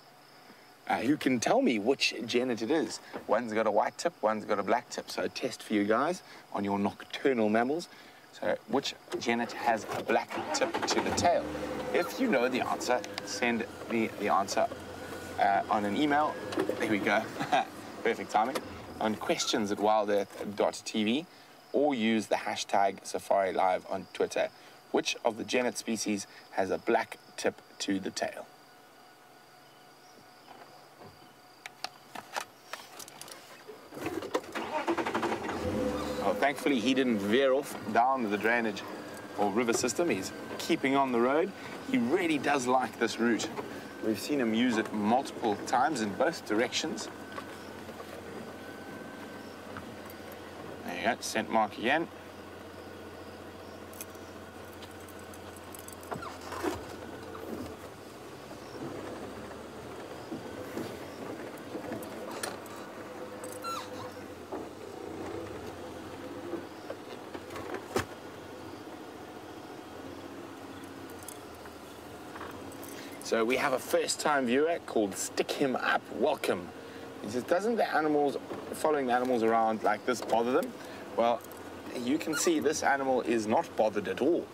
Uh, you can tell me which genet it is. One's got a white tip, one's got a black tip. So a test for you guys on your nocturnal mammals. So which genet has a black tip to the tail? If you know the answer, send me the answer uh, on an email. There we go. Perfect timing. On questions at wildearth.tv or use the hashtag Safari Live on Twitter. Which of the genet species has a black tip to the tail? Oh, thankfully, he didn't veer off down the drainage or river system. He's keeping on the road. He really does like this route. We've seen him use it multiple times in both directions. There you go, scent mark again. So we have a first-time viewer called Stick Him Up. Welcome. He says, doesn't the animals, following the animals around like this bother them? Well, you can see this animal is not bothered at all.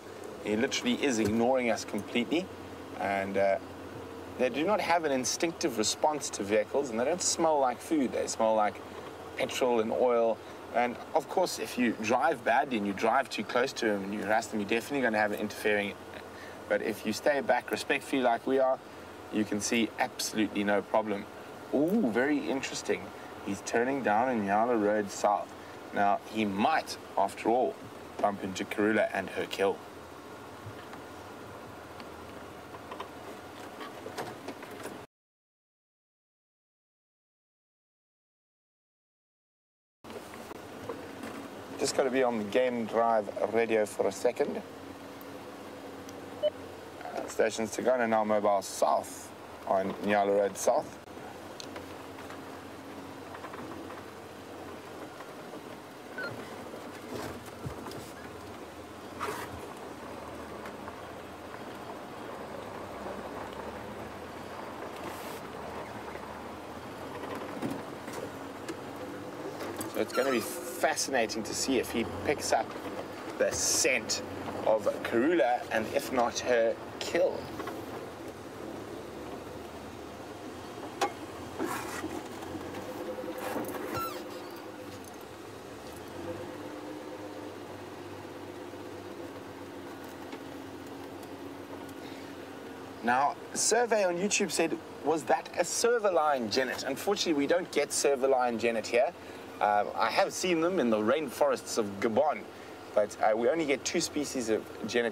He literally is ignoring us completely. And uh, they do not have an instinctive response to vehicles, and they don't smell like food. They smell like petrol and oil. And of course, if you drive badly and you drive too close to them and you harass them, you're definitely going to have an interfering but if you stay back respectfully like we are, you can see absolutely no problem. Ooh, very interesting. He's turning down Nyala Road South. Now, he might, after all, bump into Karula and her kill. Just got to be on the Game Drive radio for a second stations to go and now mobile south on Nyala Road South. So it's going to be fascinating to see if he picks up the scent of Karula and if not her kill. Now, survey on YouTube said, was that a Servaline genet? Unfortunately, we don't get Servaline genet here. Um, I have seen them in the rainforests of Gabon, but uh, we only get two species of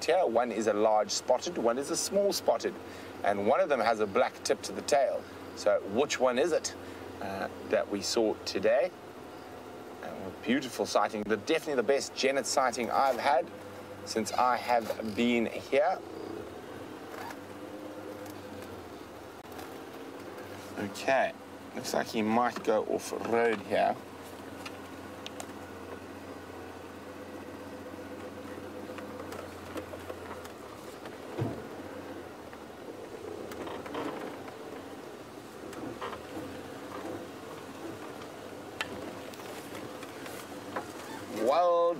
here. One is a large spotted, one is a small spotted, and one of them has a black tip to the tail. So which one is it uh, that we saw today? Uh, beautiful sighting, definitely the best genet sighting I've had since I have been here. Okay, looks like he might go off road here.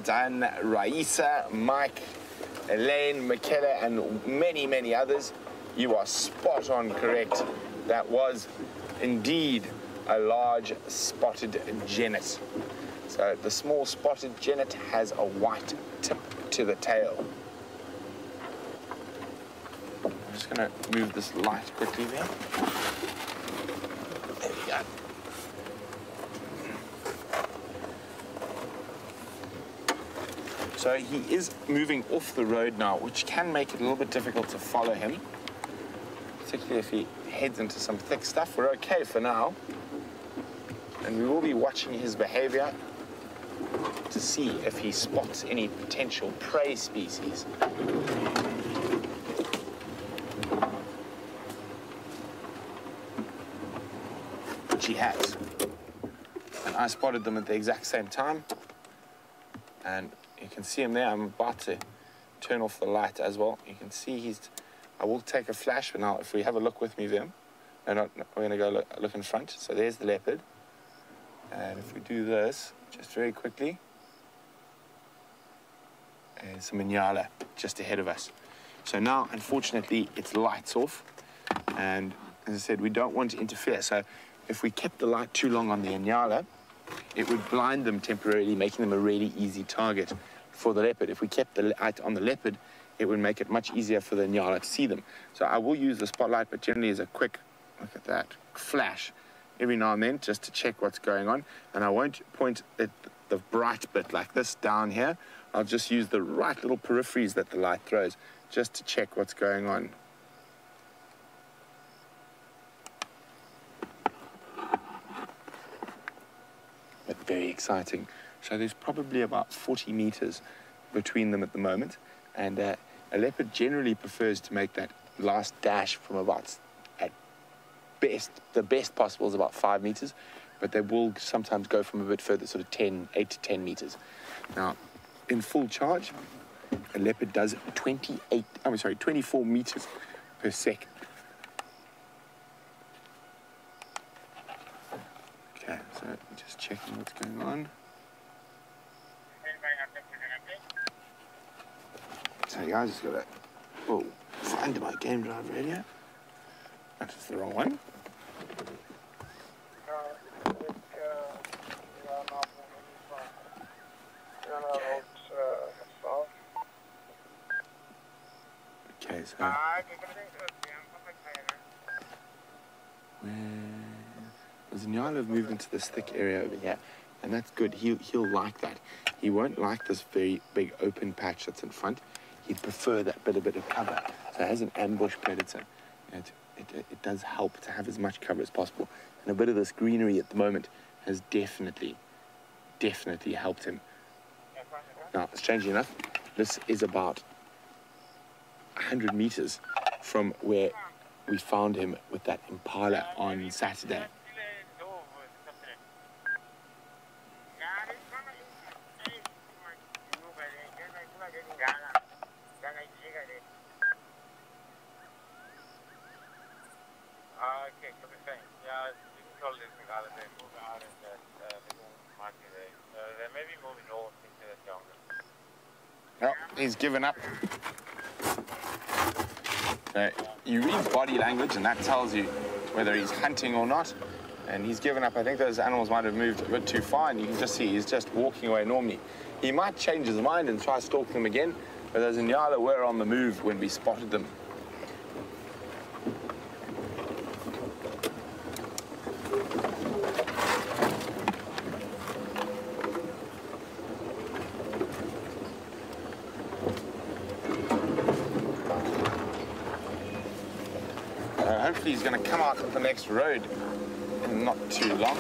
Done, Raisa, Mike, Elaine, Michaela, and many, many others. You are spot on correct. That was indeed a large spotted genet. So the small spotted genet has a white tip to the tail. I'm just going to move this light quickly. There So he is moving off the road now, which can make it a little bit difficult to follow him, particularly if he heads into some thick stuff. We're okay for now. And we will be watching his behavior to see if he spots any potential prey species. Which he has. And I spotted them at the exact same time. And you can see him there. I'm about to turn off the light as well. You can see he's I will take a flash, but now if we have a look with me, Vim, no, no, no, we're going to go look, look in front. So there's the leopard. And if we do this, just very quickly, there's a Minyala just ahead of us. So now, unfortunately, it's lights off. And as I said, we don't want to interfere. So if we kept the light too long on the Inyala, it would blind them temporarily, making them a really easy target for the leopard. If we kept the light on the leopard, it would make it much easier for the Nyala to see them. So I will use the spotlight, but generally as a quick, look at that, flash every now and then just to check what's going on. And I won't point at the bright bit like this down here. I'll just use the right little peripheries that the light throws just to check what's going on. But very exciting. So there's probably about 40 meters between them at the moment. And uh, a leopard generally prefers to make that last dash from about, at best, the best possible is about five meters, but they will sometimes go from a bit further, sort of 10, 8 to 10 meters. Now, in full charge, a leopard does 28, I'm sorry, 24 meters per second. Okay, so just checking what's going on. So you guys just gotta, oh, find my game drive radio. That's the wrong one. Uh, it, uh, we are now moving from Ghana road uh, south. Okay, so where there's a Nyala have moved into this thick area over here, and that's good. He'll he'll like that. He won't like this very big open patch that's in front. He'd prefer that bit a bit of cover. So as an ambush predator, it, it, it does help to have as much cover as possible. And a bit of this greenery at the moment has definitely, definitely helped him. Now, strangely enough, this is about 100 meters from where we found him with that impala on Saturday. Okay, okay, fine. Yeah, you can call this Meghalaya, move out and uh, uh, might be there. So they may be moving north into the jungle. No, he's given up. So you read body language, and that tells you whether he's hunting or not. And he's given up. I think those animals might have moved a bit too far, and you can just see he's just walking away normally. He might change his mind and try stalking them again, but those Inyala were on the move when we spotted them. Uh, hopefully he's going to come out the next road in not too long.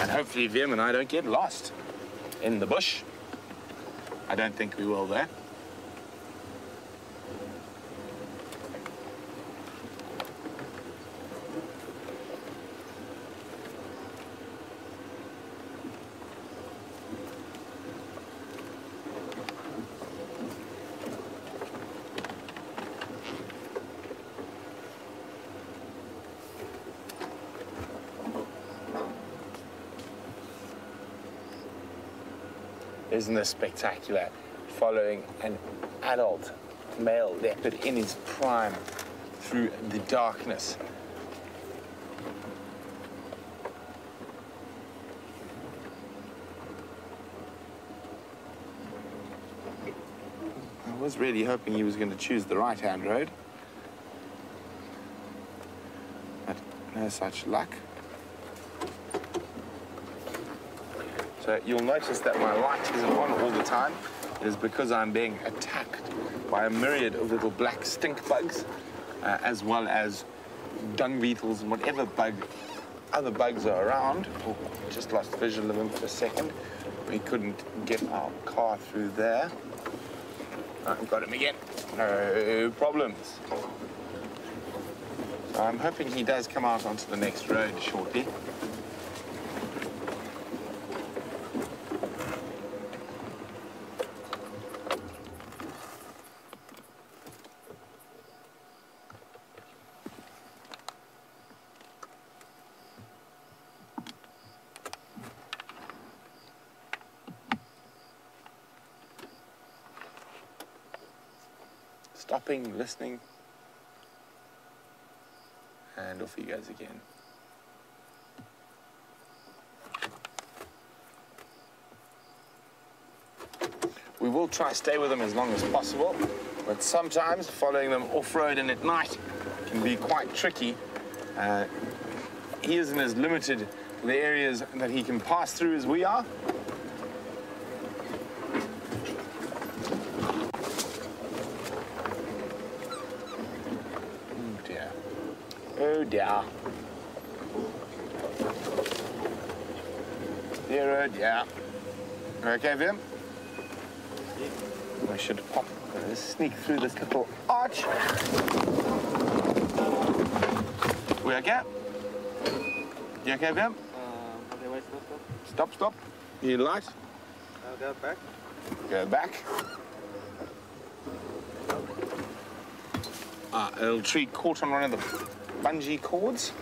And hopefully Vim and I don't get lost in the bush. I don't think we will there. Isn't this spectacular? Following an adult male leopard in his prime through the darkness. I was really hoping he was going to choose the right-hand road. But no such luck. So you'll notice that my light isn't on all the time. It is because I'm being attacked by a myriad of little black stink bugs, uh, as well as dung beetles and whatever bug, other bugs are around. Oh, just lost visual of them for a second. We couldn't get our car through there. I've got him again. No problems. I'm hoping he does come out onto the next road shortly. Stopping, listening, and off you guys again. We will try to stay with them as long as possible, but sometimes following them off-road and at night can be quite tricky. Uh, he isn't as limited the areas that he can pass through as we are. Oh dear. Oh dear. Dear, oh dear. Okay, Vim? I should pop, uh, sneak through this little arch. We okay? You okay, Vim? Um, okay, wait, stop, stop. Stop, stop. You light? I'll go back. Go back. Ah, a little tree caught on one of the bungee cords.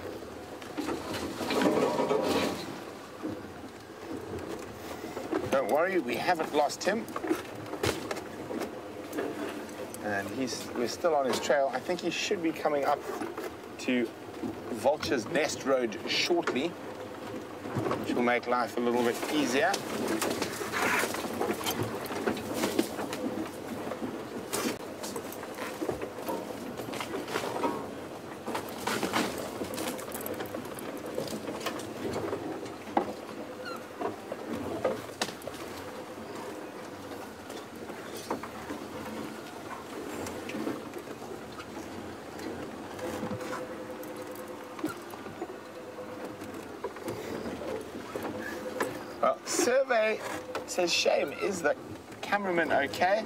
Don't worry, we haven't lost him. And he's we're still on his trail. I think he should be coming up to Vulture's Nest Road shortly, which will make life a little bit easier. Well, survey says shame. Is the cameraman okay?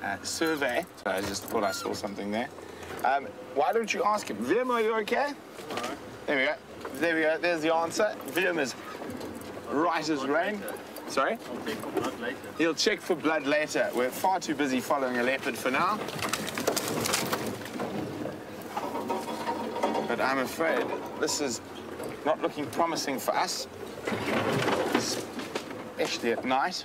Uh, survey. So I just thought I saw something there. Um, why don't you ask him? Vim, are you okay? There we go. There we go. There's the answer. Vim is right as rain. Sorry? I'll take for blood later. He'll check for blood later. We're far too busy following a leopard for now. But I'm afraid this is not looking promising for us, especially at night.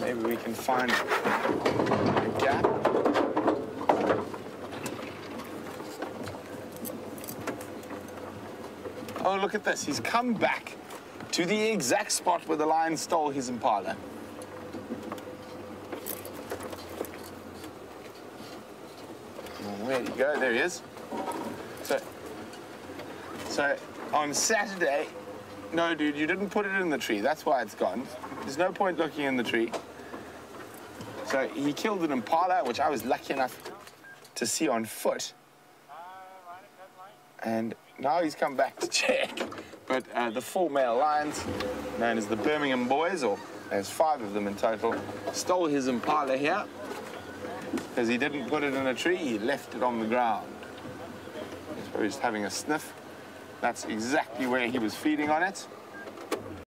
Maybe we can find a gap. Oh, look at this. He's come back to the exact spot where the lion stole his impala. Where'd he go? There he is. So, so on Saturday, no, dude, you didn't put it in the tree. That's why it's gone. There's no point looking in the tree. So he killed an impala, which I was lucky enough to see on foot. And now he's come back to check. But uh, the four male lions, known as the Birmingham Boys, or there's five of them in total, stole his impala here because he didn't put it in a tree, he left it on the ground. So he's having a sniff. That's exactly where he was feeding on it.